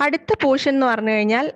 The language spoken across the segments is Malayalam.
അടുത്ത പോർഷൻ എന്ന് പറഞ്ഞു കഴിഞ്ഞാൽ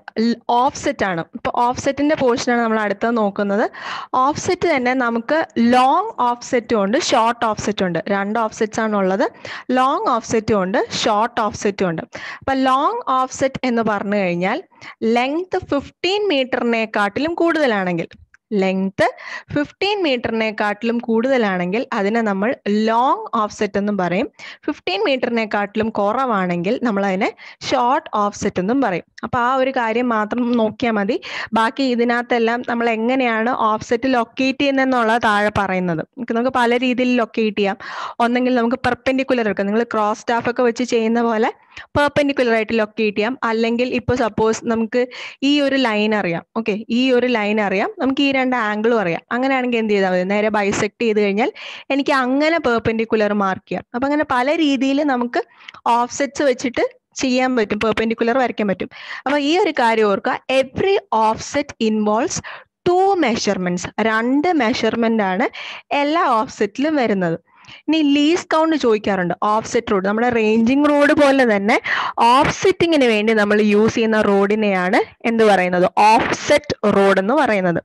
ഓഫ്സെറ്റ് ആണ്. ഇപ്പൊ ഓഫ്സെറ്റിന്റെ പോർഷനാണ് നമ്മൾ അടുത്ത നോക്കുന്നത്. ഓഫ്സെറ്റ് തന്നെ നമുക്ക് ലോങ് ഓഫ്സെറ്റും ഉണ്ട് ഷോർട്ട് ഓഫ്സെറ്റും ഉണ്ട്. രണ്ട് ഓഫ്സെറ്റ്സ് ആണ് ഉള്ളത്. ലോങ് ഓഫ്സെറ്റും ഉണ്ട് ഷോർട്ട് ഓഫ്സെറ്റും ഉണ്ട്. അപ്പൊ ലോങ് ഓഫ്സെറ്റ് എന്ന് പറഞ്ഞു കഴിഞ്ഞാൽ ലെങ്ത് ഫിഫ്റ്റീൻ മീറ്ററിനെക്കാട്ടിലും കൂടുതലാണെങ്കിൽ ലെങ്ത് ഫിഫ്റ്റീൻ മീറ്ററിനെക്കാട്ടിലും കൂടുതലാണെങ്കിൽ അതിനെ നമ്മൾ ലോങ് ഓഫ്സെറ്റ് എന്നും പറയും. ഫിഫ്റ്റീൻ മീറ്ററിനെക്കാട്ടിലും കുറവാണെങ്കിൽ നമ്മൾ അതിനെ ഷോർട്ട് ഓഫ്സെറ്റ് എന്നും പറയും. അപ്പൊ ആ ഒരു കാര്യം മാത്രം നോക്കിയാൽ മതി. ബാക്കി ഇതിനകത്തെല്ലാം നമ്മൾ എങ്ങനെയാണ് ഓഫ്സെറ്റ് ലൊക്കേറ്റ് ചെയ്യുന്നതെന്നുള്ള താഴെ പറയുന്നത്. നമുക്ക് പല രീതിയിൽ ലൊക്കേറ്റ് ചെയ്യാം. ഒന്നെങ്കിൽ നമുക്ക് പെർപെൻഡിക്കുലർ എടുക്കാം. നിങ്ങൾ ക്രോസ് സ്റ്റാഫ് ഒക്കെ വെച്ച് ചെയ്യുന്ന പോലെ പെർപെൻഡിക്കുലർ ആയിട്ട് ലൊക്കേറ്റ് ചെയ്യാം. അല്ലെങ്കിൽ ഇപ്പോൾ സപ്പോസ് നമുക്ക് ഈ ഒരു ലൈൻ അറിയാം. ഓക്കെ ഈ ഒരു ലൈൻ അറിയാം. നമുക്ക് ഈ രണ്ട് ആംഗിളും അറിയാം. അങ്ങനെയാണെങ്കിൽ എന്ത് ചെയ്താൽ മതി? നേരെ ബൈസെക്ട് ചെയ്ത് കഴിഞ്ഞാൽ എനിക്ക് അങ്ങനെ പെർപെൻഡിക്കുലർ മാർക്ക് ചെയ്യാം. അപ്പൊ അങ്ങനെ പല രീതിയിൽ നമുക്ക് ഓഫ്സെറ്റ്സ് വെച്ചിട്ട് ചെയ്യാൻ പറ്റും. പെർപെൻഡിക്കുലർ വരയ്ക്കാൻ പറ്റും. അപ്പൊ ഈ ഒരു കാര്യം ഓർക്കുക. Every offset involves two measurements രണ്ട് മെഷർമെന്റ് ആണ് എല്ലാ ഓഫ്സെറ്റിലും വരുന്നത്. ഇനി ലീസ് കൗണ്ട് ചോദിക്കാറുണ്ട്. ഓഫ്സെറ്റ് റോഡ് നമ്മുടെ റേഞ്ചിങ് റോഡ് പോലെ തന്നെ ഓഫ്സെറ്റിങ്ങിന് വേണ്ടി നമ്മൾ യൂസ് ചെയ്യുന്ന റോഡിനെയാണ് എന്ത് പറയുന്നത്? ഓഫ്സെറ്റ് റോഡ് എന്ന് പറയുന്നത്.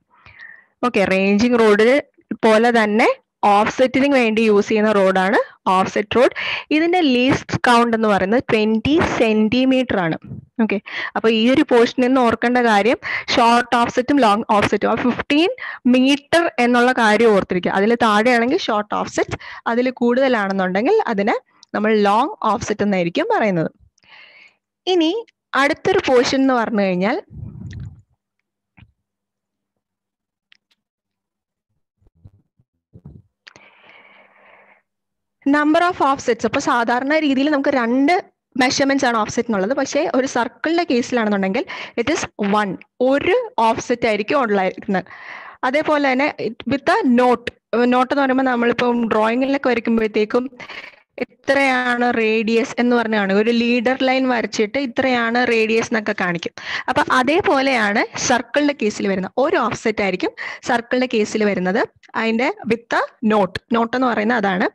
ഓക്കെ റേഞ്ചിങ് റോഡ് പോലെ തന്നെ ഓഫ്സെറ്റിന് വേണ്ടി യൂസ് ചെയ്യുന്ന റോഡാണ് ഓഫ്സെറ്റ് റോഡ് ഇതിന്റെ ലീസ്റ്റ് കൗണ്ട് എന്ന് പറയുന്നത് ട്വന്റി സെന്റിമീറ്റർ ആണ്. ഓക്കെ അപ്പൊ ഈ ഒരു പോർഷനിൽ നിന്ന് ഓർക്കേണ്ട കാര്യം ഷോർട്ട് ഓഫ്സെറ്റും ലോങ് ഓഫ്സെറ്റും ആ ഫിഫ്റ്റീൻ മീറ്റർ എന്നുള്ള കാര്യം ഓർത്തിരിക്കുക. അതിൽ താഴെയാണെങ്കിൽ ഷോർട്ട് ഓഫ്സെറ്റ് അതിൽ കൂടുതലാണെന്നുണ്ടെങ്കിൽ അതിന് നമ്മൾ ലോങ് ഓഫ്സെറ്റ് എന്നായിരിക്കും പറയുന്നത്. ഇനി അടുത്തൊരു പോർഷൻ എന്ന് പറഞ്ഞു കഴിഞ്ഞാൽ നമ്പർ ഓഫ് ഓഫ്സെറ്റ്സ് അപ്പൊ സാധാരണ രീതിയിൽ നമുക്ക് രണ്ട് മെഷർമെന്റ്സ് ആണ് ഓഫ്സെറ്റ് എന്നുള്ളത് പക്ഷേ ഒരു സർക്കിളിന്റെ കേസിലാണെന്നുണ്ടെങ്കിൽ ഇറ്റ് ഇസ് വൺ ഒരു ഓഫ്സെറ്റ് ആയിരിക്കും ഉണ്ടായിരിക്കുന്നത് അതേപോലെ തന്നെ വിത്ത് നോട്ട് നോട്ട് എന്ന് പറയുമ്പോൾ നമ്മളിപ്പം ഡ്രോയിങ്ങിലൊക്കെ വരയ്ക്കുമ്പോഴത്തേക്കും ഇത്രയാണ് റേഡിയസ് എന്ന് പറഞ്ഞാണ്. ഒരു ലീഡർ ലൈൻ വരച്ചിട്ട് ഇത്രയാണ് റേഡിയസ് എന്നൊക്കെ കാണിക്കും. അപ്പൊ അതേപോലെയാണ് സർക്കിളിന്റെ കേസിൽ വരുന്നത്. ഒരു ഓഫ്സെറ്റ് ആയിരിക്കും സർക്കിളിന്റെ കേസിൽ വരുന്നത്. അതിന്റെ വിത്ത് നോട്ട് നോട്ട് എന്ന് പറയുന്നത് അതാണ്.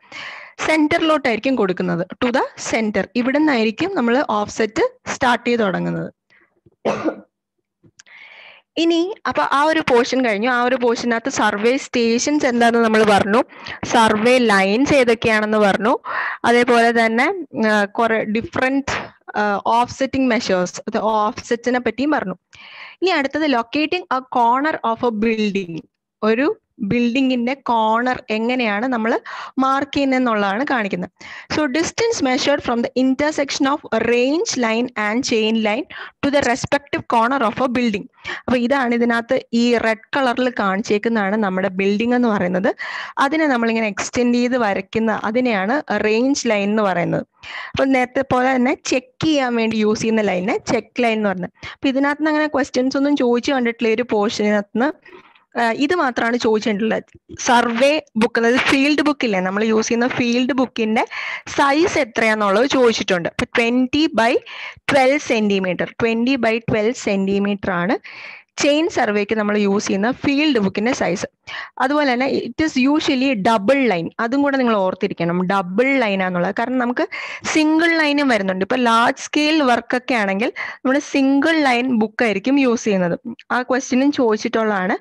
സെന്ററിലോട്ടായിരിക്കും കൊടുക്കുന്നത്. ടു ദ സെന്റർ ഇവിടെ നിന്നായിരിക്കും നമ്മൾ ഓഫ്സെറ്റ് സ്റ്റാർട്ട് ചെയ്ത് തുടങ്ങുന്നത്. ഇനി അപ്പൊ ആ ഒരു പോർഷൻ കഴിഞ്ഞു. ആ ഒരു പോർഷനകത്ത് സർവേ സ്റ്റേഷൻസ് എന്താന്ന് നമ്മൾ പറഞ്ഞു. സർവേ ലൈൻസ് ഏതൊക്കെയാണെന്ന് പറഞ്ഞു. അതേപോലെ തന്നെ കുറെ ഡിഫറെന്റ് ഓഫ്സെറ്റിംഗ് മെഷേഴ്സ് ഓഫ്സെറ്റിനെ പറ്റിയും പറഞ്ഞു. ഇനി അടുത്തത് locating a corner of a building ഒരു ബിൽഡിങ്ങിന്റെ കോർണർ എങ്ങനെയാണ് നമ്മൾ മാർക്ക് ചെയ്യുന്നത് എന്നുള്ളതാണ് കാണിക്കുന്നത്. So distance measured from the intersection of range line and chain line to the respective corner of a building അപ്പൊ ഇതാണ് ഇതിനകത്ത് ഈ റെഡ് കളറിൽ കാണിച്ചേക്കുന്നതാണ് നമ്മുടെ ബിൽഡിംഗ് എന്ന് പറയുന്നത്. അതിനെ നമ്മളിങ്ങനെ എക്സ്റ്റെൻഡ് ചെയ്ത് വരയ്ക്കുന്ന അതിനെയാണ് റേഞ്ച് ലൈൻ എന്ന് പറയുന്നത്. അപ്പൊ നേരത്തെ പോലെ തന്നെ ചെക്ക് ചെയ്യാൻ വേണ്ടി യൂസ് ചെയ്യുന്ന ലൈനെ ചെക്ക് ലൈൻ എന്ന് പറയുന്നത്. അപ്പൊ ഇതിനകത്ത് അങ്ങനെ ക്വസ്റ്റ്യൻസ് ഒന്നും ചോദിച്ചു കണ്ടിട്ടില്ല ഒരു പോർഷനകത്ത് നിന്ന് ഇത് മാത്രമാണ് ചോദിച്ചിട്ടുള്ളത് സർവേ ബുക്ക് അതായത് ഫീൽഡ് ബുക്കില്ലേ നമ്മൾ യൂസ് ചെയ്യുന്ന ഫീൽഡ് ബുക്കിന്റെ സൈസ് എത്രയാന്നുള്ളത് ചോദിച്ചിട്ടുണ്ട്. ഇപ്പൊ twenty by twelve centimetre twenty by twelve centimetre ആണ് ചെയിൻ സർവേക്ക് നമ്മൾ യൂസ് ചെയ്യുന്ന ഫീൽഡ് ബുക്കിന്റെ സൈസ്. അതുപോലെ തന്നെ it is usually double line അതും കൂടെ നിങ്ങൾ ഓർത്തിരിക്കണം. ഡബിൾ ലൈൻ ആണെന്നുള്ളത് കാരണം നമുക്ക് സിംഗിൾ ലൈനും വരുന്നുണ്ട്. ഇപ്പൊ ലാർജ് സ്കെയിൽ വർക്ക് ഒക്കെ ആണെങ്കിൽ നമ്മൾ സിംഗിൾ ലൈൻ ബുക്ക് ആയിരിക്കും യൂസ് ചെയ്യുന്നത്. ആ ക്വസ്റ്റ്യനും ചോദിച്ചിട്ടുള്ളതാണ്.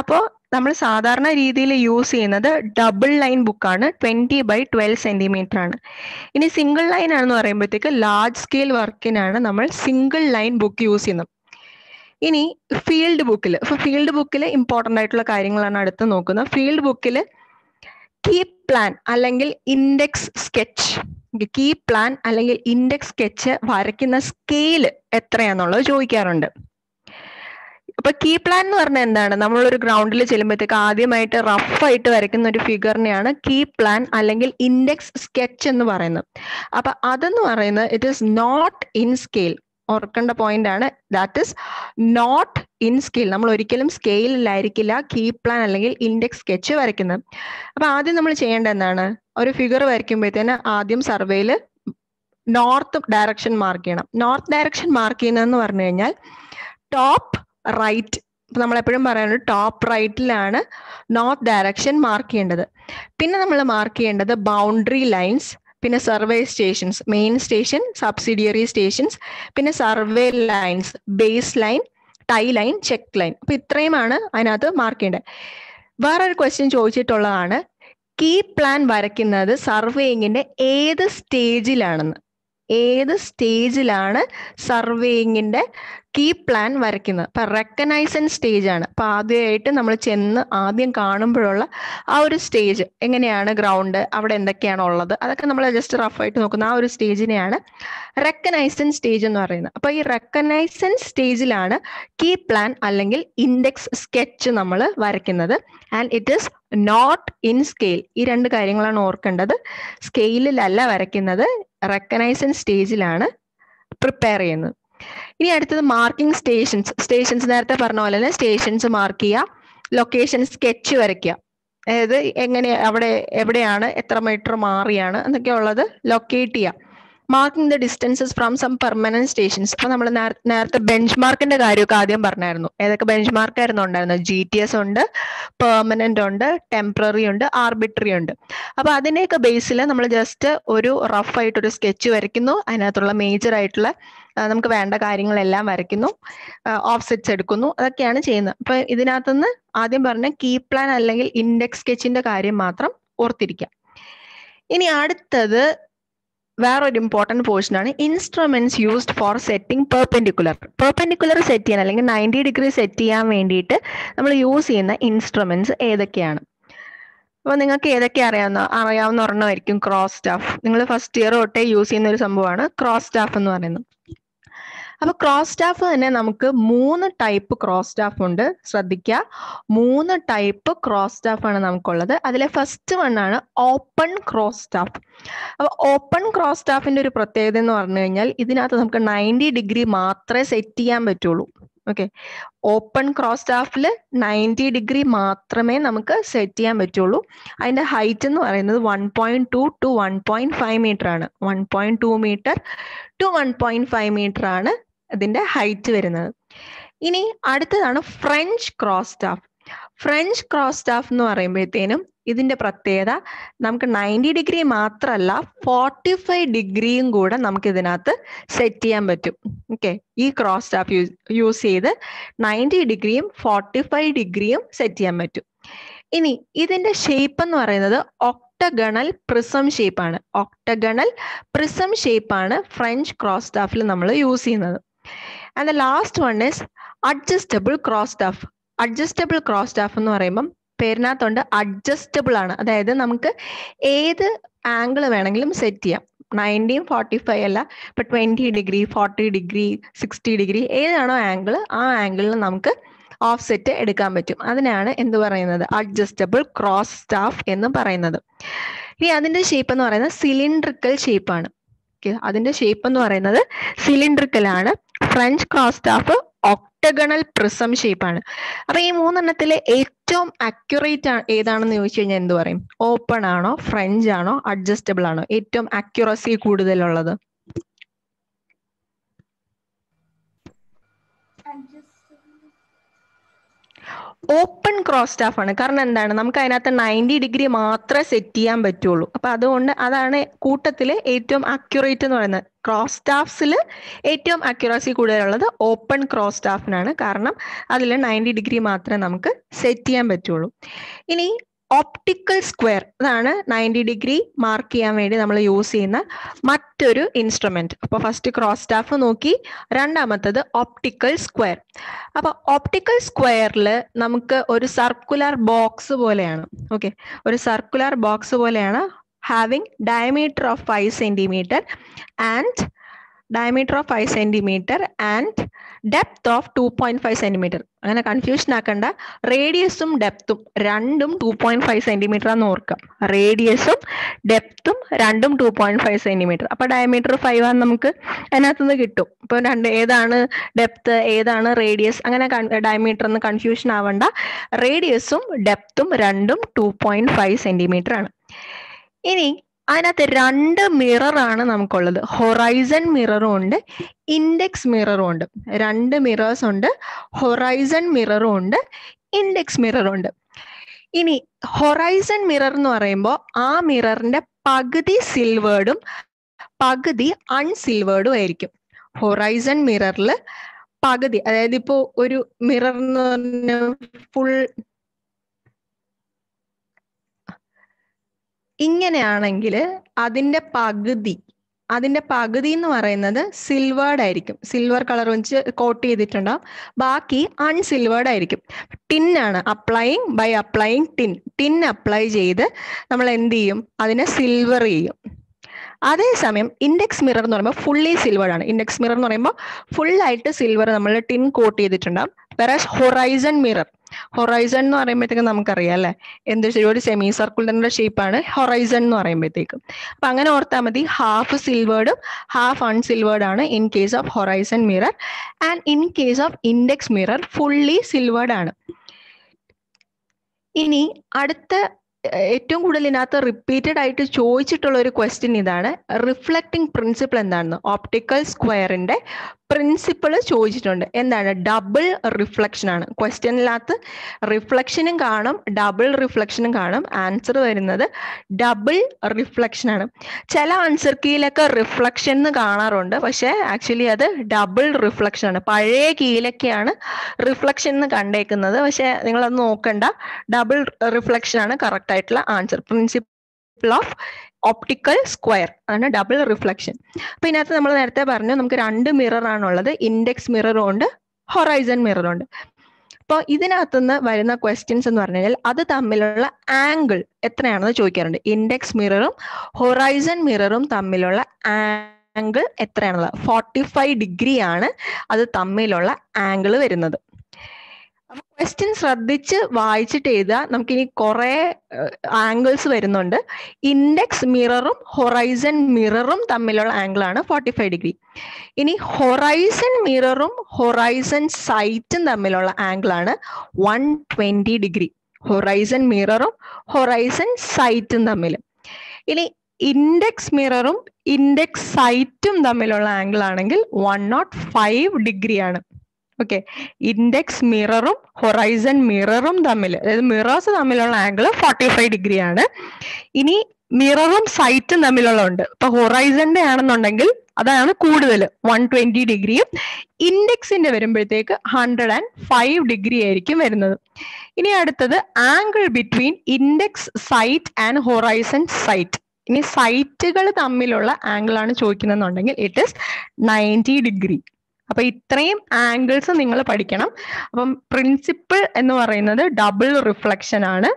അപ്പോൾ നമ്മൾ സാധാരണ രീതിയിൽ യൂസ് ചെയ്യുന്നത് ഡബിൾ ലൈൻ ബുക്കാണ് ട്വന്റി ബൈ ട്വൽവ് സെന്റിമീറ്റർ ആണ്. ഇനി സിംഗിൾ ലൈൻ ആണെന്ന് പറയുമ്പോഴത്തേക്ക് ലാർജ് സ്കെയിൽ വർക്കിനാണ് നമ്മൾ സിംഗിൾ ലൈൻ ബുക്ക് യൂസ് ചെയ്യുന്നത്. ഇനി ഫീൽഡ് ബുക്കിൽ ഇപ്പൊ ഫീൽഡ് ബുക്കിൽ ഇമ്പോർട്ടന്റ് ആയിട്ടുള്ള കാര്യങ്ങളാണ് അടുത്ത് നോക്കുന്നത്. ഫീൽഡ് ബുക്കിൽ കീ പ്ലാൻ അല്ലെങ്കിൽ ഇൻഡെക്സ് സ്കെച്ച് കീ പ്ലാൻ അല്ലെങ്കിൽ ഇൻഡെക്സ് സ്കെച്ച് വരയ്ക്കുന്ന സ്കെയിൽ എത്രയാന്നുള്ളത് ചോദിക്കാറുണ്ട്. അപ്പൊ കീ പ്ലാൻ എന്ന് പറഞ്ഞാൽ എന്താണ്? നമ്മളൊരു ഗ്രൗണ്ടിൽ ചെല്ലുമ്പോഴത്തേക്ക് ആദ്യമായിട്ട് റഫായിട്ട് വരയ്ക്കുന്ന ഒരു ഫിഗറിനെയാണ് കീ പ്ലാൻ അല്ലെങ്കിൽ ഇൻഡെക്സ് സ്കെച്ച് എന്ന് പറയുന്നത്. അപ്പൊ അതെന്ന് പറയുന്നത് it is not in scale ഓർക്കേണ്ട പോയിന്റ് ആണ്. That is not in scale നമ്മൾ ഒരിക്കലും സ്കെയിലിലായിരിക്കില്ല കീ പ്ലാൻ അല്ലെങ്കിൽ ഇൻഡെക്സ് സ്കെച്ച് വരയ്ക്കുന്നത്. അപ്പൊ ആദ്യം നമ്മൾ ചെയ്യേണ്ട എന്താണ്? ഒരു ഫിഗർ വരയ്ക്കുമ്പോഴത്തേന് ആദ്യം സർവേയിൽ നോർത്ത് ഡയറക്ഷൻ മാർക്ക് ചെയ്യണം. നോർത്ത് ഡയറക്ഷൻ മാർക്ക് ചെയ്യുന്നതെന്ന് പറഞ്ഞു കഴിഞ്ഞാൽ ടോപ്പ് റൈറ്റ് നമ്മൾ എപ്പോഴും പറയുന്നത് ടോപ്പ് റൈറ്റിലാണ് നോർത്ത് ഡയറക്ഷൻ മാർക്ക് ചെയ്യേണ്ടത്. പിന്നെ നമ്മൾ മാർക്ക് ചെയ്യേണ്ടത് ബൗണ്ടറി ലൈൻസ് പിന്നെ survey stations main station subsidiary stations പിന്നെ survey lines base line tie line check line അപ്പൊ ഇത്രയുമാണ് അതിനകത്ത് മാർക്ക് ചെയ്യേണ്ടത്. വേറൊരു ക്വസ്റ്റ്യൻ ചോദിച്ചിട്ടുള്ളതാണ് കീ പ്ലാൻ വരയ്ക്കുന്നത് സർവേയിങ്ങിന്റെ ഏത് സ്റ്റേജിലാണെന്ന് ഏത് സ്റ്റേജിലാണ് സർവേയിങ്ങിന്റെ കീ പ്ലാൻ വരയ്ക്കുന്നത് അപ്പൊ റെക്കനൈസൻ സ്റ്റേജ് ആണ്. അപ്പം ആദ്യമായിട്ട് നമ്മൾ ചെന്ന് ആദ്യം കാണുമ്പോഴുള്ള ആ ഒരു സ്റ്റേജ് എങ്ങനെയാണ് ഗ്രൗണ്ട് അവിടെ എന്തൊക്കെയാണ് ഉള്ളത്? അതൊക്കെ നമ്മൾ ജസ്റ്റ് റഫായിട്ട് നോക്കുന്ന ആ ഒരു സ്റ്റേജിനെയാണ് റെക്കനൈസൻ സ്റ്റേജ് എന്ന് പറയുന്നത്. അപ്പം ഈ റെക്കനൈസൻ സ്റ്റേജിലാണ് കീ പ്ലാൻ അല്ലെങ്കിൽ ഇൻഡെക്സ് സ്കെച്ച് നമ്മൾ വരയ്ക്കുന്നത്. And it is not in scale ഈ രണ്ട് കാര്യങ്ങളാണ് ഓർക്കേണ്ടത്. സ്കെയിലിലല്ല വരയ്ക്കുന്നത്. റെക്കനൈസൻ സ്റ്റേജിലാണ് പ്രിപ്പയർ ചെയ്യുന്നത്. ഇനി അടുത്തത് മാർക്കിംഗ് സ്റ്റേഷൻസ് സ്റ്റേഷൻസ് നേരത്തെ പറഞ്ഞ പോലെ തന്നെ സ്റ്റേഷൻസ് മാർക്ക് ചെയ്യുക. ലൊക്കേഷൻ സ്കെച്ച് വരയ്ക്കുക. അതായത് എങ്ങനെ അവിടെ എവിടെയാണ് എത്ര മീറ്റർ മാറിയാണ് എന്നൊക്കെ ഉള്ളത് ലൊക്കേറ്റ് ചെയ്യുക. Marking the distances from some permanent stations അപ്പൊ നമ്മൾ നേരത്തെ ബെഞ്ച് മാർക്കിന്റെ കാര്യമൊക്കെ ആദ്യം പറഞ്ഞായിരുന്നു. ഏതൊക്കെ ബെഞ്ച് മാർക്ക് ആയിരുന്നു ഉണ്ടായിരുന്നത്? ജി ടി എസ് ഉണ്ട് പെർമനന്റ് ഉണ്ട് ടെമ്പററി ഉണ്ട് ആർബിട്രറി ഉണ്ട്. അപ്പൊ അതിനെയൊക്കെ ബേസിൽ നമ്മൾ ജസ്റ്റ് ഒരു റഫ് ആയിട്ട് ഒരു സ്കെച്ച് വരയ്ക്കുന്നു. അതിനകത്തുള്ള മേജർ ആയിട്ടുള്ള നമുക്ക് വേണ്ട കാര്യങ്ങളെല്ലാം വരയ്ക്കുന്നു. ഓഫ്സെറ്റ്സ് എടുക്കുന്നു. അതൊക്കെയാണ് ചെയ്യുന്നത്. അപ്പൊ ഇതിനകത്തുനിന്ന് ആദ്യം പറഞ്ഞ കീ പ്ലാൻ അല്ലെങ്കിൽ ഇൻഡെക്സ് സ്കെച്ചിന്റെ കാര്യം മാത്രം ഓർത്തിരിക്കാം. ഇനി അടുത്തത് വേറൊരു ഇമ്പോർട്ടന്റ് പോർഷൻ ആണ്. Instruments used for setting perpendicular perpendicular set ചെയ്യാൻ അല്ലെങ്കിൽ നയന്റി ഡിഗ്രി സെറ്റ് ചെയ്യാൻ വേണ്ടിയിട്ട് നമ്മൾ യൂസ് ചെയ്യുന്ന ഇൻസ്ട്രുമെന്റ്സ് ഏതൊക്കെയാണ്? അപ്പോൾ നിങ്ങൾക്ക് ഏതൊക്കെ അറിയാവുന്ന അറിയാവുന്ന ഒരെണ്ണമായിരിക്കും ക്രോസ് സ്റ്റാഫ് നിങ്ങൾ ഫസ്റ്റ് ഇയർ തൊട്ടേ യൂസ് ചെയ്യുന്ന ഒരു സംഭവമാണ് ക്രോസ് സ്റ്റാഫ് എന്ന് പറയുന്നത്. അപ്പൊ ക്രോസ് സ്റ്റാഫ് തന്നെ നമുക്ക് മൂന്ന് ടൈപ്പ് ക്രോസ് സ്റ്റാഫ് ഉണ്ട്. ശ്രദ്ധിക്കുക മൂന്ന് ടൈപ്പ് ക്രോസ് സ്റ്റാഫ് ആണ് നമുക്കുള്ളത്. അതിലെ ഫസ്റ്റ് വൺ ആണ് ഓപ്പൺ ക്രോസ് സ്റ്റാഫ് അപ്പൊ ഓപ്പൺ ക്രോസ് സ്റ്റാഫിന്റെ ഒരു പ്രത്യേകത എന്ന് പറഞ്ഞു കഴിഞ്ഞാൽ ഇതിനകത്ത് നമുക്ക് നയന്റി ഡിഗ്രി മാത്രമേ സെറ്റ് ചെയ്യാൻ പറ്റുള്ളൂ. ഓക്കെ ഓപ്പൺ ക്രോസ് സ്റ്റാഫിൽ നയന്റി ഡിഗ്രി മാത്രമേ നമുക്ക് സെറ്റ് ചെയ്യാൻ പറ്റുള്ളൂ. അതിന്റെ ഹൈറ്റ് എന്ന് പറയുന്നത് one point two two one point five metre ആണ്. One point two metre two one point five metre ആണ് ഇതിന്റെ ഹൈറ്റ് വരുന്നത്. ഇനി അടുത്തതാണ് French cross staff French cross staff എന്ന് പറയുമ്പോഴത്തേനും ഇതിന്റെ പ്രത്യേകത നമുക്ക് നയന്റി ഡിഗ്രി മാത്രമല്ല ഫോർട്ടി ഫൈവ് ഡിഗ്രിയും കൂടെ നമുക്ക് ഇതിനകത്ത് സെറ്റ് ചെയ്യാൻ പറ്റും. ഓക്കെ ഈ ക്രോസ് സ്റ്റാഫ് യൂസ് ചെയ്ത് നയന്റി ഡിഗ്രിയും ഫോർട്ടി ഫൈവ് ഡിഗ്രിയും സെറ്റ് ചെയ്യാൻ പറ്റും. ഇനി ഇതിന്റെ ഷേപ്പ് എന്ന് പറയുന്നത് ഒക്ടഗണൽ പ്രിസം ഷേപ്പാണ് ഒക്ടഗണൽ പ്രിസം ഷേപ്പാണ് ഫ്രഞ്ച് ക്രോസ് സ്റ്റാഫിൽ നമ്മൾ യൂസ് ചെയ്യുന്നത്. And the last one is adjustable cross staff adjustable cross staff എന്ന് പറയുമ്പം പേരിനകത്തുണ്ട് അഡ്ജസ്റ്റബിൾ ആണ്. അതായത് നമുക്ക് ഏത് ആംഗിൾ വേണമെങ്കിലും സെറ്റ് ചെയ്യാം. നയന്റീൻ ഫോർട്ടി ഫൈവ് അല്ല ഇപ്പൊ twenty degree forty degree sixty degree ഏതാണോ ആംഗിൾ ആ ആംഗിളിൽ നമുക്ക് ഓഫ് സെറ്റ് എടുക്കാൻ പറ്റും. അതിനാണ് എന്ത് പറയുന്നത്? അഡ്ജസ്റ്റബിൾ ക്രോസ് സ്റ്റാഫ് എന്ന് പറയുന്നത്. ഇനി അതിന്റെ ഷേപ്പ് എന്ന് പറയുന്നത് സിലിണ്ടറിക്കൽ ഷേപ്പാണ് അതിന്റെ ഷേപ്പ് എന്ന് പറയുന്നത് സിലിണ്ടറിക്കൽ ആണ്. French cross staff octagonal prism ഷേപ്പാണ് അപ്പൊ ഈ മൂന്നെണ്ണത്തിലെ ഏറ്റവും അക്യുറേറ്റ് ഏതാണെന്ന് ചോദിച്ചു കഴിഞ്ഞാൽ എന്ത് പറയും? ഓപ്പൺ ആണോ? ഫ്രഞ്ച് ആണോ? അഡ്ജസ്റ്റബിൾ ആണോ? ഏറ്റവും അക്യുറസി കൂടുതലുള്ളത്? ഓപ്പൺ ക്രോസ് സ്റ്റാഫ് ആണ്. കാരണം എന്താണ്? നമുക്ക് അതിനകത്ത് നയന്റി ഡിഗ്രി മാത്രമേ സെറ്റ് ചെയ്യാൻ പറ്റുള്ളൂ. അപ്പൊ അതുകൊണ്ട് അതാണ് കൂട്ടത്തിൽ ഏറ്റവും അക്യുറേറ്റ് എന്ന് പറയുന്നത്. ക്രോസ് സ്റ്റാഫ്സിൽ ഏറ്റവും അക്യുറസി കൂടുതലുള്ളത് ഓപ്പൺ ക്രോസ് സ്റ്റാഫിനാണ് കാരണം അതിൽ നയന്റി ഡിഗ്രി മാത്രമേ നമുക്ക് സെറ്റ് ചെയ്യാൻ പറ്റുള്ളൂ. ഇനി ഓപ്റ്റിക്കൽ സ്ക്വയർ അതാണ് നയന്റി ഡിഗ്രി മാർക്ക് ചെയ്യാൻ വേണ്ടി നമ്മൾ യൂസ് ചെയ്യുന്ന മറ്റൊരു ഇൻസ്ട്രുമെന്റ് അപ്പോൾ ഫസ്റ്റ് ക്രോസ് സ്റ്റാഫ് നോക്കി രണ്ടാമത്തത് ഓപ്റ്റിക്കൽ സ്ക്വയർ അപ്പോൾ ഓപ്റ്റിക്കൽ സ്ക്വയറിൽ നമുക്ക് ഒരു സർക്കുലർ ബോക്സ് പോലെയാണ് ഓക്കെ ഒരു സർക്കുലർ ബോക്സ് പോലെയാണ് having diameter of five centimetre and diameter of five centimetre and depth of two point five centimetre അങ്ങനെ കൺഫ്യൂഷൻ ആക്കണ്ട. റേഡിയസും ഡെപ്തും രണ്ടും ടു പോയിന്റ് ഫൈവ് സെന്റിമീറ്റർ ആണെന്ന് ഓർക്കാം. റേഡിയസും ഡെപ്തും രണ്ടും ടു പോയിന്റ് ഫൈവ് സെന്റിമീറ്റർ അപ്പൊ ഡയമീറ്റർ ഫൈവ് ആണ് നമുക്ക് അതിനകത്തുനിന്ന് കിട്ടും. ഇപ്പൊ രണ്ട് ഏതാണ് ഡെപ്ത് ഏതാണ് റേഡിയസ് അങ്ങനെ ഡയമീറ്റർ എന്ന് കൺഫ്യൂഷൻ ആവണ്ട. റേഡിയസും ഡെപ്തും രണ്ടും ടു പോയിന്റ് ഫൈവ് സെന്റിമീറ്റർ ആണ്. ഇനി അതിനകത്ത് രണ്ട് മിററാണ് നമുക്കുള്ളത്. ഹൊറൈസൺ മിററും ഉണ്ട് ഇൻഡെക്സ് മിററും ഉണ്ട്. രണ്ട് മിറേഴ്സ് ഉണ്ട് ഹൊറൈസൺ മിററും ഉണ്ട് ഇൻഡെക്സ് മിററും ഉണ്ട്. ഇനി ഹൊറൈസൺ മിറർ എന്ന് പറയുമ്പോൾ ആ മിററിന്റെ പകുതി സിൽവേർഡും പകുതി അൺസിൽവേർഡും ആയിരിക്കും. ഹൊറൈസൺ മിററിൽ പകുതി അതായത് ഇപ്പോൾ ഒരു മിറർ എന്ന് പറഞ്ഞാൽ ഫുൾ ഇങ്ങനെയാണെങ്കിൽ അതിന്റെ പകുതി അതിന്റെ പകുതി എന്ന് പറയുന്നത് സിൽവേർഡ് ആയിരിക്കും. സിൽവർ കളർ വെച്ച് കോട്ട് ചെയ്തിട്ടുണ്ടാവും. ബാക്കി അൺസിൽവേർഡ് ആയിരിക്കും. ടിൻ ആണ് applying by applying tin tin apply ചെയ്ത് നമ്മൾ എന്ത് ചെയ്യും? അതിനെ സിൽവർ ചെയ്യും. അതേസമയം ഇൻഡെക്സ് മിറർ എന്ന് പറയുമ്പോൾ ഫുള്ളി സിൽവർ ആണ്. ഇൻഡെക്സ് മിറർ എന്ന് പറയുമ്പോൾ ഫുൾ ആയിട്ട് സിൽവർ നമ്മൾ ടിൻ കോട്ട് ചെയ്തിട്ടുണ്ടാവും. വെറാസ് ഹൊറൈസൺ മിറർ ഹൊറൈസൺ എന്ന് പറയുമ്പോഴത്തേക്കും നമുക്കറിയാം അല്ലെ? എന്ത് ഒരു സെമി സർക്കുലറിന്റെ ഷേപ്പാണ് ഹൊറൈസൺ എന്ന് പറയുമ്പോഴത്തേക്കും. അപ്പൊ അങ്ങനെ ഓർത്താൽ മതി ഹാഫ് സിൽവേർഡും ഹാഫ് അൺസിൽവേർഡ് ആണ് in case of horizon mirror and in case of index mirror fully silvered ആണ്. ഇനി അടുത്ത ഏറ്റവും കൂടുതൽ ഇതിനകത്ത് റിപ്പീറ്റഡ് ആയിട്ട് ചോദിച്ചിട്ടുള്ള ഒരു ക്വസ്റ്റ്യൻ ഇതാണ്. റിഫ്ലക്റ്റിംഗ് പ്രിൻസിപ്പിൾ എന്താണെന്ന്? ഓപ്റ്റിക്കൽ സ്ക്വയറിന്റെ പ്രിൻസിപ്പിൾ ചോദിച്ചിട്ടുണ്ട്. എന്താണ്? ഡബിൾ റിഫ്ലക്ഷൻ ആണ്. ക്വസ്റ്റ്യനിനകത്ത് റിഫ്ലക്ഷനും കാണും ഡബിൾ റിഫ്ലക്ഷനും കാണും. ആൻസർ വരുന്നത് ഡബിൾ റിഫ്ലക്ഷൻ ആണ്. ചില ആൻസർ കീയിലൊക്കെ റിഫ്ലക്ഷൻ എന്ന് കാണാറുണ്ട്. പക്ഷെ ആക്ച്വലി അത് ഡബിൾ റിഫ്ലക്ഷൻ ആണ്. പഴയ കീയിലൊക്കെയാണ് റിഫ്ലക്ഷൻ എന്ന് കണ്ടേക്കുന്നത്. പക്ഷെ നിങ്ങളത് നോക്കണ്ട. ഡബിൾ റിഫ്ലക്ഷൻ ആണ് കറക്റ്റ് ആയിട്ടുള്ള answer principle of optical square ആണ് ഡബിൾ റിഫ്ലക്ഷൻ അപ്പൊ ഇതിനകത്ത് നമ്മൾ നേരത്തെ പറഞ്ഞു നമുക്ക് രണ്ട് മിറർ ആണുള്ളത്. ഇൻഡെക്സ് മിററും ഉണ്ട് ഹൊറൈസൺ മിററും ഉണ്ട്. അപ്പോൾ ഇതിനകത്തുനിന്ന് വരുന്ന ക്വസ്റ്റ്യൻസ് എന്ന് പറഞ്ഞു കഴിഞ്ഞാൽ അത് തമ്മിലുള്ള ആംഗിൾ എത്രയാണെന്ന് ചോദിക്കാറുണ്ട്. ഇൻഡെക്സ് മിററും ഹൊറൈസൺ മിററും തമ്മിലുള്ള ആംഗിൾ എത്രയാണുള്ളത് ഫോർട്ടി ഫൈവ് ഡിഗ്രി ആണ് അത് തമ്മിലുള്ള ആംഗിൾ വരുന്നത്. ക്വസ്റ്റ്യൻ ശ്രദ്ധിച്ച് വായിച്ചിട്ട് എഴുതുക. നമുക്കിനി കുറെ ആംഗിൾസ് വരുന്നുണ്ട്. ഇൻഡെക്സ് മിററും ഹൊറൈസൺ മിററും തമ്മിലുള്ള ആംഗിൾ ആണ് ഫോർട്ടി ഫൈവ് ഡിഗ്രി ഇനി ഹൊറൈസൺ മിററും ഹൊറൈസൺ സൈറ്റും തമ്മിലുള്ള ആംഗിൾ ആണ് വൺ ട്വന്റി ഡിഗ്രി ഹൊറൈസൺ മിററും ഹൊറൈസൺ സൈറ്റും തമ്മിൽ. ഇനി ഇൻഡെക്സ് മിററും ഇൻഡെക്സ് സൈറ്റും തമ്മിലുള്ള ആംഗിൾ ആണെങ്കിൽ വൺ നോട്ട് ഫൈവ് ഡിഗ്രി ആണ്. ഓക്കെ ഇൻഡെക്സ് മിററും ഹൊറൈസൺ മിററും തമ്മിൽ അതായത് മിറേഴ്സ് തമ്മിലുള്ള ആംഗിൾ ഫോർട്ടി ഫൈവ് ഡിഗ്രി ആണ്. ഇനി മിററും സൈറ്റും തമ്മിലുള്ള ഉണ്ട് ഇപ്പൊ ഹൊറൈസന്റെ ആണെന്നുണ്ടെങ്കിൽ അതാണ് കൂടുതൽ വൺ ട്വന്റി ഡിഗ്രിയും ഇൻഡെക്സിന്റെ വരുമ്പോഴത്തേക്ക് ഹൺഡ്രഡ് ആൻഡ് ഫൈവ് ഡിഗ്രി ആയിരിക്കും വരുന്നത്. ഇനി അടുത്തത് angle between index sight and horizon sight ഇനി സൈറ്റുകൾ തമ്മിലുള്ള ആംഗിൾ ആണ് ചോദിക്കുന്നതെന്നുണ്ടെങ്കിൽ ഇറ്റ് ഇസ് നയന്റി ഡിഗ്രി അപ്പൊ ഇത്രയും ആംഗിൾസ് നിങ്ങൾ പഠിക്കണം. അപ്പം പ്രിൻസിപ്പിൾ എന്ന് പറയുന്നത് ഡബിൾ റിഫ്ലക്ഷൻ ആണ്.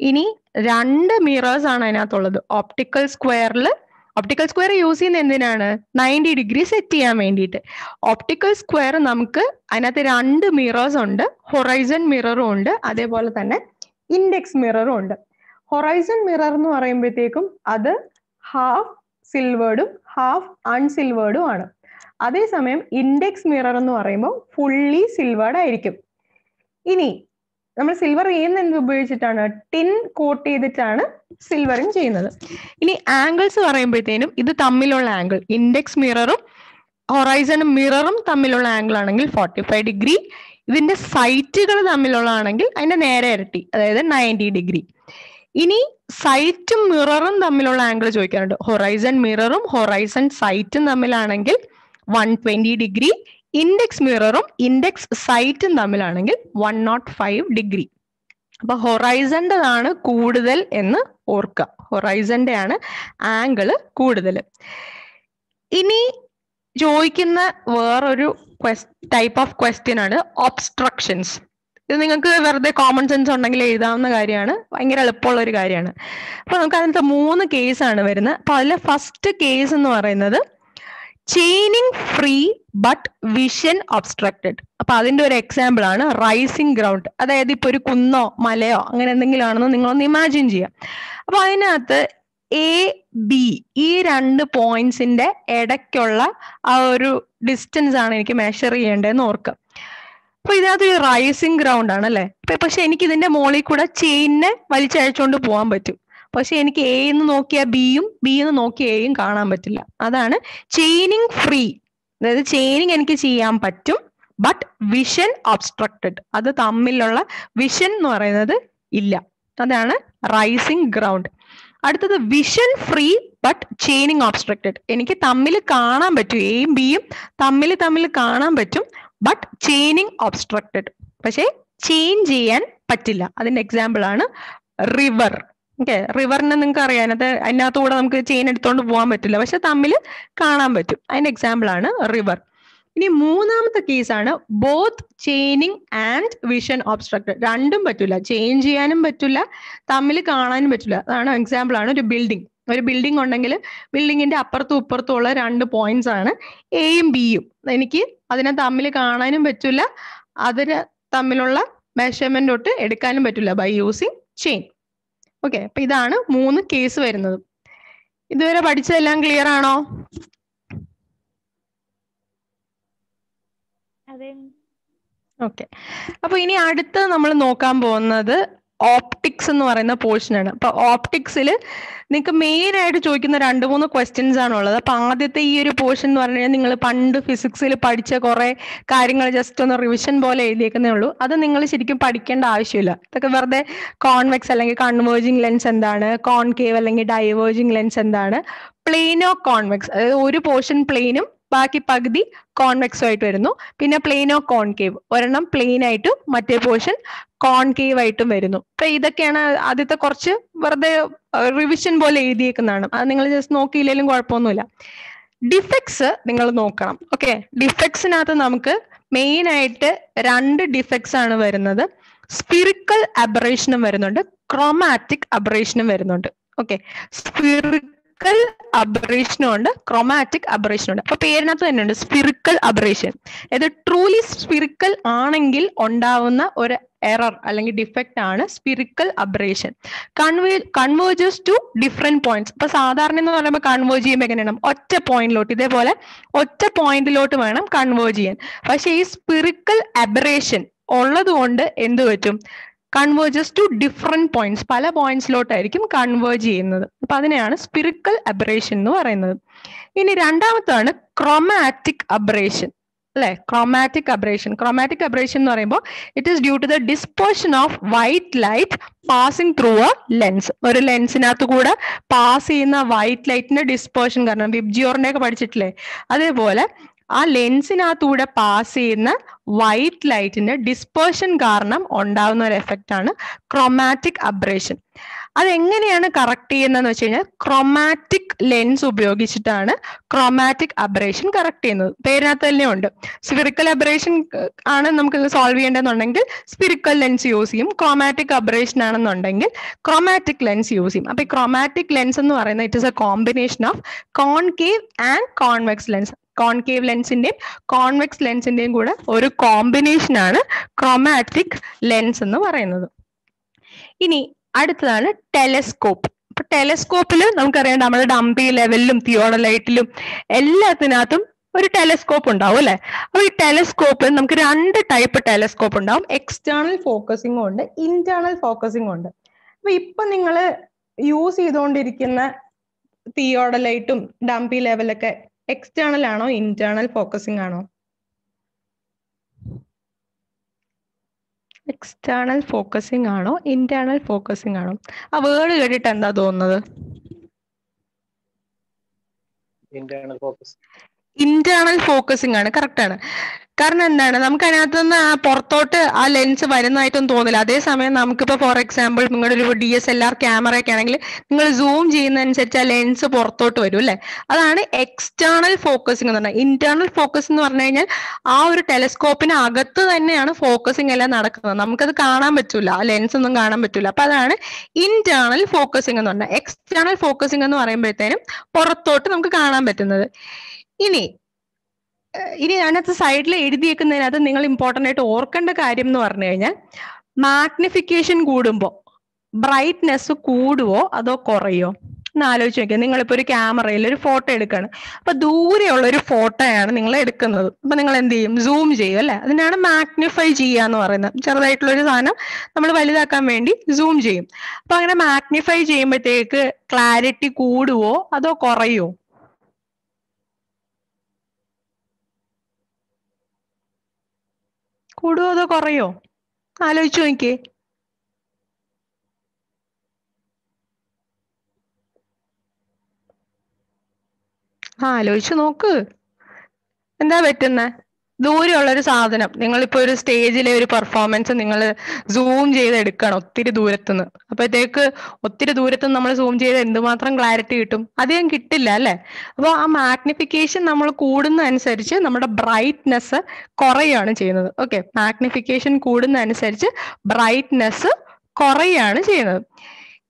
ഇനി രണ്ട് മിറേഴ്സ് ആണ് അതിനകത്തുള്ളത്. ഓപ്റ്റിക്കൽ സ്ക്വയറിൽ ഓപ്റ്റിക്കൽ സ്ക്വയർ യൂസ് ചെയ്യുന്ന എന്തിനാണ്? നയന്റി ഡിഗ്രി സെറ്റ് ചെയ്യാൻ വേണ്ടിയിട്ട്. ഓപ്റ്റിക്കൽ സ്ക്വയർ നമുക്ക് അതിനകത്ത് രണ്ട് മിറേഴ്സ് ഉണ്ട്. ഹൊറൈസൺ മിററും ഉണ്ട്. അതേപോലെ തന്നെ ഇൻഡെക്സ് മിററും ഉണ്ട്. ഹൊറൈസൺ മിറർ എന്ന് പറയുമ്പോഴത്തേക്കും അത് ഹാഫ് സിൽവേർഡും ഹാഫ് അൺസിൽവേർഡും ആണ്. അതേസമയം ഇൻഡെക്സ് മിറർ എന്ന് പറയുമ്പോൾ ഫുള്ളി സിൽവേർഡ് ആയിരിക്കും. ഇനി നമ്മൾ സിൽവർ ചെയ്യുന്ന എന്ത് ഉപയോഗിച്ചിട്ടാണ്? ടിൻ കോട്ട് ചെയ്തിട്ടാണ് സിൽവറിങ് ചെയ്യുന്നത്. ഇനി ആംഗിൾസ് പറയുമ്പോഴത്തേനും ഇത് തമ്മിലുള്ള ആംഗിൾ ഇൻഡെക്സ് മിററും ഹൊറൈസണും മിററും തമ്മിലുള്ള ആംഗിൾ ആണെങ്കിൽ ഫോർട്ടി ഫൈവ് ഡിഗ്രി ഇതിന്റെ സൈറ്റുകൾ തമ്മിലുള്ളതാണെങ്കിൽ അതിന്റെ നേരെ ഇരട്ടി അതായത് നയന്റി ഡിഗ്രി ഇനി സൈറ്റും മിററും തമ്മിലുള്ള ആംഗിൾ ചോദിക്കാറുണ്ട്. ഹൊറൈസൺ മിററും ഹൊറൈസൺ സൈറ്റും തമ്മിലാണെങ്കിൽ വൺ ട്വന്റി ഡിഗ്രി ഇൻഡെക്സ് മിററും ഇൻഡെക്സ് സൈറ്റും തമ്മിലാണെങ്കിൽ വൺ നോട്ട് ഫൈവ് ഡിഗ്രി അപ്പൊ ഹൊറൈസന്റെതാണ് കൂടുതൽ എന്ന് ഓർക്കുക. ഹൊറൈസന്റെ ആണ് ആംഗിൾ കൂടുതൽ. ഇനി ചോദിക്കുന്ന വേറൊരു ടൈപ്പ് ഓഫ് ക്വസ്റ്റ്യൻ ആണ് ഒബ്സ്ട്രക്ഷൻസ് ഇത് നിങ്ങൾക്ക് വെറുതെ കോമൺ സെൻസ് ഉണ്ടെങ്കിൽ എഴുതാവുന്ന കാര്യമാണ്. ഭയങ്കര എളുപ്പമുള്ള ഒരു കാര്യമാണ്. അപ്പൊ നമുക്ക് അതിനകത്ത് മൂന്ന് കേസാണ് വരുന്നത്. അപ്പൊ അതിലെ ഫസ്റ്റ് കേസ് എന്ന് പറയുന്നത് chaining free but vision obstructed അപ്പൊ അതിന്റെ ഒരു എക്സാമ്പിൾ ആണ് റൈസിംഗ് ഗ്രൗണ്ട് അതായത് ഇപ്പൊ ഒരു കുന്നോ മലയോ അങ്ങനെ എന്തെങ്കിലും ആണെന്ന് നിങ്ങളൊന്ന് ഇമാജിൻ ചെയ്യാം. അപ്പൊ അതിനകത്ത് എ ബി ഈ രണ്ട് പോയിന്റ്സിന്റെ ഇടയ്ക്കുള്ള ആ ഒരു ഡിസ്റ്റൻസ് ആണ് എനിക്ക് മെഷർ ചെയ്യേണ്ടതെന്ന് ഓർക്കുക. അപ്പൊ ഇതിനകത്ത് ഒരു റൈസിംഗ് ഗ്രൗണ്ട് ആണ് അല്ലെ? പക്ഷെ എനിക്ക് ഇതിന്റെ മുകളിൽ കൂടെ ചെയിനെ വലിച്ചയച്ചുകൊണ്ട് പോകാൻ പറ്റും. പക്ഷെ എനിക്ക് എന്ന് നോക്കിയാൽ ബിയും ബി എന്ന് നോക്കിയ എയും കാണാൻ പറ്റില്ല. അതാണ് ചെയിനിങ് ഫ്രീ അതായത് ചെയിനിങ് എനിക്ക് ചെയ്യാൻ പറ്റും ബട്ട് വിഷൻ ഒബ്സ്ട്രക്റ്റഡ് അത് തമ്മിലുള്ള വിഷൻ എന്ന് പറയുന്നത് ഇല്ല. അതാണ് റൈസിങ് ഗ്രൗണ്ട് അടുത്തത് vision free but chaining obstructed എനിക്ക് തമ്മിൽ കാണാൻ പറ്റും. എയും ബിയും തമ്മിൽ തമ്മിൽ കാണാൻ പറ്റും ബട്ട് ചെയിനിങ് ഓബ്സ്ട്രക്റ്റഡ് പക്ഷേ ചെയിൻ ചെയ്യാൻ പറ്റില്ല. അതിന്റെ എക്സാമ്പിൾ ആണ് റിവർ ഓക്കെ റിവറിനെ നിങ്ങൾക്ക് അറിയാം. അതിനകത്ത് അതിനകത്തുകൂടെ നമുക്ക് ചെയിൻ എടുത്തോണ്ട് പോകാൻ പറ്റില്ല. പക്ഷെ തമ്മിൽ കാണാൻ പറ്റും. അതിന്റെ എക്സാമ്പിൾ ആണ് റിവർ. ഇനി മൂന്നാമത്തെ കേസാണ് both chaining and vision obstruct രണ്ടും പറ്റില്ല ചെയിൻ ചെയ്യാനും പറ്റില്ല തമ്മിൽ കാണാനും പറ്റില്ല അതാണ് എക്സാമ്പിൾ ആണ് ഒരു ബിൽഡിംഗ് ഒരു ബിൽഡിംഗ് ഉണ്ടെങ്കിൽ ബിൽഡിങ്ങിന്റെ അപ്പുറത്തും ഇപ്പുറത്തും ഉള്ള രണ്ട് പോയിന്റ്സ് ആണ് എയും ബിയും എനിക്ക് അതിനെ തമ്മിൽ കാണാനും പറ്റില്ല അതിന് തമ്മിലുള്ള മെഷർമെന്റ് തൊട്ട് എടുക്കാനും പറ്റില്ല ബൈ യൂസിങ് ചെയിൻ ഓക്കെ അപ്പൊ ഇതാണ് മൂന്ന് കേസ് വരുന്നത്. ഇതുവരെ പഠിച്ചതെല്ലാം ക്ലിയർ ആണോ? ഓക്കെ അപ്പൊ ഇനി അടുത്ത നമ്മൾ നോക്കാൻ പോകുന്നത് ഓപ്റ്റിക്സ് എന്ന് പറയുന്ന പോർഷൻ ആണ്. അപ്പൊ ഓപ്റ്റിക്സിൽ നിങ്ങൾക്ക് മെയിൻ ആയിട്ട് ചോദിക്കുന്ന രണ്ട് മൂന്ന് ക്വസ്റ്റ്യൻസ് ആണ് ഉള്ളത്. അപ്പൊ ആദ്യത്തെ ഈ ഒരു പോർഷൻ എന്ന് പറഞ്ഞു കഴിഞ്ഞാൽ നിങ്ങൾ പണ്ട് ഫിസിക്സിൽ പഠിച്ച കുറെ കാര്യങ്ങൾ ജസ്റ്റ് ഒന്ന് റിവിഷൻ പോലെ എഴുതിയേക്കുന്നേ ഉള്ളൂ. അത് നിങ്ങൾ ശരിക്കും പഠിക്കേണ്ട ആവശ്യമില്ല. ഇതൊക്കെ വെറുതെ കോൺവെക്സ് അല്ലെങ്കിൽ കൺവേർജിങ് ലെൻസ് എന്താണ് കോൺകേവ് അല്ലെങ്കിൽ ഡൈവേർജിങ് ലെൻസ് എന്താണ് പ്ലെയിനോ കോൺവെക്സ് അതായത് ഒരു പോർഷൻ പ്ലെയിനും ബാക്കി പകുതി കോൺവെക്സും ആയിട്ട് വരുന്നു. പിന്നെ പ്ലെയിനോ കോൺകേവ് ഒരെണ്ണം പ്ലെയിൻ ആയിട്ടും മറ്റേ പോർഷൻ കോൺകേവ് ആയിട്ടും വരുന്നു. അപ്പൊ ഇതൊക്കെയാണ് ആദ്യത്തെ കുറച്ച് വെറുതെ റിവിഷൻ പോലെ എഴുതിയേക്കുന്നതാണ്. അത് നിങ്ങൾ ജസ്റ്റ് നോക്കിയില്ലെങ്കിലും കുഴപ്പമൊന്നുമില്ല. ഡിഫക്ട്സ് നിങ്ങൾ നോക്കണം. ഓക്കെ ഡിഫക്ട്സിനകത്ത് നമുക്ക് മെയിൻ ആയിട്ട് രണ്ട് ഡിഫക്ട്സ് ആണ് വരുന്നത്. സ്പിറിക്കൽ അബറേഷനും വരുന്നുണ്ട്. ക്രോമാറ്റിക് അബറേഷനും വരുന്നുണ്ട്. ഓക്കെ സ്പിറിക്കൽ അബറേഷനും ഉണ്ട് ക്രോമാറ്റിക് അബറേഷനും ഉണ്ട്. അപ്പൊ പേരിനകത്ത് തന്നെ ഉണ്ട് സ്പിറിക്കൽ അബറേഷൻ ഇത് ട്രൂലി സ്പിറിക്കൽ ആണെങ്കിൽ ഉണ്ടാവുന്ന ഒരു എറർ അല്ലെങ്കിൽ ഡിഫക്റ്റ് ആണ് സ്പിറിക്കൽ അബറേഷൻ കൺവേ കൺവേർജസ് ടു ഡിഫറെന്റ് പോയിന്റ്സ് ഇപ്പൊ സാധാരണ എന്ന് പറയുമ്പോൾ കൺവേർജ് ചെയ്യുമ്പോൾ എങ്ങനെയാണ്? ഒറ്റ പോയിന്റിലോട്ട് ഇതേപോലെ ഒറ്റ പോയിന്റിലോട്ട് വേണം കൺവേർജ് ചെയ്യാൻ. പക്ഷേ ഈ സ്പിറിക്കൽ അബറേഷൻ ഉള്ളത് കൊണ്ട് എന്ത് പറ്റും? കൺവേർജസ് ടു ഡിഫറെന്റ് പോയിന്റ്സ് പല പോയിന്റ്സിലോട്ടായിരിക്കും കൺവേർജ് ചെയ്യുന്നത്. അപ്പൊ അതിനെയാണ് സ്പിറിക്കൽ അബറേഷൻ എന്ന് പറയുന്നത്. ഇനി രണ്ടാമത്താണ് ക്രോമാറ്റിക് അബറേഷൻ അല്ലെ? ക്രോമാറ്റിക് അബറേഷൻ ക്രോമാറ്റിക് അബറേഷൻ എന്ന് പറയുമ്പോൾ it is due to the dispersion of white light passing through a lens ഒരു ലെൻസിനകത്ത് കൂടെ പാസ് ചെയ്യുന്ന വൈറ്റ് ലൈറ്റിന്റെ ഡിസ്പേർഷൻ കാരണം വിബ്ജിയോറിനെ ഒക്കെ പഠിച്ചിട്ടില്ലേ? അതേപോലെ ആ ലെൻസിനകത്തൂടെ പാസ് ചെയ്യുന്ന വൈറ്റ് ലൈറ്റിന്റെ ഡിസ്പേർഷൻ കാരണം ഉണ്ടാകുന്ന ഒരു എഫക്റ്റ് ആണ് ക്രൊമാറ്റിക് അബ്രേഷൻ അതെങ്ങനെയാണ് കറക്റ്റ് ചെയ്യുന്നതെന്ന് വെച്ച് കഴിഞ്ഞാൽ ക്രൊമാറ്റിക് ലെൻസ് ഉപയോഗിച്ചിട്ടാണ് ക്രൊമാറ്റിക് അബ്രേഷൻ കറക്റ്റ് ചെയ്യുന്നത്. പേരിനകത്ത് തന്നെ ഉണ്ട്. സ്പിറിക്കൽ അബ്രേഷൻ ആണ് നമുക്ക് സോൾവ് ചെയ്യേണ്ടതെന്നുണ്ടെങ്കിൽ സ്പിറിക്കൽ ലെൻസ് യൂസ് ചെയ്യും. ക്രൊമാറ്റിക് അബ്രേഷൻ ആണെന്നുണ്ടെങ്കിൽ ക്രൊമാറ്റിക് ലെൻസ് യൂസ് ചെയ്യും. അപ്പൊ ഈ ക്രൊമാറ്റിക് ലെൻസ് എന്ന് പറയുന്നത് it is a combination of concave and convex lens concave ലെൻസിന്റെയും convex ലെൻസിന്റെയും കൂടെ ഒരു കോമ്പിനേഷൻ ആണ് ക്രോമാറ്റിക് ലെൻസ് എന്ന് പറയുന്നത്. ഇനി അടുത്തതാണ് ടെലസ്കോപ്പ് ഇപ്പൊ ടെലസ്കോപ്പിൽ നമുക്കറിയാം നമ്മുടെ ഡംബി ലെവലിലും തിയോഡലൈറ്റിലും എല്ലാത്തിനകത്തും ഒരു ടെലസ്കോപ്പ് ഉണ്ടാവും അല്ലെ? അപ്പൊ ഈ ടെലസ്കോപ്പിൽ നമുക്ക് രണ്ട് ടൈപ്പ് ടെലസ്കോപ്പ് ഉണ്ടാവും. എക്സ്റ്റേണൽ ഫോക്കസിംഗും ഉണ്ട് ഇന്റേണൽ ഫോക്കസിംഗും ഉണ്ട്. അപ്പൊ ഇപ്പൊ നിങ്ങൾ യൂസ് ചെയ്തുകൊണ്ടിരിക്കുന്ന തിയോഡലൈറ്റും ഡംപി ലെവലൊക്കെ എക്സ്റ്റേണൽ ആണോ ഇന്റേണൽ ഫോക്കസിംഗ് ആണോ? എക്സ്റ്റേണൽ ഫോക്കസിംഗ് ആണോ ഇന്റേണൽ ഫോക്കസിംഗ് ആണോ? ആ വേർഡ് കേട്ടിട്ട് എന്താ തോന്നുന്നത്? ഇന്റേണൽ ഫോക്കസ് ഇന്റേണൽ ഫോക്കസിംഗ് ആണ് കറക്റ്റ് ആണ്. കാരണം എന്താണ്? നമുക്ക് അതിനകത്തുനിന്ന് ആ പുറത്തോട്ട് ആ ലെൻസ് വരുന്നതായിട്ടൊന്നും തോന്നില്ല. അതേസമയം നമുക്കിപ്പോ ഫോർ എക്സാമ്പിൾ നിങ്ങളുടെ ഒരു D S L R camera ഒക്കെ ആണെങ്കിൽ നിങ്ങൾ സൂം ചെയ്യുന്നതനുസരിച്ച് ആ ലെൻസ് പുറത്തോട്ട് വരും അല്ലെ? അതാണ് എക്സ്റ്റേണൽ ഫോക്കസിംഗ് എന്ന് പറഞ്ഞാൽ ഇന്റേണൽ ഫോക്കസ് എന്ന് പറഞ്ഞു കഴിഞ്ഞാൽ ആ ഒരു ടെലസ്കോപ്പിന് അകത്ത് തന്നെയാണ് ഫോക്കസിംഗ് എല്ലാം നടക്കുന്നത്. നമുക്കത് കാണാൻ പറ്റൂല. ആ ലെൻസ് ഒന്നും കാണാൻ പറ്റൂല. അപ്പൊ അതാണ് ഇന്റേണൽ ഫോക്കസിംഗ് എന്ന് പറഞ്ഞാൽ എക്സ്റ്റേണൽ ഫോക്കസിംഗ് എന്ന് പറയുമ്പോഴത്തേനും പുറത്തോട്ട് നമുക്ക് കാണാൻ പറ്റുന്നത്. ഇനി ഇനി ഞാനത് സൈഡിൽ എഴുതിയേക്കുന്നതിനകത്ത് നിങ്ങൾ ഇമ്പോർട്ടന്റ് ആയിട്ട് ഓർക്കേണ്ട കാര്യം എന്ന് പറഞ്ഞു കഴിഞ്ഞാൽ മാഗ്നിഫിക്കേഷൻ കൂടുമ്പോൾ ബ്രൈറ്റ്നെസ് കൂടുവോ അതോ കുറയോ എന്ന് ആലോചിച്ച് നോക്കിയാൽ നിങ്ങളിപ്പോൾ ഒരു ക്യാമറയിൽ ഒരു ഫോട്ടോ എടുക്കുകയാണ് അപ്പൊ ദൂരെയുള്ള ഒരു ഫോട്ടോയാണ് നിങ്ങൾ എടുക്കുന്നത്. അപ്പൊ നിങ്ങൾ എന്ത് ചെയ്യും? സൂം ചെയ്യും അല്ലെ? അതിനാണ് മാഗ്നിഫൈ ചെയ്യുക എന്ന് പറയുന്നത്. ചെറുതായിട്ടുള്ള ഒരു സാധനം നമ്മൾ വലുതാക്കാൻ വേണ്ടി സൂം ചെയ്യും. അപ്പൊ അങ്ങനെ മാഗ്നിഫൈ ചെയ്യുമ്പോഴത്തേക്ക് ക്ലാരിറ്റി കൂടുവോ അതോ കുറയോ കൂടുവോ അതോ കുറയോ? ആലോചിച്ചു നോക്കിയേ. ആലോചിച്ചു നോക്ക്. എന്താ പറ്റുന്നേ? ദൂരെയുള്ള ഒരു സാധനം. നിങ്ങളിപ്പോ ഒരു സ്റ്റേജിലെ ഒരു പെർഫോമൻസ് നിങ്ങൾ സൂം ചെയ്ത് എടുക്കണം ഒത്തിരി ദൂരത്തുനിന്ന് അപ്പോഴത്തേക്ക് ഒത്തിരി ദൂരത്തുനിന്ന് നമ്മൾ സൂം ചെയ്ത് എന്തുമാത്രം ക്ലാരിറ്റി കിട്ടും? അധികം കിട്ടില്ല അല്ലെ? അപ്പോൾ ആ മാഗ്നിഫിക്കേഷൻ നമ്മൾ കൂടുന്ന അനുസരിച്ച് നമ്മുടെ ബ്രൈറ്റ്നെസ് കുറയുകയാണ് ചെയ്യുന്നത്. ഓക്കെ മാഗ്നിഫിക്കേഷൻ കൂടുന്ന അനുസരിച്ച് ബ്രൈറ്റ്നെസ് കുറയുകയാണ് ചെയ്യുന്നത്.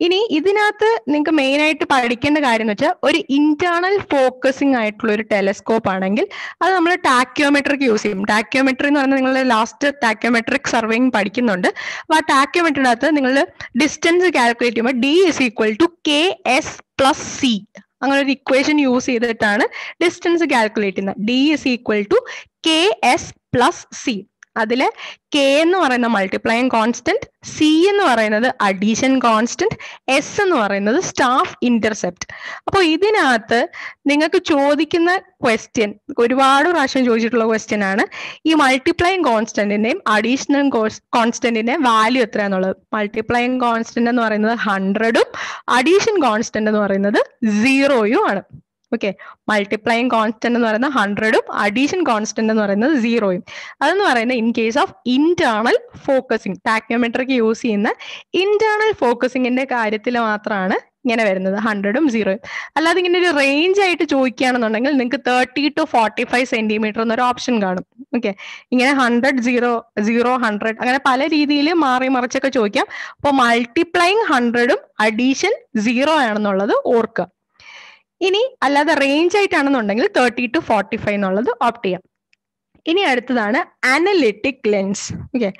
ഇനി ഇതിനകത്ത് നിങ്ങൾക്ക് മെയിൻ ആയിട്ട് പഠിക്കേണ്ട കാര്യം എന്ന് വെച്ചാൽ ഒരു ഇന്റേണൽ ഫോക്കസിംഗ് ആയിട്ടുള്ള ഒരു ടെലസ്കോപ്പ് ആണെങ്കിൽ അത് നമ്മൾ ടാക്യോമെട്രിക് യൂസ് ചെയ്യും. ടാക്യോമെട്രി എന്ന് പറഞ്ഞാൽ നിങ്ങൾ ലാസ്റ്റ് ടാക്യോമെട്രിക് സർവേയിങ് പഠിക്കുന്നുണ്ട്. അപ്പൊ ആ ടാക്യോമെട്രിയുടെ അകത്ത് നിങ്ങൾ ഡിസ്റ്റൻസ് കാൽക്കുലേറ്റ് ചെയ്യുമ്പോൾ D is equal to K S plus C അങ്ങനെ ഒരു ഇക്വേഷൻ യൂസ് ചെയ്തിട്ടാണ് ഡിസ്റ്റൻസ് കാൽക്കുലേറ്റ് ചെയ്യുന്നത്. D is equal to K S plus C അതിൽ കെ എന്ന് പറയുന്ന മൾട്ടിപ്ലൈങ് കോൺസ്റ്റന്റ് സി എന്ന് പറയുന്നത് അഡീഷൻ കോൺസ്റ്റന്റ് എസ് എന്ന് പറയുന്നത് സ്റ്റാഫ് ഇന്റർസെപ്റ്റ് അപ്പോൾ ഇതിനകത്ത് നിങ്ങൾക്ക് ചോദിക്കുന്ന ക്വസ്റ്റ്യൻ ഒരുപാട് പ്രാവശ്യം ചോദിച്ചിട്ടുള്ള ക്വസ്റ്റ്യൻ ആണ് ഈ മൾട്ടിപ്ലൈങ് കോൺസ്റ്റന്റിന്റെയും അഡീഷണൽ കോൺസ്റ്റന്റിന്റെയും വാല്യൂ എത്രയാന്നുള്ളത്. മൾട്ടിപ്ലൈങ് കോൺസ്റ്റന്റ് എന്ന് പറയുന്നത് ഹൺഡ്രഡും അഡീഷൻ കോൺസ്റ്റന്റ് എന്ന് പറയുന്നത് സീറോയും ആണ്. ഓക്കെ മൾട്ടിപ്ലൈങ് കോൺസ്റ്റന്റ് എന്ന് പറയുന്നത് ഹൺഡ്രഡും അഡീഷൻ കോൺസ്റ്റന്റ് എന്ന് പറയുന്നത് സീറോയും അതെന്ന് പറയുന്നത് in case of internal focusing ടാക്യോമെട്രിക്ക് use ചെയ്യുന്ന ഇന്റേണൽ ഫോക്കസിങ്ങിന്റെ കാര്യത്തിൽ മാത്രമാണ് ഇങ്ങനെ വരുന്നത്. ഹൺഡ്രഡും സീറോയും അല്ലാതെ ഇങ്ങനെ ഒരു റേഞ്ച് ആയിട്ട് ചോദിക്കുകയാണെന്നുണ്ടെങ്കിൽ നിങ്ങൾക്ക് thirty to forty five centimetre എന്നൊരു ഓപ്ഷൻ കാണും. ഓക്കെ ഇങ്ങനെ ഹൺഡ്രഡ് സീറോ സീറോ ഹൺഡ്രഡ് അങ്ങനെ പല രീതിയിൽ മാറി മറിച്ചൊക്കെ ചോദിക്കാം. അപ്പോൾ മൾട്ടിപ്ലൈങ് ഹൺഡ്രഡും അഡീഷൻ സീറോ ആണെന്നുള്ളത് ഓർക്കുക. ഇനി അല്ലാതെ റേഞ്ച് ആയിട്ടാണെന്നുണ്ടെങ്കിൽ തേർട്ടി ടു ഫോർട്ടി ഫൈവ് എന്നുള്ളത് ഓപ്റ്റ് ചെയ്യാം. ഇനി അടുത്തതാണ് analytic lens okay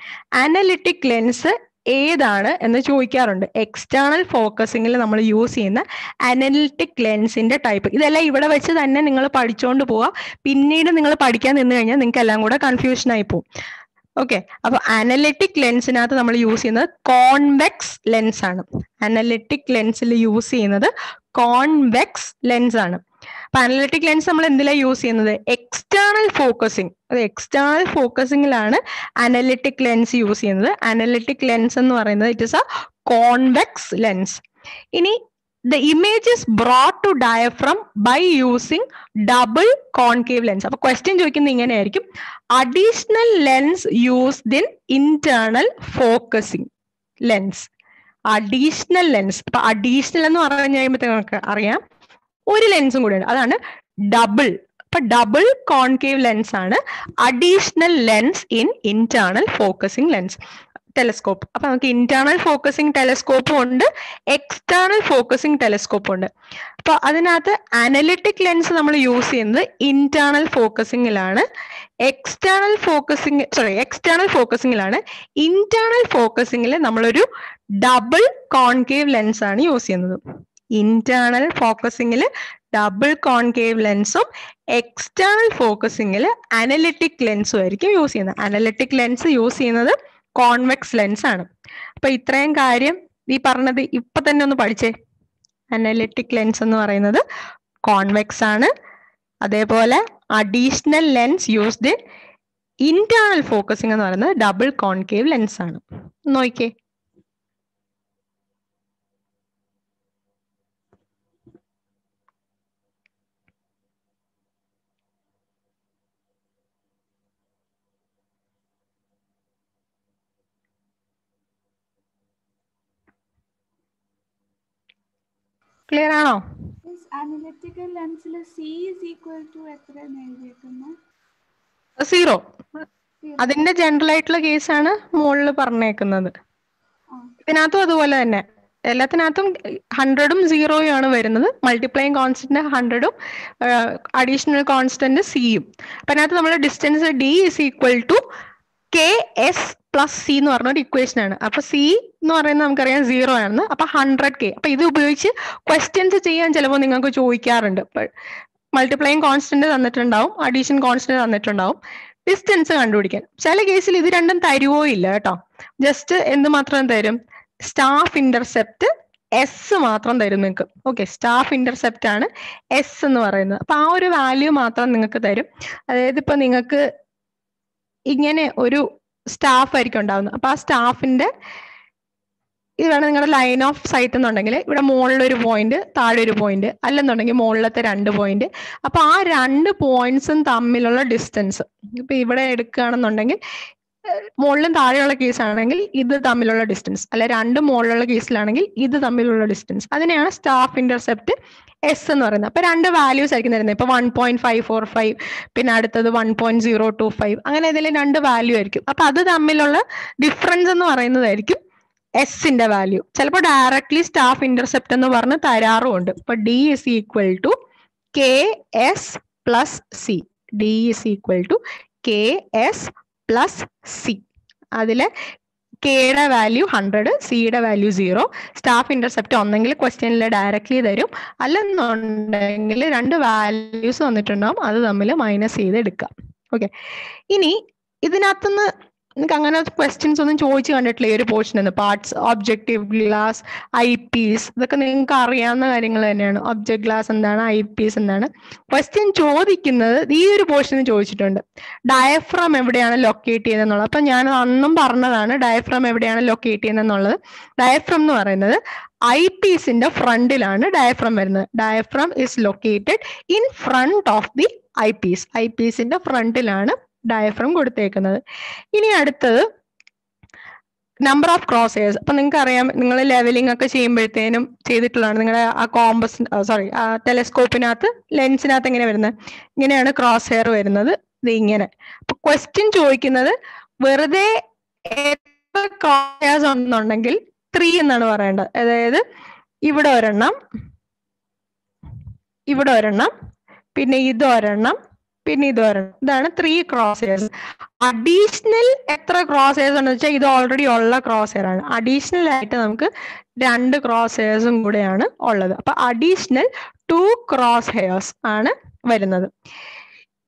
analytic lens ഏതാണ് എന്ന് ചോദിക്കാറുണ്ട്. എക്സ്റ്റേണൽ ഫോക്കസിങ്ങിൽ നമ്മൾ യൂസ് ചെയ്യുന്ന അനലിറ്റിക് ലെൻസിന്റെ ടൈപ്പ് ഇതെല്ലാം ഇവിടെ വെച്ച് തന്നെ നിങ്ങൾ പഠിച്ചുകൊണ്ട് പോവുക പിന്നീട് നിങ്ങൾ പഠിക്കാൻ നിന്ന് കഴിഞ്ഞാൽ നിങ്ങൾക്ക് എല്ലാം കൂടെ കൺഫ്യൂഷൻ ആയി പോകും ഓക്കെ അപ്പൊ അനലിറ്റിക് ലെൻസിനകത്ത് നമ്മൾ യൂസ് ചെയ്യുന്നത് കോൺവെക്സ് ലെൻസ് ആണ്. അനലിറ്റിക് ലെൻസിൽ യൂസ് ചെയ്യുന്നത് കോൺവെക്സ് ലെൻസ് ആണ്. അപ്പൊ അനലിറ്റിക് ലെൻസ് നമ്മൾ എന്തിലാണ് യൂസ് ചെയ്യുന്നത്? എക്സ്റ്റേണൽ ഫോക്കസിങ് അത് എക്സ്റ്റേണൽ ഫോക്കസിങ്ങിലാണ് അനലിറ്റിക് ലെൻസ് യൂസ് ചെയ്യുന്നത്. അനലിറ്റിക് ലെൻസ് എന്ന് പറയുന്നത് it is a convex lens ഇനി the image is brought to diaphragm by using double concave lens അപ്പൊ ക്വസ്റ്റ്യൻ ചോദിക്കുന്നത് ഇങ്ങനെയായിരിക്കും. Additional lens used in internal focusing lens additional lens അപ്പൊ അഡീഷണൽ എന്ന് പറഞ്ഞു കഴിയുമ്പോഴത്തേക്ക് നമുക്ക് അറിയാം. ഒരു ലെൻസും കൂടിയുണ്ട്. അതാണ് ഡബിൾ അപ്പൊ ഡബിൾ കോൺകേവ് ലെൻസ് ആണ് additional lens in internal focusing lens telescope അപ്പൊ നമുക്ക് ഇന്റേണൽ ഫോക്കസിംഗ് ടെലസ്കോപ്പും ഉണ്ട് എക്സ്റ്റേണൽ ഫോക്കസിംഗ് ടെലസ്കോപ്പും ഉണ്ട്. അപ്പൊ അതിനകത്ത് അനലിറ്റിക് ലെൻസ് നമ്മൾ യൂസ് ചെയ്യുന്നത് ഇന്റേണൽ ഫോക്കസിംഗിലാണ് എക്സ്റ്റേണൽ ഫോക്കസിംഗ് സോറി എക്സ്റ്റേണൽ ഫോക്കസിംഗിലാണ് ഇന്റേണൽ ഫോക്കസിങ്ങിൽ നമ്മളൊരു ഡബിൾ കോൺകേവ് ലെൻസ് ആണ് യൂസ് ചെയ്യുന്നത്. ഇന്റേണൽ ഫോക്കസിങ്ങിൽ ഡബിൾ കോൺകേവ് ലെൻസും എക്സ്റ്റേണൽ ഫോക്കസിങ്ങിൽ അനലിറ്റിക് ലെൻസും ആയിരിക്കും യൂസ് ചെയ്യുന്നത്. അനലിറ്റിക് ലെൻസ് യൂസ് ചെയ്യുന്നത് കോൺവെക്സ് ലെൻസ് ആണ്. അപ്പൊ ഇത്രയും കാര്യം നീ പറഞ്ഞത് ഇപ്പൊ തന്നെ ഒന്ന് പഠിച്ചേ. അനലിറ്റിക് ലെൻസ് എന്ന് പറയുന്നത് കോൺവെക്സ് ആണ്. അതേപോലെ additional lens used in internal focusing എന്ന് പറയുന്നത് ഡബിൾ കോൺകേവ് ലെൻസ് ആണ്. നോക്കിയേ. ക്ലിയർ ആണോ? അനലിറ്റിക്കൽ ലെൻസിൽ സി ഇസ് ഈക്വൽ ടു എത്രയാണ് എഴുതിയേക്കുന്നത് സീറോ. അതിന്റെ ജനറൽ ആയിട്ടുള്ള കേസാണ് മുകളിൽ പറഞ്ഞേക്കുന്നത്. ഇതിനകത്തും അതുപോലെ തന്നെ. എല്ലാത്തിനകത്തും ഹൺഡ്രഡും സീറോയും ആണ് വരുന്നത്. മൾട്ടിപ്ലൈങ് കോൺസ്റ്റന്റ് ഹൺഡ്രഡും അഡീഷണൽ കോൺസ്റ്റന്റ് സിയും അപ്പൊ അതിനകത്ത് നമ്മൾ distance D is equal to K S plus C എന്ന് പറഞ്ഞ ഒരു ഇക്വേഷൻ ആണ്. അപ്പൊ സി എന്ന് പറയുന്നത് നമുക്കറിയാം സീറോ ആണ് അപ്പൊ ഹൺഡ്രഡ് കെ അപ്പൊ ഇത് ഉപയോഗിച്ച് ക്വസ്റ്റ്യൻസ് ചെയ്യാൻ ചിലപ്പോൾ നിങ്ങൾക്ക് ചോദിക്കാറുണ്ട്. മൾട്ടിപ്ലൈങ് കോൺസ്റ്റന്റ് തന്നിട്ടുണ്ടാവും അഡീഷൻ കോൺസ്റ്റന്റ് തന്നിട്ടുണ്ടാവും. ഡിസ്റ്റൻസ് കണ്ടുപിടിക്കാൻ. ചില കേസിൽ ഇത് രണ്ടും തരുവോ ഇല്ല കേട്ടോ. ജസ്റ്റ് എന്ത് മാത്രം തരും? സ്റ്റാഫ് ഇന്റർസെപ്റ്റ് എസ് മാത്രം തരും നിങ്ങൾക്ക്. ഓക്കെ സ്റ്റാഫ് ഇന്റർസെപ്റ്റ് ആണ് എസ് എന്ന് പറയുന്നത്. അപ്പൊ ആ ഒരു വാല്യൂ മാത്രം നിങ്ങൾക്ക് തരും. അതായത് ഇപ്പൊ നിങ്ങൾക്ക് ഇങ്ങനെ ഒരു സ്റ്റാഫ് ആയിരിക്കും ഉണ്ടാവുന്നത്. അപ്പൊ ആ സ്റ്റാഫിന്റെ ഇതാണ് നിങ്ങളുടെ ലൈൻ ഓഫ് സൈറ്റ് എന്നുണ്ടെങ്കിൽ ഇവിടെ മുകളിൽ ഒരു പോയിന്റ് താഴെ ഒരു പോയിന്റ് അല്ലെന്നുണ്ടെങ്കിൽ മുകളിലത്തെ രണ്ട് പോയിന്റ് അപ്പൊ ആ രണ്ട് പോയിന്റ്സും തമ്മിലുള്ള ഡിസ്റ്റൻസ് ഇപ്പൊ ഇവിടെ എടുക്കുകയാണെന്നുണ്ടെങ്കിൽ മുകളിലും താഴെയുള്ള കേസാണെങ്കിൽ ഇത് തമ്മിലുള്ള ഡിസ്റ്റൻസ് അല്ലെ രണ്ട് മുകളിലുള്ള കേസിലാണെങ്കിൽ ഇത് തമ്മിലുള്ള ഡിസ്റ്റൻസ് അതിനെയാണ് സ്റ്റാഫ് ഇന്റർസെപ്റ്റ് എസ് എന്ന് പറയുന്നത്. അപ്പൊ രണ്ട് വാല്യൂസ് ആയിരിക്കും തരുന്നത്. ഇപ്പൊ one point five four five പിന്നെ അടുത്തത് one point zero two five അങ്ങനെ ഏതെങ്കിലും രണ്ട് വാല്യൂ ആയിരിക്കും. അപ്പൊ അത് തമ്മിലുള്ള ഡിഫറൻസ് എന്ന് പറയുന്നതായിരിക്കും എസിന്റെ വാല്യൂ ചിലപ്പോൾ ഡയറക്ട്ലി സ്റ്റാഫ് ഇന്റർസെപ്റ്റ് എന്ന് പറഞ്ഞ് തരാറുമുണ്ട്. ഇപ്പൊ D is equal to K S plus C D is equal to K S plus C അതിലെ കെയുടെ വാല്യൂ ഹൺഡ്രഡ് സിയുടെ വാല്യൂ സീറോ സ്റ്റാഫ് ഇന്റർസെപ്റ്റ് ഒന്നെങ്കിൽ ക്വസ്റ്റ്യനിൽ ഡയറക്റ്റ്ലി തരും. അല്ലെന്നുണ്ടെങ്കിൽ രണ്ട് വാല്യൂസ് വന്നിട്ടുണ്ടാവും. അത് തമ്മിൽ മൈനസ് ചെയ്ത് എടുക്കാം ഓക്കെ ഇനി ഇതിനകത്തുനിന്ന് നിങ്ങൾക്ക് അങ്ങനെ ക്വസ്റ്റ്യൻസ് ഒന്നും ചോദിച്ചു കണ്ടിട്ടില്ല ഈ ഒരു portion parts objective glass eyepiece ഇതൊക്കെ നിങ്ങൾക്ക് അറിയാവുന്ന കാര്യങ്ങൾ തന്നെയാണ്. ഒബ്ജക്ട് ഗ്ലാസ് എന്താണ് ഐ പീസ് എന്താണ്. ക്വസ്റ്റ്യൻ ചോദിക്കുന്നത് ഈ ഒരു പോർഷൻ ചോദിച്ചിട്ടുണ്ട്. ഡയഫ്രം എവിടെയാണ് ലൊക്കേറ്റ് ചെയ്യുന്നത് അപ്പൊ ഞാൻ അന്നും പറഞ്ഞതാണ് ഡയഫ്രം എവിടെയാണ് ലൊക്കേറ്റ് ചെയ്യുന്നത് എന്നുള്ളത് ഡയഫ്രം എന്ന് പറയുന്നത് ഐ പീസിന്റെ ഫ്രണ്ടിലാണ് ഡയഫ്രം വരുന്നത്. Diaphragm is located in front of the eyepiece I പീസിന്റെ ഫ്രണ്ടിലാണ് ഡയഫ്രം കൊടുത്തേക്കുന്നത്. ഇനി അടുത്തത് നമ്പർ ഓഫ് ക്രോസ് ഹെയർസ് അപ്പൊ നിങ്ങൾക്ക് അറിയാം നിങ്ങൾ ലെവലിംഗ് ഒക്കെ ചെയ്യുമ്പോഴത്തേനും ചെയ്തിട്ടുള്ളതാണ്. നിങ്ങളുടെ ആ കോമ്പസ് സോറി ആ ടെലസ്കോപ്പിനകത്ത് ലെൻസിനകത്ത് എങ്ങനെ വരുന്നത്? ഇങ്ങനെയാണ് ക്രോസ് ഹെയർ വരുന്നത്. ഇത് ഇങ്ങനെ. അപ്പൊ ക്വസ്റ്റ്യൻ ചോദിക്കുന്നത് വെറുതെ എത്ര ക്രോസ് ഹെയർസ് ത്രീ എന്നാണ് പറയേണ്ടത്. അതായത് ഇവിടെ ഒരെണ്ണം ഇവിടെ ഒരെണ്ണം പിന്നെ ഇത് ഒരെണ്ണം പിന്നെ ഇത് വരണം. ഇതാണ് ത്രീ ക്രോസ് ഹെയർസ് അഡീഷണൽ എത്ര ക്രോസ് ഹെയർസ് ഉണ്ടെന്ന് വെച്ചാൽ ഇത് ഓൾറെഡി ഉള്ള ക്രോസ് ഹെയർ ആണ്. അഡീഷണൽ ആയിട്ട് നമുക്ക് രണ്ട് ക്രോസ് ഹെയർസും കൂടെയാണ് ഉള്ളത്. അപ്പൊ അഡീഷണൽ ടു ക്രോസ് ഹെയർസ് ആണ് വരുന്നത്.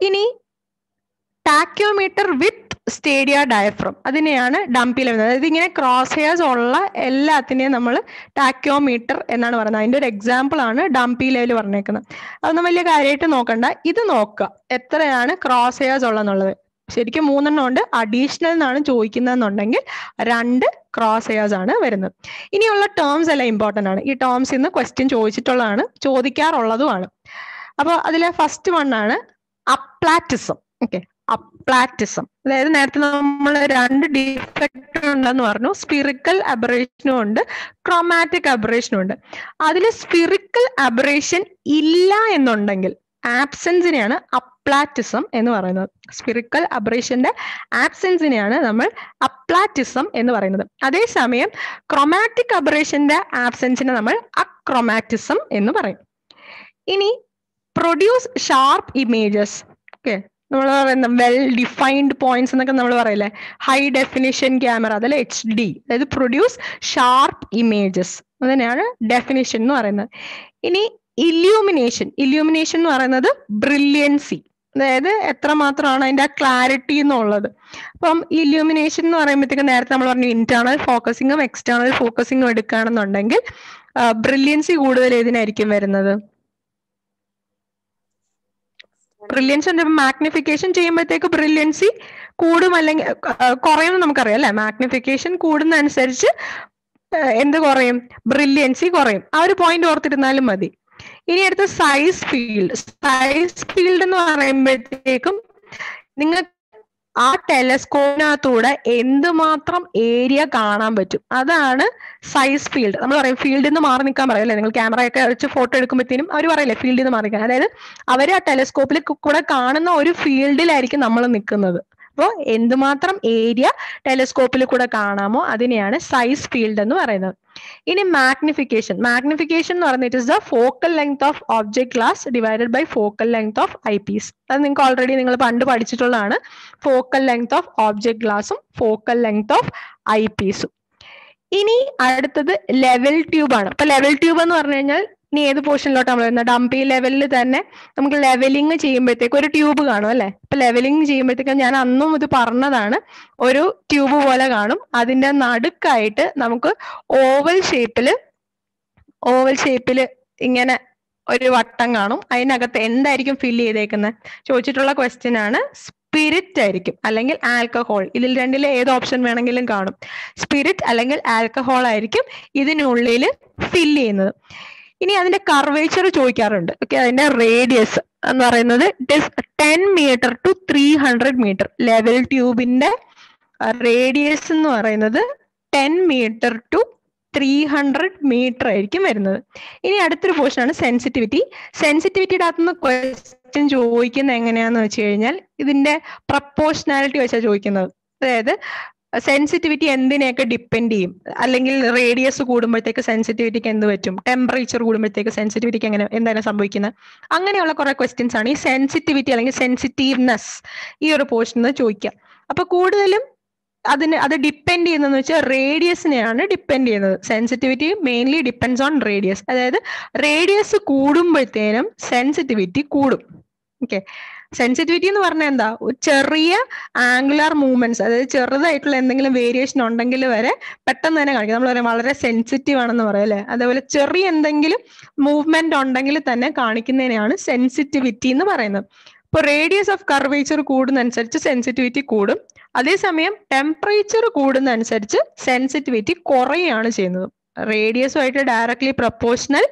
ഇനി ടാക്യോമീറ്റർ വിത്ത് സ്റ്റേഡിയ ഡയഫ്രം. അതിനെയാണ് ഡംപിൽ വരുന്നത്. അതായത് ഇങ്ങനെ ക്രോസ് ഹെയർസ് ഉള്ള എല്ലാത്തിനെയും നമ്മൾ ടാക്യോമീറ്റർ എന്നാണ് പറയുന്നത്. അതിന്റെ ഒരു എക്സാമ്പിൾ ആണ് ഡംപി ലെവൽ പറഞ്ഞേക്കുന്നത്. അതൊന്നും വലിയ കാര്യമായിട്ട് നോക്കണ്ട. ഇത് നോക്കുക. എത്രയാണ് ക്രോസ് ഹെയർസ് ഉള്ളതെന്നുള്ളത് ശരിക്കും മൂന്നെണ്ണം ഉണ്ട്. അഡീഷണൽ എന്നാണ് ചോദിക്കുന്നതെന്നുണ്ടെങ്കിൽ രണ്ട് ക്രോസ് ഹെയർസ് ആണ് വരുന്നത്. ഇനിയുള്ള ടേംസ് എല്ലാം ഇമ്പോർട്ടന്റ് ആണ്. ഈ ടേംസ് ഇന്ന് ക്വസ്റ്റ്യൻ ചോദിച്ചിട്ടുള്ളതാണ്. ചോദിക്കാറുള്ളതുമാണ്. അപ്പോൾ അതിലെ ഫസ്റ്റ് വൺ ആണ് അപ്ലാറ്റിസം. ഓക്കെ അപ്ലാറ്റിസം അതായത് നേരത്തെ നമ്മൾ രണ്ട് ഡിഫക്റ്റ് ഉണ്ടെന്ന് പറഞ്ഞു. സ്പിറിക്കൽ അബറേഷനും ഉണ്ട്. ക്രോമാറ്റിക് അബറേഷനും ഉണ്ട്. അതിൽ സ്പിറിക്കൽ അബറേഷൻ ഇല്ല എന്നുണ്ടെങ്കിൽ ആബ്സെൻസിനെയാണ് അപ്ലാറ്റിസം എന്ന് പറയുന്നത്. സ്പിറിക്കൽ അബറേഷന്റെ ആബ്സെൻസിനെയാണ് നമ്മൾ അപ്ലാറ്റിസം എന്ന് പറയുന്നത്. അതേസമയം ക്രൊമാറ്റിക് അബറേഷന്റെ ആബ്സെൻസിനെ നമ്മൾ അക്രൊമാറ്റിസം എന്ന് പറയും. ഇനി പ്രൊഡ്യൂസ് ഷാർപ്പ് ഇമേജസ് ഓക്കെ നമ്മൾ പറയുന്ന വെൽ ഡിഫൈൻഡ് പോയിന്റ്സ് എന്നൊക്കെ നമ്മൾ പറയില്ലേ? ഹൈ ഡെഫിനിഷൻ ക്യാമറ അതല്ല? എച്ച് ഡി അതായത് പ്രൊഡ്യൂസ് ഷാർപ്പ് ഇമേജസ് അതന്നെയാണ് ഡെഫിനിഷൻ എന്ന് പറയുന്നത്. ഇനി ഇല്യൂമിനേഷൻ ഇല്യൂമിനേഷൻ എന്ന് പറയുന്നത് ബ്രില്യൻസി അതായത് എത്രമാത്രമാണ് അതിന്റെ ക്ലാരിറ്റി എന്നുള്ളത്. അപ്പം ഇല്യൂമിനേഷൻ എന്ന് പറയുമ്പോഴത്തേക്ക് നേരത്തെ നമ്മൾ പറഞ്ഞു ഇന്റേണൽ ഫോക്കസിങ്ങും എക്സ്റ്റേണൽ ഫോക്കസിങ്ങും എടുക്കുകയാണെന്നുണ്ടെങ്കിൽ ബ്രില്യൻസി കൂടുതൽ ഏതിനായിരിക്കും വരുന്നത്? ബ്രില്യൻസ് മാഗ്നിഫിക്കേഷൻ ചെയ്യുമ്പോഴത്തേക്ക് ബ്രില്യൻസി കൂടും അല്ലെങ്കിൽ കുറയും നമുക്കറിയാം അല്ലെ? മാഗ്നിഫിക്കേഷൻ കൂടുന്ന അനുസരിച്ച് എന്ത് കുറയും? ബ്രില്യൻസി കുറയും. ആ ഒരു പോയിന്റ് ഓർത്തിരുന്നാലും മതി. ഇനി അടുത്ത സൈസ് ഫീൽഡ് സൈസ് ഫീൽഡ് എന്ന് പറയുമ്പോഴത്തേക്കും നിങ്ങൾ ആ ടെലസ്കോപ്പിനകത്തൂടെ എന്തുമാത്രം ഏരിയ കാണാൻ പറ്റും? അതാണ് സൈസ് ഫീൽഡ് നമ്മൾ പറയും ഫീൽഡിൽ നിന്ന് മാറി നിൽക്കാൻ പറയും അല്ലേ? നിങ്ങൾ ക്യാമറയൊക്കെ വെച്ച് ഫോട്ടോ എടുക്കുമ്പോഴത്തേനും അവർ പറയില്ലേ ഫീൽഡിൽ നിന്ന് മാറി നിൽക്കാൻ അതായത് അവർ ആ ടെലസ്കോപ്പിൽ കൂടെ കാണുന്ന ഒരു ഫീൽഡിലായിരിക്കും നമ്മൾ നിൽക്കുന്നത് അപ്പോൾ എന്തുമാത്രം ഏരിയ ടെലിസ്കോപ്പിൽ കൂടെ കാണാമോ അതിനെയാണ് സൈസ് ഫീൽഡ് എന്ന് പറയുന്നത്. ഇനി മാഗ്നിഫിക്കേഷൻ മാഗ്നിഫിക്കേഷൻ എന്ന് പറയുന്നത് it is the focal length of object glass divided by focal length of eyepiece അത് നിങ്ങൾക്ക് ഓൾറെഡി നിങ്ങൾ പണ്ട് പഠിച്ചിട്ടുള്ളതാണ്. ഫോക്കൽ ലെങ്ത് ഓഫ് ഓബ്ജെക്ട് ഗ്ലാസും ഫോക്കൽ ലെങ്ത് ഓഫ് ഐ പീസും ഇനി അടുത്തത് ലെവൽ ട്യൂബാണ് അപ്പൊ ലെവൽ ട്യൂബ് എന്ന് പറഞ്ഞു കഴിഞ്ഞാൽ ഇനി ഏത് പോർഷനിലോട്ട് നമ്മൾ വരുന്നത്? ഡംപി ലെവലിൽ തന്നെ നമുക്ക് ലെവലിംഗ് ചെയ്യുമ്പോഴത്തേക്ക് ഒരു ട്യൂബ് കാണും അല്ലെ? അപ്പൊ ലെവലിംഗ് ചെയ്യുമ്പോഴത്തേക്ക് ഞാൻ അന്നും ഇത് പറഞ്ഞതാണ്. ഒരു ട്യൂബ് പോലെ കാണും. അതിന്റെ നടുക്കായിട്ട് നമുക്ക് ഓവൽ ഷേപ്പിൽ ഓവൽ ഷേപ്പിൽ ഇങ്ങനെ ഒരു വട്ടം കാണും. അതിനകത്ത് എന്തായിരിക്കും ഫില്ല് ചെയ്തേക്കുന്നത്? ചോദിച്ചിട്ടുള്ള ക്വസ്റ്റ്യൻ ആണ്. സ്പിരിറ്റ് ആയിരിക്കും അല്ലെങ്കിൽ ആൽക്കഹോൾ ഇതിൽ രണ്ടിലെ ഏത് ഓപ്ഷൻ വേണമെങ്കിലും കാണും. സ്പിരിറ്റ് അല്ലെങ്കിൽ ആൽക്കഹോൾ ആയിരിക്കും ഇതിനുള്ളിൽ ഫില്ല് ചെയ്യുന്നത്. ഇനി അതിന്റെ കർവേച്ചർ ചോദിക്കാറുണ്ട്. ഓക്കെ അതിന്റെ റേഡിയസ് എന്ന് പറയുന്നത് it is ten metre to three hundred metre level ട്യൂബിന്റെ radius എന്ന് പറയുന്നത് ten metre to three hundred metre ആയിരിക്കും വരുന്നത്. ഇനി അടുത്തൊരു പോർഷൻ ആണ് സെൻസിറ്റിവിറ്റി സെൻസിറ്റിവിറ്റിയുടെ അകത്തുനിന്ന് ക്വസ്റ്റ്യൻ ചോദിക്കുന്നത് എങ്ങനെയാന്ന് വെച്ച് കഴിഞ്ഞാൽ ഇതിന്റെ പ്രപ്പോർഷണാലിറ്റി വെച്ചാണ് ചോദിക്കുന്നത്. അതായത് സെൻസിറ്റിവിറ്റി എന്തിനെയൊക്കെ ഡിപ്പെൻഡ് ചെയ്യും? അല്ലെങ്കിൽ റേഡിയസ് കൂടുമ്പോഴത്തേക്ക് സെൻസിറ്റിവിറ്റിക്ക് എന്ത് പറ്റും? ടെമ്പറേച്ചർ കൂടുമ്പോഴത്തേക്ക് സെൻസിറ്റിവിറ്റിക്ക് എങ്ങനെ എന്താണ് സംഭവിക്കുന്നത് അങ്ങനെയുള്ള കുറെ ക്വസ്റ്റ്യൻസ് ആണ് ഈ സെൻസിറ്റിവിറ്റി അല്ലെങ്കിൽ സെൻസിറ്റീവ്നെസ് ഈ ഒരു പോർഷനിൽ ചോദിക്കുക അപ്പൊ കൂടുതലും അതിന് അത് ഡിപ്പെൻഡ് ചെയ്യുന്നതെന്ന് വെച്ചാൽ റേഡിയസിനെയാണ് ഡിപ്പെൻഡ് ചെയ്യുന്നത്. Sensitivity mainly depends on radius അതായത് റേഡിയസ് കൂടുമ്പോഴത്തേനും സെൻസിറ്റിവിറ്റി കൂടും. ഓക്കെ സെൻസിറ്റിവിറ്റി എന്ന് പറഞ്ഞാൽ എന്താ? ഒരു ചെറിയ ആംഗുലാർ മൂവ്മെന്റ്സ് അതായത് ചെറുതായിട്ടുള്ള എന്തെങ്കിലും വേരിയേഷൻ ഉണ്ടെങ്കിൽ വരെ പെട്ടെന്ന് തന്നെ കാണിക്കും. നമ്മൾ പറയാം വളരെ സെൻസിറ്റീവ് ആണെന്ന് പറയാം അല്ലെ? അതേപോലെ ചെറിയ എന്തെങ്കിലും മൂവ്മെന്റ് ഉണ്ടെങ്കിൽ തന്നെ കാണിക്കുന്നതിനെയാണ് സെൻസിറ്റിവിറ്റി എന്ന് പറയുന്നത്. ഇപ്പൊ റേഡിയസ് ഓഫ് കർവേച്ചർ കൂടുന്നതനുസരിച്ച് സെൻസിറ്റിവിറ്റി കൂടും. അതേസമയം ടെമ്പറേച്ചർ കൂടുന്നതനുസരിച്ച് സെൻസിറ്റിവിറ്റി കുറയുകയാണ് ചെയ്യുന്നത്. റേഡിയസുമായിട്ട് ഡയറക്ട്ലി പ്രപ്പോർഷണൽ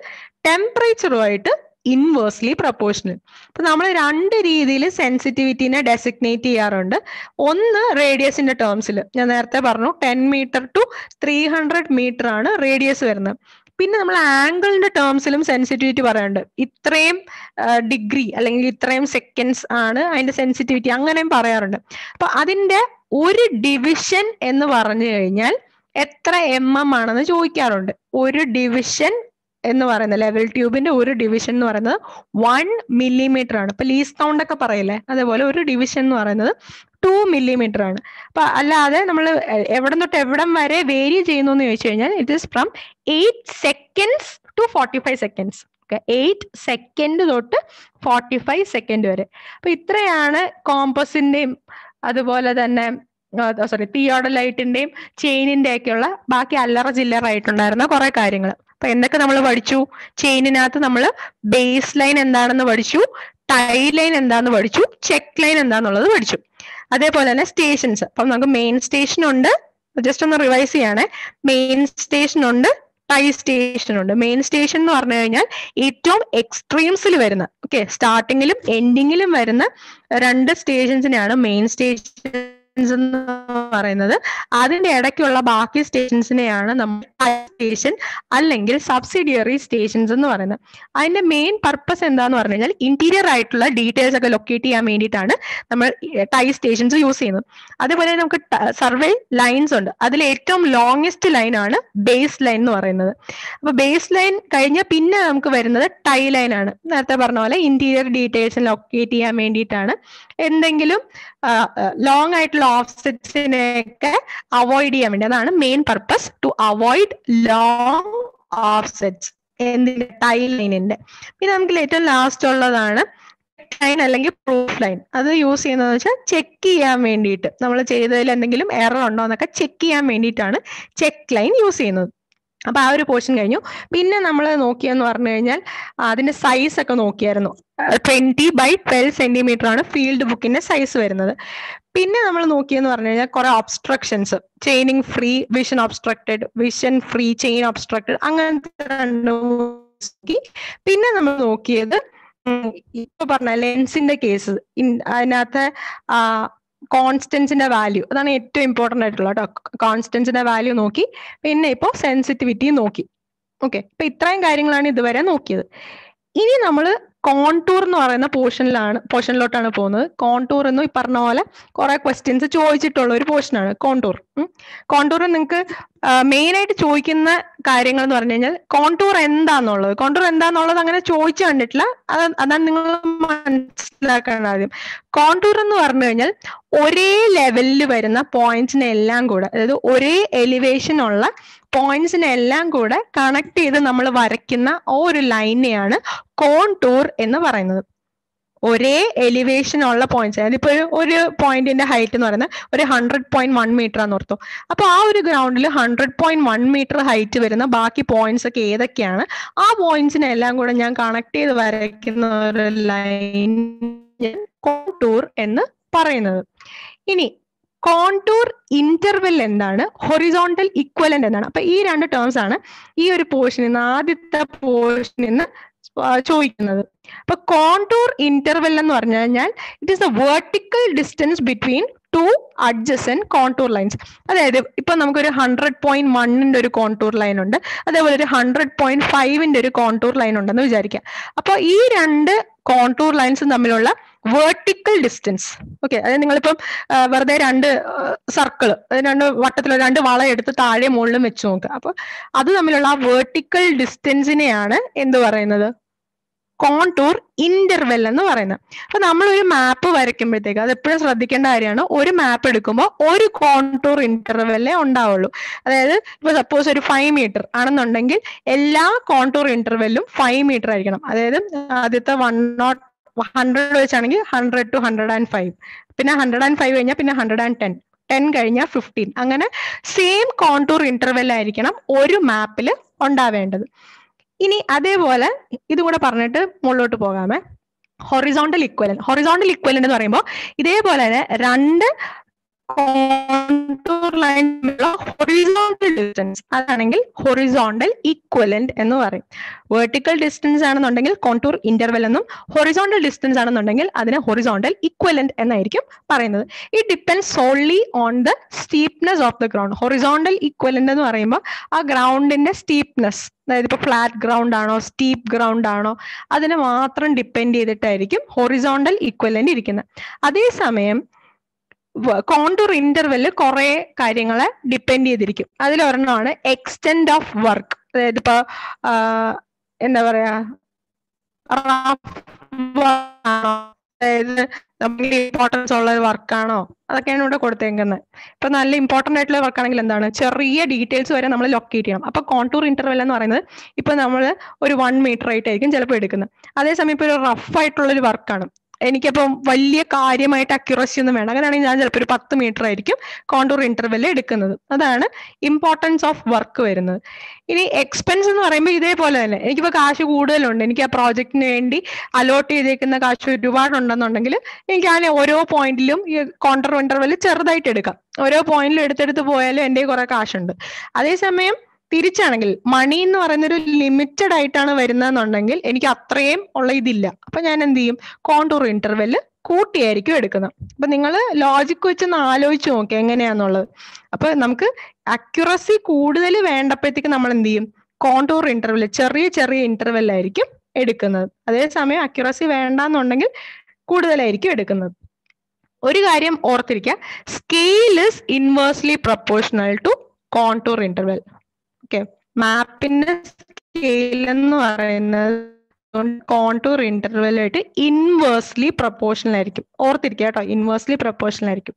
ടെമ്പറേച്ചറുമായിട്ട് ഇൻവേഴ്സ്ലി പ്രപ്പോർഷണൽ അപ്പൊ നമ്മൾ രണ്ട് രീതിയിൽ സെൻസിറ്റിവിറ്റിനെ ഡെസിഗ്നേറ്റ് ചെയ്യാറുണ്ട്. ഒന്ന് റേഡിയസിന്റെ ടേംസിൽ ഞാൻ നേരത്തെ പറഞ്ഞു ten metre to three hundred metre ആണ് റേഡിയസ് വരുന്നത്. പിന്നെ നമ്മൾ ആംഗിളിന്റെ ടേംസിലും സെൻസിറ്റിവിറ്റി പറയാറുണ്ട്. ഇത്രയും ഡിഗ്രി അല്ലെങ്കിൽ ഇത്രയും സെക്കൻഡ്സ് ആണ് അതിന്റെ സെൻസിറ്റിവിറ്റി അങ്ങനെയും പറയാറുണ്ട്. അപ്പൊ അതിന്റെ ഒരു ഡിവിഷൻ എന്ന് പറഞ്ഞു കഴിഞ്ഞാൽ എത്ര എം എം ആണെന്ന് ചോദിക്കാറുണ്ട്. ഒരു ഡിവിഷൻ എന്ന് പറയുന്ന ലെവൽ ട്യൂബിന്റെ ഒരു ഡിവിഷൻ എന്ന് പറയുന്നത് വൺ മില്ലിമീറ്റർ ആണ്. ഇപ്പൊ ലീസ് കൗണ്ട് ഒക്കെ പറയില്ലേ? അതേപോലെ ഒരു ഡിവിഷൻ എന്ന് പറയുന്നത് ടു മില്ലിമീറ്റർ ആണ്. അപ്പൊ അല്ലാതെ നമ്മൾ എവിടെ തൊട്ട് എവിടം വരെ വേരി ചെയ്യുന്നു എന്ന് ചോദിച്ചു കഴിഞ്ഞാൽ it is from eight seconds to forty five seconds eight second തൊട്ട് ഫോർട്ടി ഫൈവ് സെക്കൻഡ് വരെ. അപ്പൊ ഇത്രയാണ് കോമ്പസിന്റെയും അതുപോലെ തന്നെ സോറി തിയോഡലൈറ്റിന്റെയും ചെയിനിന്റെ ഒക്കെയുള്ള ബാക്കി അല്ലറ ചില്ലറായിട്ടുണ്ടായിരുന്ന കുറെ കാര്യങ്ങൾ അപ്പൊ എന്തൊക്കെ നമ്മൾ പഠിച്ചു? ചെയിനിനകത്ത് നമ്മൾ ബേസ് ലൈൻ എന്താണെന്ന് പഠിച്ചു ടൈ ലൈൻ എന്താന്ന് പഠിച്ചു ചെക്ക് ലൈൻ എന്താന്നുള്ളത് പഠിച്ചു. അതേപോലെ തന്നെ സ്റ്റേഷൻസ് അപ്പം നമുക്ക് മെയിൻ സ്റ്റേഷൻ ഉണ്ട്. ജസ്റ്റ് ഒന്ന് റിവൈസ് ചെയ്യാണ്. മെയിൻ സ്റ്റേഷൻ ഉണ്ട് ടൈ സ്റ്റേഷൻ ഉണ്ട്. മെയിൻ സ്റ്റേഷൻ എന്ന് പറഞ്ഞു കഴിഞ്ഞാൽ ഏറ്റവും എക്സ്ട്രീംസിൽ വരുന്ന ഓക്കെ സ്റ്റാർട്ടിങ്ങിലും എൻഡിങ്ങിലും വരുന്ന രണ്ട് സ്റ്റേഷൻസിനെയാണ് മെയിൻ സ്റ്റേഷൻ എന്ന് പറയുന്നത് അതിന്റെ ഇടയ്ക്കുള്ള ബാക്കി സ്റ്റേഷൻസിനെയാണ് നമ്മൾ സ്റ്റേഷൻ അല്ലെങ്കിൽ സബ്സിഡിയറി സ്റ്റേഷൻസ് എന്ന് പറയുന്നത്. അതിന്റെ മെയിൻ പർപ്പസ് എന്താന്ന് പറഞ്ഞു കഴിഞ്ഞാൽ ഇന്റീരിയർ ആയിട്ടുള്ള ഡീറ്റെയിൽസ് ഒക്കെ ലൊക്കേറ്റ് ചെയ്യാൻ വേണ്ടിയിട്ടാണ് നമ്മൾ ടൈ സ്റ്റേഷൻസ് യൂസ് ചെയ്യുന്നത്. അതേപോലെ നമുക്ക് സർവേ ലൈൻസ് ഉണ്ട്. അതിൽ ഏറ്റവും ലോങ്സ്റ്റ് ലൈൻ ആണ് ബേസ് ലൈൻ എന്ന് പറയുന്നത്. അപ്പൊ ബേസ് ലൈൻ കഴിഞ്ഞാൽ പിന്നെ നമുക്ക് വരുന്നത് ടൈ ലൈൻ ആണ്. നേരത്തെ പറഞ്ഞ പോലെ ഇന്റീരിയർ ഡീറ്റെയിൽസ് ലൊക്കേറ്റ് ചെയ്യാൻ വേണ്ടിയിട്ടാണ്. എന്തെങ്കിലും ലോങ് ആയിട്ടുള്ള ഓഫ്സെറ്റ്സിനെയൊക്കെ അവോയ്ഡ് ചെയ്യാൻ വേണ്ടി. അതാണ് main purpose to avoid long offsets എന്തിന്റെ ടൈ ലൈനിന്റെ പിന്നെ നമുക്ക് ഏറ്റവും ലാസ്റ്റ് ഉള്ളതാണ് ലൈൻ അല്ലെങ്കിൽ പ്രൂഫ് ലൈൻ അത് യൂസ് ചെയ്യുന്നത് വെച്ചാൽ ചെക്ക് ചെയ്യാൻ വേണ്ടിയിട്ട്. നമ്മൾ ചെയ്തതിൽ എന്തെങ്കിലും എറർ ഉണ്ടോ എന്നൊക്കെ ചെക്ക് ചെയ്യാൻ വേണ്ടിയിട്ടാണ് ചെക്ക് ലൈൻ യൂസ് ചെയ്യുന്നത്. അപ്പൊ ആ ഒരു പോർഷൻ കഴിഞ്ഞു. പിന്നെ നമ്മൾ നോക്കിയെന്ന് പറഞ്ഞു കഴിഞ്ഞാൽ അതിന്റെ സൈസ് ഒക്കെ നോക്കിയായിരുന്നു. ട്വന്റി ബൈ ട്വൽവ് സെന്റിമീറ്റർ ആണ് ഫീൽഡ് ബുക്കിന്റെ സൈസ് വരുന്നത്. പിന്നെ നമ്മൾ നോക്കിയെന്ന് പറഞ്ഞു കഴിഞ്ഞാൽ കുറെ obstructions chaining free vision obstructed vision free chain obstructed അങ്ങനത്തെ പിന്നെ നമ്മൾ നോക്കിയത് ഇപ്പൊ പറഞ്ഞ ലെൻസിന്റെ കേസ് അതിനകത്ത് കോൺസ്റ്റൻസിന്റെ വാല്യൂ അതാണ് ഏറ്റവും ഇമ്പോർട്ടന്റ് ആയിട്ടുള്ള കേട്ടോ. കോൺസ്റ്റൻസിന്റെ വാല്യൂ നോക്കി. പിന്നെ ഇപ്പോൾ സെൻസിറ്റിവിറ്റി നോക്കി. ഓക്കെ ഇപ്പൊ ഇത്രയും കാര്യങ്ങളാണ് ഇതുവരെ നോക്കിയത്. ഇനി നമ്മൾ കോൺടൂർ എന്ന് പറയുന്ന പോർഷനിലാണ് പോർഷനിലോട്ടാണ് പോകുന്നത്. കോൺടൂർ എന്ന് ഈ പറഞ്ഞ പോലെ കുറെ ക്വസ്റ്റ്യൻസ് ചോദിച്ചിട്ടുള്ള ഒരു പോർഷനാണ് കോൺടൂർ. കോൺടൂർ നിങ്ങൾക്ക് മെയിൻ ആയിട്ട് ചോദിക്കുന്ന കാര്യങ്ങൾ എന്ന് പറഞ്ഞു കഴിഞ്ഞാൽ കോൺടൂർ എന്താന്നുള്ളത്. കോൺടൂർ എന്താന്നുള്ളത് അങ്ങനെ ചോദിച്ചു കണ്ടിട്ടില്ല. അത് അതാണ് നിങ്ങൾ മനസ്സിലാക്കണം ആദ്യം കോൺടൂർ എന്ന് പറഞ്ഞു കഴിഞ്ഞാൽ ഒരേ ലെവലിൽ വരുന്ന പോയിന്റ്സിനെ എല്ലാം കൂടെ അതായത് ഒരേ എലിവേഷൻ ഉള്ള പോയിന്റ്സിനെ എല്ലാം കൂടെ കണക്ട് ചെയ്ത് നമ്മൾ വരയ്ക്കുന്ന ഒരു ലൈനെയാണ് കോൺടൂർ എന്ന് പറയുന്നത്. ഒരേ എലിവേഷൻ ഉള്ള പോയിന്റ്സ് അതായത് ഇപ്പോൾ ഒരു പോയിന്റിന്റെ ഹൈറ്റ് എന്ന് പറയുന്നത് ഒരു ഹൺഡ്രഡ് പോയിന്റ് വൺ മീറ്റർ ആണെന്ന് ഓർത്തു. അപ്പൊ ആ ഒരു ഗ്രൗണ്ടിൽ hundred point one metre height വരുന്ന ബാക്കി പോയിന്റ്സ് ഒക്കെ ഏതൊക്കെയാണ്? ആ പോയിന്റ്സിനെ എല്ലാം കൂടെ ഞാൻ കണക്ട് ചെയ്ത് വരയ്ക്കുന്ന ഒരു ലൈൻ കോൺടൂർ എന്ന് പറയുന്നത്. ഇനി കോണ്ടൂർ ഇന്റർവെൽ എന്താണ്? ഹൊറിസോണ്ടൽ ഇക്വലന്റ് എന്താണ് അപ്പൊ ഈ രണ്ട് ടേംസ് ആണ് ഈ ഒരു പോർഷനിൽ നിന്ന് ആദ്യത്തെ പോർഷനിൽ നിന്ന് ചോദിക്കുന്നത്. അപ്പൊ കോണ്ടൂർ ഇന്റർവെൽ എന്ന് പറഞ്ഞു കഴിഞ്ഞാൽ it is a vertical distance between two adjacent contour lines അതായത് ഇപ്പൊ നമുക്കൊരു ഹൺഡ്രഡ് പോയിന്റ് വണ്ണിന്റെ ഒരു കോണ്ടൂർ ലൈൻ ഉണ്ട്. അതേപോലെ ഒരു ഹൺഡ്രഡ് പോയിന്റ് ഫൈവിന്റെ ഒരു കോണ്ടൂർ ലൈൻ ഉണ്ടെന്ന് വിചാരിക്കുക അപ്പൊ ഈ രണ്ട് കോണ്ടൂർ ലൈൻസും തമ്മിലുള്ള വേർട്ടിക്കൽ ഡിസ്റ്റൻസ് ഓക്കെ അതായത് നിങ്ങളിപ്പം വെറുതെ രണ്ട് സർക്കിൾ രണ്ട് വട്ടത്തിൽ രണ്ട് വള എടുത്ത് താഴെ മുകളിലും വെച്ച് നോക്കുക അപ്പൊ അത് തമ്മിലുള്ള ആ വേർട്ടിക്കൽ ഡിസ്റ്റൻസിനെയാണ് എന്ത് പറയുന്നത്? കോണ്ടൂർ ഇന്റർവെൽ എന്ന് പറയുന്നത്. അപ്പൊ നമ്മൾ ഒരു മാപ്പ് വരയ്ക്കുമ്പോഴത്തേക്ക് അത് എപ്പോഴും ശ്രദ്ധിക്കേണ്ട കാര്യമാണ് ഒരു മാപ്പ് എടുക്കുമ്പോൾ ഒരു കോണ്ടൂർ ഇന്റർവെല്ലേ ഉണ്ടാവുള്ളൂ. അതായത് ഇപ്പൊ സപ്പോസ് ഒരു ഫൈവ് മീറ്റർ ആണെന്നുണ്ടെങ്കിൽ എല്ലാ കോണ്ടൂർ ഇന്റർവെല്ലും ഫൈവ് മീറ്റർ ആയിരിക്കണം. അതായത് ആദ്യത്തെ one not hundred വെച്ചാണെങ്കിൽ hundred to hundred and five പിന്നെ ഹൺഡ്രഡ് ആൻഡ് ഫൈവ് കഴിഞ്ഞാൽ പിന്നെ ഹൺഡ്രഡ് ആൻഡ് ടെൻ ടെൻ കഴിഞ്ഞാൽ ഫിഫ്റ്റീൻ അങ്ങനെ സെയിം കോണ്ടൂർ ഇന്റർവെൽ ആയിരിക്കണം ഒരു മാപ്പിൽ ഉണ്ടാവേണ്ടത്. ഇനി അതേപോലെ ഇതും കൂടെ പറഞ്ഞിട്ട് മുകളിലോട്ട് പോകാമേ. ഹൊറിസോണ്ടൽ ഇക്വലൻ ഹൊറിസോണ്ടൽ ഇക്വലൻ എന്ന് പറയുമ്പോൾ ഇതേപോലെ തന്നെ രണ്ട് കോണ്ടൂർ ലൈൻ ഹൊറിസോണ്ടൽ ഡിസ്റ്റൻസ് അതാണെങ്കിൽ ഹൊറിസോണ്ടൽ ഇക്വലന്റ് എന്ന് പറയും. വേർട്ടിക്കൽ ഡിസ്റ്റൻസ് ആണെന്നുണ്ടെങ്കിൽ കോണ്ടൂർ ഇന്റർവെൽ എന്നും ഹൊറിസോണ്ടൽ ഡിസ്റ്റൻസ് ആണെന്നുണ്ടെങ്കിൽ അതിനെ ഹൊറിസോണ്ടൽ ഇക്വലന്റ് എന്നായിരിക്കും പറയുന്നത്. It depend solely on the steepness of the ground horizontal equivalent എന്ന് പറയുമ്പോൾ ആ ഗ്രൗണ്ടിന്റെ സ്റ്റീപ്നെസ് അതായത് ഇപ്പൊ ഫ്ലാറ്റ് ഗ്രൗണ്ട് ആണോ സ്റ്റീപ്പ് ഗ്രൗണ്ട് ആണോ അതിനെ മാത്രം ഡിപ്പെൻഡ് ചെയ്തിട്ടായിരിക്കും ഹൊറിസോണ്ടൽ ഇക്വലന്റ് ഇരിക്കുന്നത്. അതേസമയം കോണ്ടൂർ ഇന്റർവെൽ കുറെ കാര്യങ്ങളെ ഡിപ്പെൻഡ് ചെയ്തിരിക്കും. അതിലൊരെണ്ണമാണ് എക്സ്റ്റെൻഡ് ഓഫ് വർക്ക് അതായത് ഇപ്പൊ എന്താ പറയാ അതായത് നമുക്ക് ഇമ്പോർട്ടൻസ് ഉള്ള ഒരു വർക്കാണോ അതൊക്കെയാണ് ഇവിടെ കൊടുത്തേക്കുന്നത്. ഇപ്പൊ നല്ല ഇമ്പോർട്ടന്റ് ആയിട്ടുള്ള വർക്കാണെങ്കിൽ എന്താണ്? ചെറിയ ഡീറ്റെയിൽസ് വരെ നമ്മൾ ലൊക്കേറ്റ് ചെയ്യണം. അപ്പൊ കോണ്ടൂർ ഇന്റർവെൽ എന്ന് പറയുന്നത് ഇപ്പൊ നമ്മൾ ഒരു വൺ മീറ്റർ ആയിട്ടായിരിക്കും ചിലപ്പോൾ എടുക്കുന്നത്. അതേസമയം ഇപ്പൊ ഒരു റഫ് ആയിട്ടുള്ള ഒരു വർക്കാണ് എനിക്കപ്പം വലിയ കാര്യമായിട്ട് അക്യുറസി ഒന്നും വേണം അങ്ങനെയാണെങ്കിൽ ഞാൻ ചിലപ്പോൾ ഒരു പത്ത് മീറ്റർ ആയിരിക്കും കോണ്ടൂർ ഇന്റർവെൽ എടുക്കുന്നത്. അതാണ് ഇമ്പോർട്ടൻസ് ഓഫ് വർക്ക് വരുന്നത്. ഇനി എക്സ്പെൻസ് എന്ന് പറയുമ്പോൾ ഇതേപോലെ തന്നെ. എനിക്കിപ്പോൾ കാശ് കൂടുതലുണ്ട്. എനിക്ക് ആ പ്രോജക്റ്റിന് വേണ്ടി അലോട്ട് ചെയ്തേക്കുന്ന കാശ് ഒരുപാടുണ്ടെന്നുണ്ടെങ്കിൽ എനിക്ക് ആ ഓരോ പോയിന്റിലും ഈ കോണ്ടർ ഇന്റർവെൽ ചെറുതായിട്ട് എടുക്കാം. ഓരോ പോയിന്റിലും എടുത്തെടുത്ത് പോയാലും എന്റെ കുറെ കാശുണ്ട്. അതേസമയം തിരിച്ചാണെങ്കിൽ മണി എന്ന് പറയുന്നൊരു ലിമിറ്റഡ് ആയിട്ടാണ് വരുന്നതെന്നുണ്ടെങ്കിൽ എനിക്ക് അത്രയും ഉള്ള ഇതില്ല. അപ്പൊ ഞാൻ എന്ത് ചെയ്യും? കോണ്ടൂർ ഇന്റർവെൽ കൂട്ടിയായിരിക്കും എടുക്കുന്നത്. അപ്പൊ നിങ്ങൾ ലോജിക് വെച്ചൊന്ന് ആലോചിച്ച് നോക്കി എങ്ങനെയാന്നുള്ളത്. അപ്പൊ നമുക്ക് അക്യുറസി കൂടുതൽ വേണ്ടപ്പോഴത്തേക്ക് നമ്മൾ എന്ത് ചെയ്യും? കോണ്ടൂർ ഇന്റർവെൽ ചെറിയ ചെറിയ ഇന്റർവെൽ ആയിരിക്കും എടുക്കുന്നത്. അതേസമയം അക്യുറസി വേണ്ടാന്നുണ്ടെങ്കിൽ കൂടുതലായിരിക്കും എടുക്കുന്നത്. ഒരു കാര്യം ഓർത്തിരിക്കുക. Scale is inversely proportional to contour interval മാപ്പിന്റെ scale എന്ന് പറയുന്നത് കോണ്ടൂർ ഇന്റർവെൽ ആയിട്ട് ഇൻവേഴ്സ്ലി പ്രപ്പോർഷണൽ ആയിരിക്കും. ഓർത്തിരിക്കുക കേട്ടോ ഇൻവേഴ്സ്ലി പ്രപ്പോർഷണൽ ആയിരിക്കും.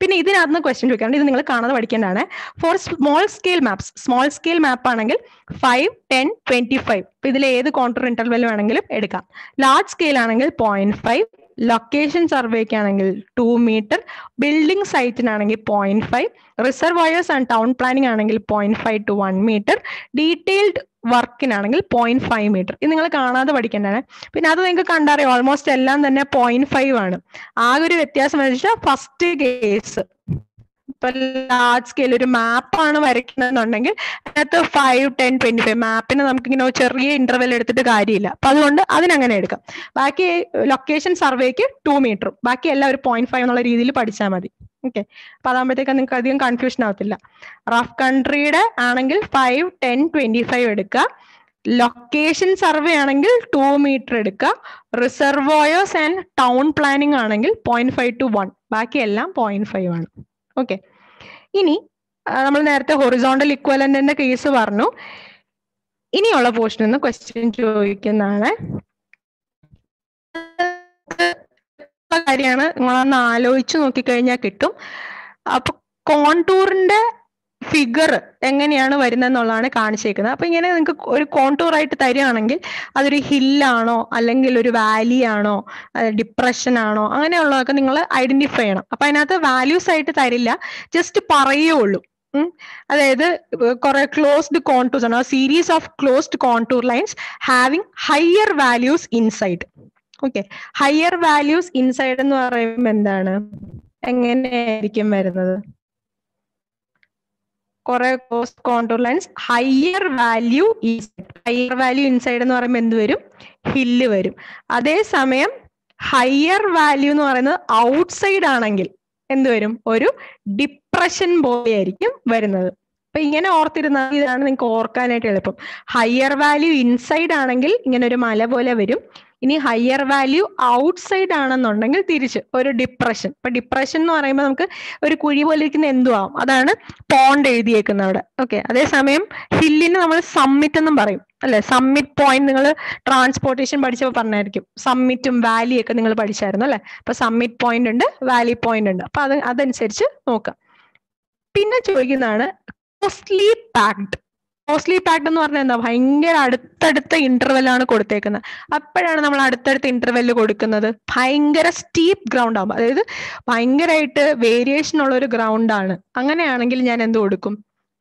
പിന്നെ ഇതിനകത്ത് ക്വസ്റ്റ്യൻ ചോദിക്കാറുണ്ട് ഇത് നിങ്ങൾ കാണാതെ പഠിക്കേണ്ടതാണ്. For small scale maps small scale map ആണെങ്കിൽ ഫൈവ് ടെൻ ട്വന്റി ഫൈവ് ഇതിൽ ഏത് കോണ്ടൂർ ഇന്റർവെൽ വേണമെങ്കിലും എടുക്കാം. ലാർജ് സ്കെയിൽ ആണെങ്കിൽ പോയിന്റ് ഫൈവ് ലൊക്കേഷൻ സർവേക്ക് ആണെങ്കിൽ two metre building സൈറ്റിനാണെങ്കിൽ point five reservoirs and town planning ആണെങ്കിൽ point five to one metre detailed വർക്കിനാണെങ്കിൽ point five metre ഇത് നിങ്ങൾ കാണാതെ പഠിക്കേണ്ടതാണ്. പിന്നെ അത് നിങ്ങൾക്ക് കണ്ടറിയാം ഓൾമോസ്റ്റ് എല്ലാം തന്നെ പോയിന്റ് ഫൈവ് ആണ്. ആകെ ഒരു വ്യത്യാസം വെച്ചാൽ ഫസ്റ്റ് കേസ് ഇപ്പൊ ലാർജ് സ്കെയിൽ ഒരു മാപ്പാണ് വരയ്ക്കുന്നതെന്നുണ്ടെങ്കിൽ അതിനകത്ത് ഫൈവ് ടെൻ ട്വന്റി ഫൈവ് മാപ്പിന് നമുക്കിങ്ങനെ ചെറിയ ഇന്റർവെൽ എടുത്തിട്ട് കാര്യമില്ല. അപ്പൊ അതുകൊണ്ട് അതിനങ്ങനെ എടുക്കാം. ബാക്കി ലൊക്കേഷൻ സർവേക്ക് ടു മീറ്ററും ബാക്കി എല്ലാം ഒരു പോയിന്റ് ഫൈവ് എന്നുള്ള രീതിയിൽ പഠിച്ചാൽ മതി. ഓക്കെ അപ്പൊ അതാകുമ്പോഴത്തേക്ക് നിങ്ങൾക്ക് അധികം കൺഫ്യൂഷൻ ആവത്തില്ല. റഫ് കൺട്രിയുടെ ആണെങ്കിൽ ഫൈവ് ടെൻ ട്വന്റി ഫൈവ് എടുക്കുക. ലൊക്കേഷൻ സർവേ ആണെങ്കിൽ ടു മീറ്റർ എടുക്കുക. റിസർവോയേഴ്സ് ആൻഡ് ടൗൺ പ്ലാനിംഗ് ആണെങ്കിൽ പോയിന്റ് ഫൈവ് ടു വൺ ബാക്കി എല്ലാം പോയിന്റ് ഫൈവ് ആണ്. ഓക്കെ ഇനി നമ്മൾ നേരത്തെ ഹൊറിസോണ്ടൽ ഇക്വലന്റിന്റെ കേസ് പറഞ്ഞു. ഇനിയുള്ള പോർഷനിൽ നിന്ന് ക്വസ്റ്റ്യൻ ചോദിക്കുന്നതാണ്. കാര്യമാണ് നിങ്ങളൊന്ന് ആലോചിച്ച് നോക്കിക്കഴിഞ്ഞാൽ കിട്ടും. അപ്പൊ കോണ്ടൂറിന്റെ ഫിഗർ എങ്ങനെയാണ് വരുന്നതെന്നുള്ളതാണ് കാണിച്ചേക്കുന്നത്. അപ്പൊ ഇങ്ങനെ നിങ്ങൾക്ക് ഒരു കോണ്ടൂർ ആയിട്ട് തരികയാണെങ്കിൽ അതൊരു ഹില്ലാണോ അല്ലെങ്കിൽ ഒരു വാലി ആണോ ഡിപ്രഷൻ ആണോ അങ്ങനെയുള്ളതൊക്കെ നിങ്ങൾ ഐഡന്റിഫൈ ചെയ്യണം. അപ്പൊ അതിനകത്ത് വാല്യൂസ് ആയിട്ട് തരില്ല. ജസ്റ്റ് പറയുള്ളൂ. അതായത് കുറെ ക്ലോസ്ഡ് കോണ്ടൂർസ് ആണ്. Series of closed contour lines having higher values inside okay higher values inside എന്ന് പറയുമ്പോൾ എന്താണ്? എങ്ങനെയായിരിക്കും വരുന്നത്? കുറെ closed contour lines higher value higher value inside എന്ന് പറയുമ്പോൾ എന്ത് വരും? ഹില്ല് വരും. അതേസമയം ഹയർ വാല്യൂ എന്ന് പറയുന്നത് ഔട്ട്സൈഡ് ആണെങ്കിൽ എന്ത് വരും? ഒരു ഡിപ്രഷൻ പോലെ ആയിരിക്കും വരുന്നത്. അപ്പൊ ഇങ്ങനെ ഓർത്തിരുന്നാൽ ഇതാണ് നിങ്ങൾക്ക് ഓർക്കാനായിട്ട് എളുപ്പം. ഹയർ വാല്യൂ ഇൻസൈഡ് ആണെങ്കിൽ ഇങ്ങനെ ഒരു മല പോലെ വരും. ഇനി ഹയർ വാല്യൂ ഔട്ട്സൈഡ് ആണെന്നുണ്ടെങ്കിൽ തിരിച്ച് ഒരു ഡിപ്രഷൻ ഇപ്പൊ ഡിപ്രഷൻ എന്ന് പറയുമ്പോൾ നമുക്ക് ഒരു കുഴി പോലെ ഇരിക്കുന്ന എന്തു ആവും. അതാണ് പോണ്ട് എഴുതിയേക്കുന്ന അവിടെ. ഓക്കെ അതേസമയം ഹില്ലിന് നമ്മൾ സമ്മിറ്റ് എന്നും പറയും. അല്ലെ? സമ്മിറ്റ് പോയിന്റ് നിങ്ങൾ ട്രാൻസ്പോർട്ടേഷൻ പഠിച്ചപ്പോൾ പറഞ്ഞായിരിക്കും. സമ്മിറ്റും വാലി ഒക്കെ നിങ്ങൾ പഠിച്ചായിരുന്നു അല്ലെ? അപ്പൊ സമ്മിറ്റ് പോയിന്റ് ഉണ്ട് വാലി പോയിന്റ് ഉണ്ട്. അപ്പൊ അത് അതനുസരിച്ച് നോക്കാം. പിന്നെ ചോദിക്കുന്നതാണ് കോസ്റ്റ്ലി പാക്ഡ് കോസ്റ്റ്ലി പാക്ഡ് എന്ന് പറഞ്ഞാൽ എന്താ? ഭയങ്കര അടുത്തടുത്ത ഇന്റർവെൽ ആണ് കൊടുത്തേക്കുന്നത്. അപ്പോഴാണ് നമ്മൾ അടുത്തടുത്ത ഇന്റർവെൽ കൊടുക്കുന്നത്. ഭയങ്കര സ്റ്റീപ്പ് ഗ്രൗണ്ട് ആകുമ്പോൾ അതായത് ഭയങ്കരമായിട്ട് വേരിയേഷൻ ഉള്ള ഒരു ഗ്രൗണ്ട് ആണ്. അങ്ങനെയാണെങ്കിൽ ഞാൻ എന്ത് കൊടുക്കും?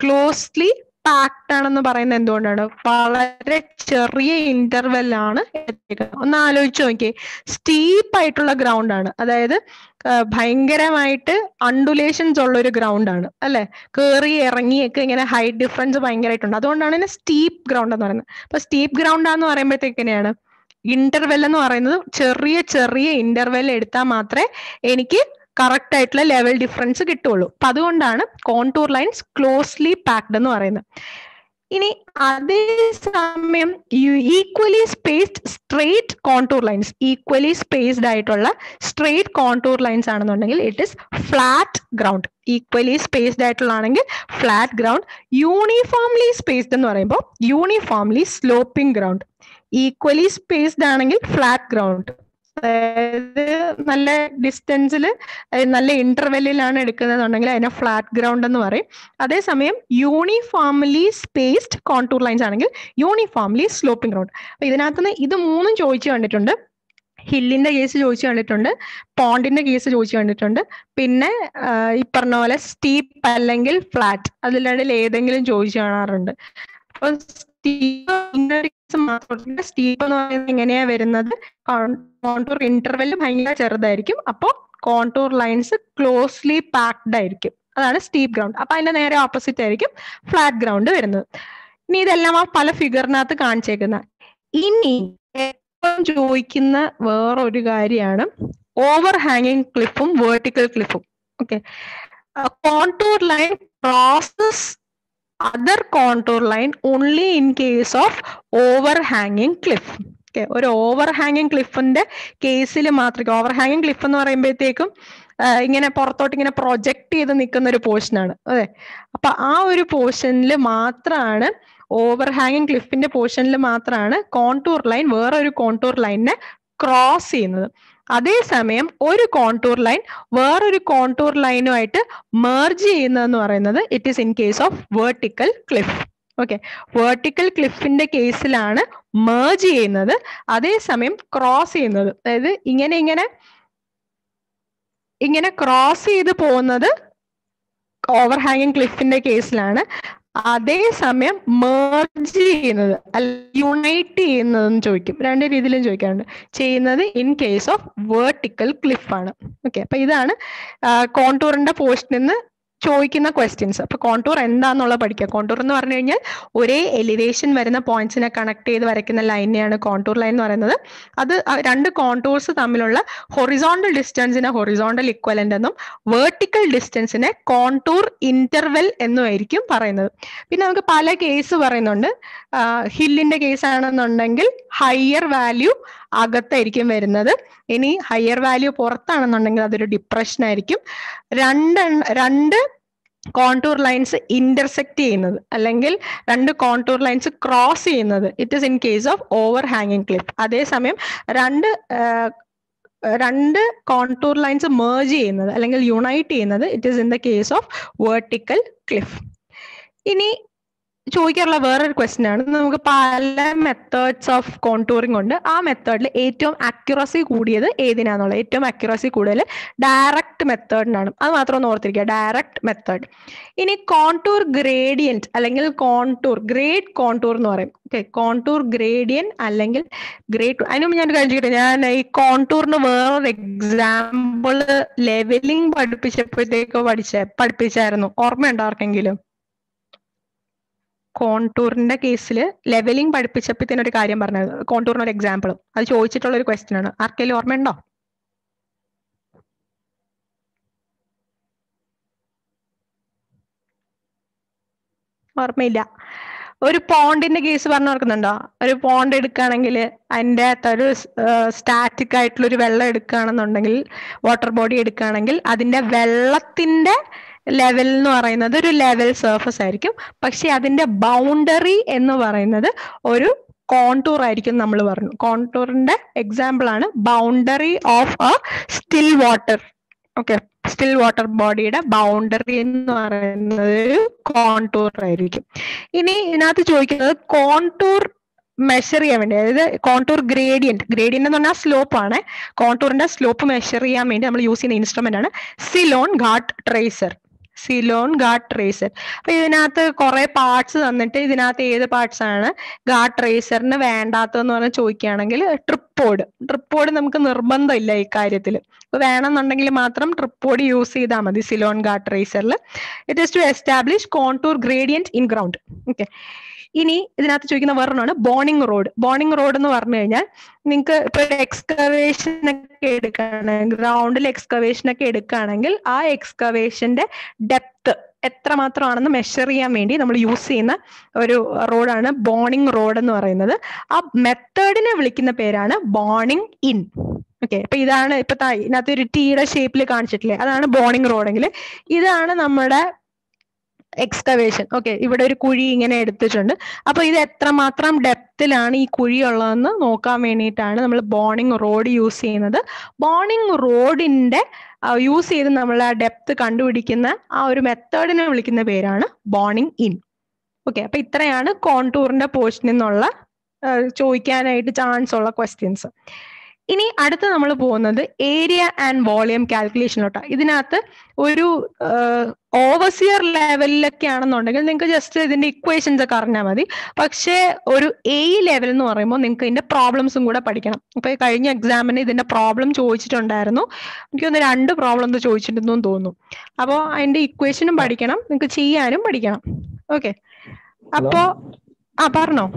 ക്ലോസ്ലി പാക്ഡ് ആണെന്ന് പറയുന്നത് എന്തുകൊണ്ടാണ്? വളരെ ചെറിയ എടുത്തേക്കുന്നത് ഒന്ന് ആലോചിച്ച് നോക്കിയേ. സ്റ്റീപ്പ് ആയിട്ടുള്ള ഗ്രൗണ്ട് ആണ്. അതായത് ഭയങ്കരമായിട്ട് അണ്ടുലേഷൻസ് ഉള്ള ഒരു ഗ്രൗണ്ട് ആണ്. അല്ലെ? കയറി ഇറങ്ങിയൊക്കെ ഇങ്ങനെ ഹൈറ്റ് ഡിഫറൻസ് ഭയങ്കരമായിട്ടുണ്ട്. അതുകൊണ്ടാണ് ഇതിനെ സ്റ്റീപ്പ് ഗ്രൗണ്ട് എന്ന് പറയുന്നത്. അപ്പൊ സ്റ്റീപ്പ് ഗ്രൗണ്ട് ആന്ന് പറയുമ്പോഴത്തേക്ക് എങ്ങനെയാണ്? ഇന്റർവെൽ എന്ന് പറയുന്നത് ചെറിയ ചെറിയ ഇന്റർവെൽ എടുത്താൽ മാത്രമേ എനിക്ക് കറക്റ്റ് ആയിട്ടുള്ള ലെവൽ ഡിഫറൻസ് കിട്ടുള്ളൂ. അപ്പൊ അതുകൊണ്ടാണ് കോൺടൂർ ലൈൻസ് ക്ലോസ്ലി പാക്ഡ് എന്ന് പറയുന്നത്. ഇനി അതേസമയം equally spaced straight contour lines equally spaced ആയിട്ടുള്ള സ്ട്രെയിറ്റ് കോൺടൂർ ലൈൻസ് ആണെന്നുണ്ടെങ്കിൽ it is flat ground equally spaced ആയിട്ടുള്ളതാണെങ്കിൽ flat ground uniformly spaced എന്ന് പറയുമ്പോൾ uniformly sloping ground equally spaced ആണെങ്കിൽ ഫ്ലാറ്റ് ഗ്രൗണ്ട് അതായത് നല്ല ഡിസ്റ്റൻസിൽ നല്ല ഇന്റർവെല്ലിലാണ് എടുക്കുന്നതെന്നുണ്ടെങ്കിൽ അതിനെ ഫ്ലാറ്റ് ഗ്രൗണ്ട് എന്ന് പറയും. അതേസമയം യൂണിഫോംലി സ്പേസ്ഡ് കോൺടൂർ ലൈൻസ് ആണെങ്കിൽ യൂണിഫോംലി സ്ലോപ്പിംഗ് ഗ്രൗണ്ട്. അപ്പൊ ഇതിനകത്തുനിന്ന് ഇത് മൂന്നും ചോദിച്ചു കണ്ടിട്ടുണ്ട്. ഹില്ലിന്റെ കേസ് ചോദിച്ചു കണ്ടിട്ടുണ്ട്. പോണ്ടിന്റെ കേസ് ചോദിച്ചു കണ്ടിട്ടുണ്ട്. പിന്നെ ഈ പറഞ്ഞ പോലെ സ്റ്റീപ്പ് അല്ലെങ്കിൽ ഫ്ലാറ്റ് അതിലിടയിൽ ഏതെങ്കിലും ചോദിച്ചു കാണാറുണ്ട്. അപ്പൊ സ്റ്റീപ്പ് സ്റ്റീപ്പ് എന്ന് പറയുന്നത് എങ്ങനെയാ വരുന്നത്? കോണ്ടൂർ ഇന്റർവെൽ ഭയങ്കര ചെറുതായിരിക്കും. അപ്പോൾ കോണ്ടൂർ ലൈൻസ് ക്ലോസ്ലി പാക്ഡ് ആയിരിക്കും. അതാണ് സ്റ്റീപ്പ് ഗ്രൗണ്ട് അപ്പൊ അതിന്റെ നേരെ ഓപ്പോസിറ്റ് ആയിരിക്കും ഫ്ലാറ്റ് ഗ്രൗണ്ട് വരുന്നത്. ഇനി ഇതെല്ലാം ആ പല ഫിഗറിനകത്ത് കാണിച്ചേക്കുന്ന. ഇനി ഏറ്റവും ചോദിക്കുന്ന വേറൊരു കാര്യമാണ് ഓവർ ഹാങ്ങിങ് ക്ലിഫും vertical ക്ലിഫും okay contour line other contour line only in case of over ഹാങ്ങിങ് ക്ലിഫ് ഓക്കെ. ഒരു ഓവർ ഹാങ്ങിങ് ക്ലിഫിന്റെ കേസിൽ മാത്രം ഓവർ ഹാങ്ങിങ് ക്ലിഫ് എന്ന് പറയുമ്പോഴത്തേക്കും ഇങ്ങനെ പുറത്തോട്ട് ഇങ്ങനെ പ്രൊജക്ട് ചെയ്ത് നിൽക്കുന്ന ഒരു പോർഷനാണ് അതെ. അപ്പൊ ആ ഒരു പോർഷനിൽ മാത്രമാണ് ഓവർ ഹാങ്ങിങ് ക്ലിഫിന്റെ പോർഷനിൽ മാത്രമാണ് കോൺടൂർ ലൈൻ വേറെ ഒരു കോൺടൂർ ലൈനിനെ ക്രോസ് ചെയ്യുന്നത്. അതേസമയം ഒരു കോൺടൂർ ലൈൻ വേറൊരു കോൺടൂർ ലൈനുമായിട്ട് മെർജ് ചെയ്യുന്നതെന്ന് പറയുന്നത് it is in case of vertical cliff okay vertical ക്ലിഫിന്റെ കേസിലാണ് മേർജ് ചെയ്യുന്നത് അതേസമയം ക്രോസ് ചെയ്യുന്നത്. അതായത് ഇങ്ങനെ ഇങ്ങനെ ഇങ്ങനെ ക്രോസ് ചെയ്ത് പോകുന്നത് ഓവർ ഹാങ്ങിങ് ക്ലിഫിന്റെ കേസിലാണ് അതേസമയം മേർജ് ചെയ്യുന്നത് അല്ല യുണൈറ്റ് ചെയ്യുന്നതെന്ന് ചോദിക്കും. രണ്ട് രീതിയിലും ചോദിക്കാറുണ്ട്. ചെയ്യുന്നത് in case of vertical cliff ആണ്. ഓക്കെ അപ്പൊ ഇതാണ് കോണ്ടൂറിന്റെ പോസ്റ്റിൽ നിന്ന് ചോദിക്കുന്ന ക്വസ്റ്റ്യൻസ് അപ്പൊ കോണ്ടൂർ എന്താന്നുള്ള പഠിക്കുക കോണ്ടൂർ എന്ന് പറഞ്ഞു കഴിഞ്ഞാൽ ഒരേ എലിവേഷൻ വരുന്ന പോയിന്റ്സിനെ കണക്ട് ചെയ്ത് വരയ്ക്കുന്ന ലൈനെയാണ് കോണ്ടൂർ ലൈൻ എന്ന് പറയുന്നത്. അത് രണ്ട് കോണ്ടൂർസ് തമ്മിലുള്ള ഹൊറിസോണ്ടൽ ഡിസ്റ്റൻസിനെ ഹൊറിസോണ്ടൽ ഇക്വലന്റ് എന്നും വേർട്ടിക്കൽ ഡിസ്റ്റൻസിനെ കോണ്ടൂർ ഇന്റർവെൽ എന്നുമായിരിക്കും പറയുന്നത്. പിന്നെ നമുക്ക് പല കേസ് പറയുന്നുണ്ട്. ഹില്ലിന്റെ കേസ് ആണെന്നുണ്ടെങ്കിൽ ഹയർ വാല്യൂ അകത്തായിരിക്കും വരുന്നത്. ഇനി ഹയർ വാല്യൂ പുറത്താണെന്നുണ്ടെങ്കിൽ അതൊരു ഡിപ്രഷൻ ആയിരിക്കും. രണ്ട് രണ്ട് കോണ്ടൂർ ലൈൻസ് ഇന്റർസെക്ട് ചെയ്യുന്നത് അല്ലെങ്കിൽ രണ്ട് കോണ്ടൂർ ലൈൻസ് ക്രോസ് ചെയ്യുന്നത്. It is in case of over ഹാങ്ങിങ് ക്ലിഫ് അതേസമയം രണ്ട് രണ്ട് കോണ്ടൂർ ലൈൻസ് മേർജ് ചെയ്യുന്നത് അല്ലെങ്കിൽ യുണൈറ്റ് ചെയ്യുന്നത്. It is in the case of vertical cliff ഇനി ചോദിക്കാറുള്ള വേറൊരു ക്വസ്റ്റ്യൻ ആണ്. നമുക്ക് പല മെത്തേഡ്സ് ഓഫ് കോൺടൂറിംഗ് ഉണ്ട്. ആ മെത്തേഡിൽ ഏറ്റവും അക്യുറസി കൂടിയത് ഏതിനാന്നുള്ളത്? ഏറ്റവും അക്യുറസി കൂടുതൽ ഡയറക്റ്റ് മെത്തേഡിനാണ് അത് മാത്രം ഒന്ന് ഓർത്തിരിക്കുക. ഡയറക്റ്റ് മെത്തേഡ് ഇനി കോൺടൂർ ഗ്രേഡിയന്റ് അല്ലെങ്കിൽ കോൺടൂർ ഗ്രേഡ് കോൺടൂർ എന്ന് പറയും. ഓക്കെ കോൺടൂർ ഗ്രേഡിയൻ അല്ലെങ്കിൽ ഗ്രേഡ് അതിന് ഞാൻ കഴിഞ്ഞിട്ട് ഞാൻ ഈ കോൺടൂറിന് വേറൊരു എക്സാമ്പിൾ ലെവലിംഗ് പഠിപ്പിച്ചപ്പോഴത്തേക്ക് പഠിച്ച പഠിപ്പിച്ചായിരുന്നു. ഓർമ്മയുണ്ടോ ആർക്കെങ്കിലും? കോണ്ടൂറിന്റെ കേസിൽ ലെവലിംഗ് പഠിപ്പിച്ചപ്പോഴത്തേന് ഒരു കാര്യം പറഞ്ഞത്. കോണ്ടൂറിന് ഒരു എക്സാമ്പിൾ അത് ചോദിച്ചിട്ടുള്ള ഒരു ക്വസ്റ്റ്യൻ ആണ്. ആർക്കെങ്കിലും ഓർമ്മയുണ്ടോ ഓർമ്മയില്ല. ഒരു പോണ്ടിന്റെ കേസ് പറഞ്ഞു ഓർക്കുന്നുണ്ടോ? ഒരു പോണ്ട് എടുക്കുകയാണെങ്കിൽ അതിന്റെ അകത്ത് ഒരു സ്റ്റാറ്റിക് ആയിട്ടുള്ള ഒരു വെള്ളം എടുക്കുകയാണെന്നുണ്ടെങ്കിൽ വാട്ടർ ബോഡി എടുക്കുകയാണെങ്കിൽ അതിന്റെ വെള്ളത്തിന്റെ ലെവൽ എന്ന് പറയുന്നത് ഒരു ലെവൽ സർഫസ് ആയിരിക്കും. പക്ഷെ അതിന്റെ ബൗണ്ടറി എന്ന് പറയുന്നത് ഒരു കോണ്ടൂർ ആയിരിക്കും നമ്മൾ പറഞ്ഞു. കോണ്ടൂറിന്റെ എക്സാമ്പിൾ ആണ് boundary of a still water okay still water ബോഡിയുടെ ബൗണ്ടറി എന്ന് പറയുന്നത് ഒരു കോണ്ടൂർ ആയിരിക്കും. ഇനി ഇതിനകത്ത് ചോദിക്കുന്നത് കോണ്ടൂർ മെഷർ ചെയ്യാൻ വേണ്ടി അതായത് കോണ്ടൂർ ഗ്രേഡിയന്റ് ഗ്രേഡിയന്റ് എന്ന് പറഞ്ഞാൽ സ്ലോപ്പ് ആണ്. കോണ്ടൂറിന്റെ സ്ലോപ്പ് മെഷർ ചെയ്യാൻ വേണ്ടി നമ്മൾ യൂസ് ചെയ്യുന്ന ഇൻസ്ട്രുമെന്റ് ആണ്. Ceylon ghat tracer Ceylon ghat tracer അപ്പൊ ഇതിനകത്ത് കുറെ പാർട്സ് തന്നിട്ട് ഇതിനകത്ത് ഏത് പാർട്സ് ആണ്? ഗാട്ട് ട്രേസറിന് വേണ്ടാത്തതെന്ന് പറഞ്ഞ് ചോദിക്കുകയാണെങ്കിൽ ട്രിപ്പോഡ് ട്രിപ്പോഡ് നമുക്ക് നിർബന്ധമില്ല ഈ കാര്യത്തിൽ അപ്പൊ വേണമെന്നുണ്ടെങ്കിൽ മാത്രം ട്രിപ്പോഡ് യൂസ് ചെയ്താൽ മതി Ceylon ghat ട്രേസറിൽ it is to establish contour gradient in ground okay ഇനി ഇതിനകത്ത് ചോദിക്കുന്ന വേറൊന്നാണ് ബോണിംഗ് റോഡ് ബോണിംഗ് റോഡ് എന്ന് പറഞ്ഞു കഴിഞ്ഞാൽ നിങ്ങൾക്ക് ഇപ്പൊ എക്സ്കവേഷൻ ഒക്കെ എടുക്കുകയാണെങ്കിൽ ഗ്രൗണ്ടിൽ എക്സ്കവേഷൻ ഒക്കെ എടുക്കുകയാണെങ്കിൽ ആ എക്സ്കവേഷന്റെ ഡെപ്ത് എത്രമാത്രമാണെന്ന് മെഷർ ചെയ്യാൻ വേണ്ടി നമ്മൾ യൂസ് ചെയ്യുന്ന ഒരു റോഡാണ് ബോണിംഗ് റോഡ് എന്ന് പറയുന്നത്. ആ മെത്തേഡിനെ വിളിക്കുന്ന പേരാണ് ബോണിംഗ് ഇൻ ഓക്കെ അപ്പൊ ഇതാണ് ഇപ്പൊ ഇതിനകത്ത് ഒരു ടീയുടെ ഷേപ്പിൽ കാണിച്ചിട്ടില്ലേ? അതാണ് ബോണിംഗ് റോഡെങ്കിൽ ഇതാണ് നമ്മുടെ എക്സ്കവേഷൻ ഓക്കെ ഇവിടെ ഒരു കുഴി ഇങ്ങനെ എടുത്തിട്ടുണ്ട്. അപ്പൊ ഇത് എത്രമാത്രം ഡെപ്തിലാണ് ഈ കുഴി ഉള്ളതെന്ന് നോക്കാൻ വേണ്ടിയിട്ടാണ് നമ്മൾ ബോണിംഗ് റോഡ് യൂസ് ചെയ്യുന്നത്. ബോണിംഗ് റോഡിന്റെ യൂസ് ചെയ്ത് നമ്മൾ ആ ഡെപ്ത് കണ്ടുപിടിക്കുന്ന ആ ഒരു മെത്തേഡിനെ വിളിക്കുന്ന പേരാണ് ബോണിംഗ് ഇൻ ഓക്കെ അപ്പൊ ഇത്രയാണ് കോണ്ടൂറിന്റെ പോർഷനിൽ നിന്നുള്ള ചോദിക്കാനായിട്ട് ചാൻസ് ഉള്ള ക്വസ്റ്റ്യൻസ് ഇനി അടുത്ത നമ്മൾ പോകുന്നത് ഏരിയ ആൻഡ് വോളിയം കാൽക്കുലേഷനിലോട്ടാണ് ഇതിനകത്ത് ഒരു ഓവർസിയർ ലെവലിലൊക്കെ ആണെന്നുണ്ടെങ്കിൽ നിങ്ങൾക്ക് ജസ്റ്റ് ഇതിന്റെ ഇക്വേഷൻസ് ഒക്കെ അറിഞ്ഞാൽ മതി. പക്ഷേ ഒരു എ ലെവൽ എന്ന് പറയുമ്പോൾ നിങ്ങൾക്ക് ഇതിന്റെ പ്രോബ്ലംസും കൂടെ പഠിക്കണം. ഇപ്പൊ കഴിഞ്ഞ എക്സാമിന് ഇതിന്റെ പ്രോബ്ലം ചോദിച്ചിട്ടുണ്ടായിരുന്നു. എനിക്കൊന്ന് രണ്ട് പ്രോബ്ലം എന്തോ ചോദിച്ചിട്ടുണ്ടെന്ന് തോന്നുന്നു. അപ്പോൾ അതിന്റെ ഇക്വേഷനും പഠിക്കണം. നിങ്ങൾക്ക് ചെയ്യാനും പഠിക്കണം. ഓക്കെ അപ്പോ ആ പറഞ്ഞോ?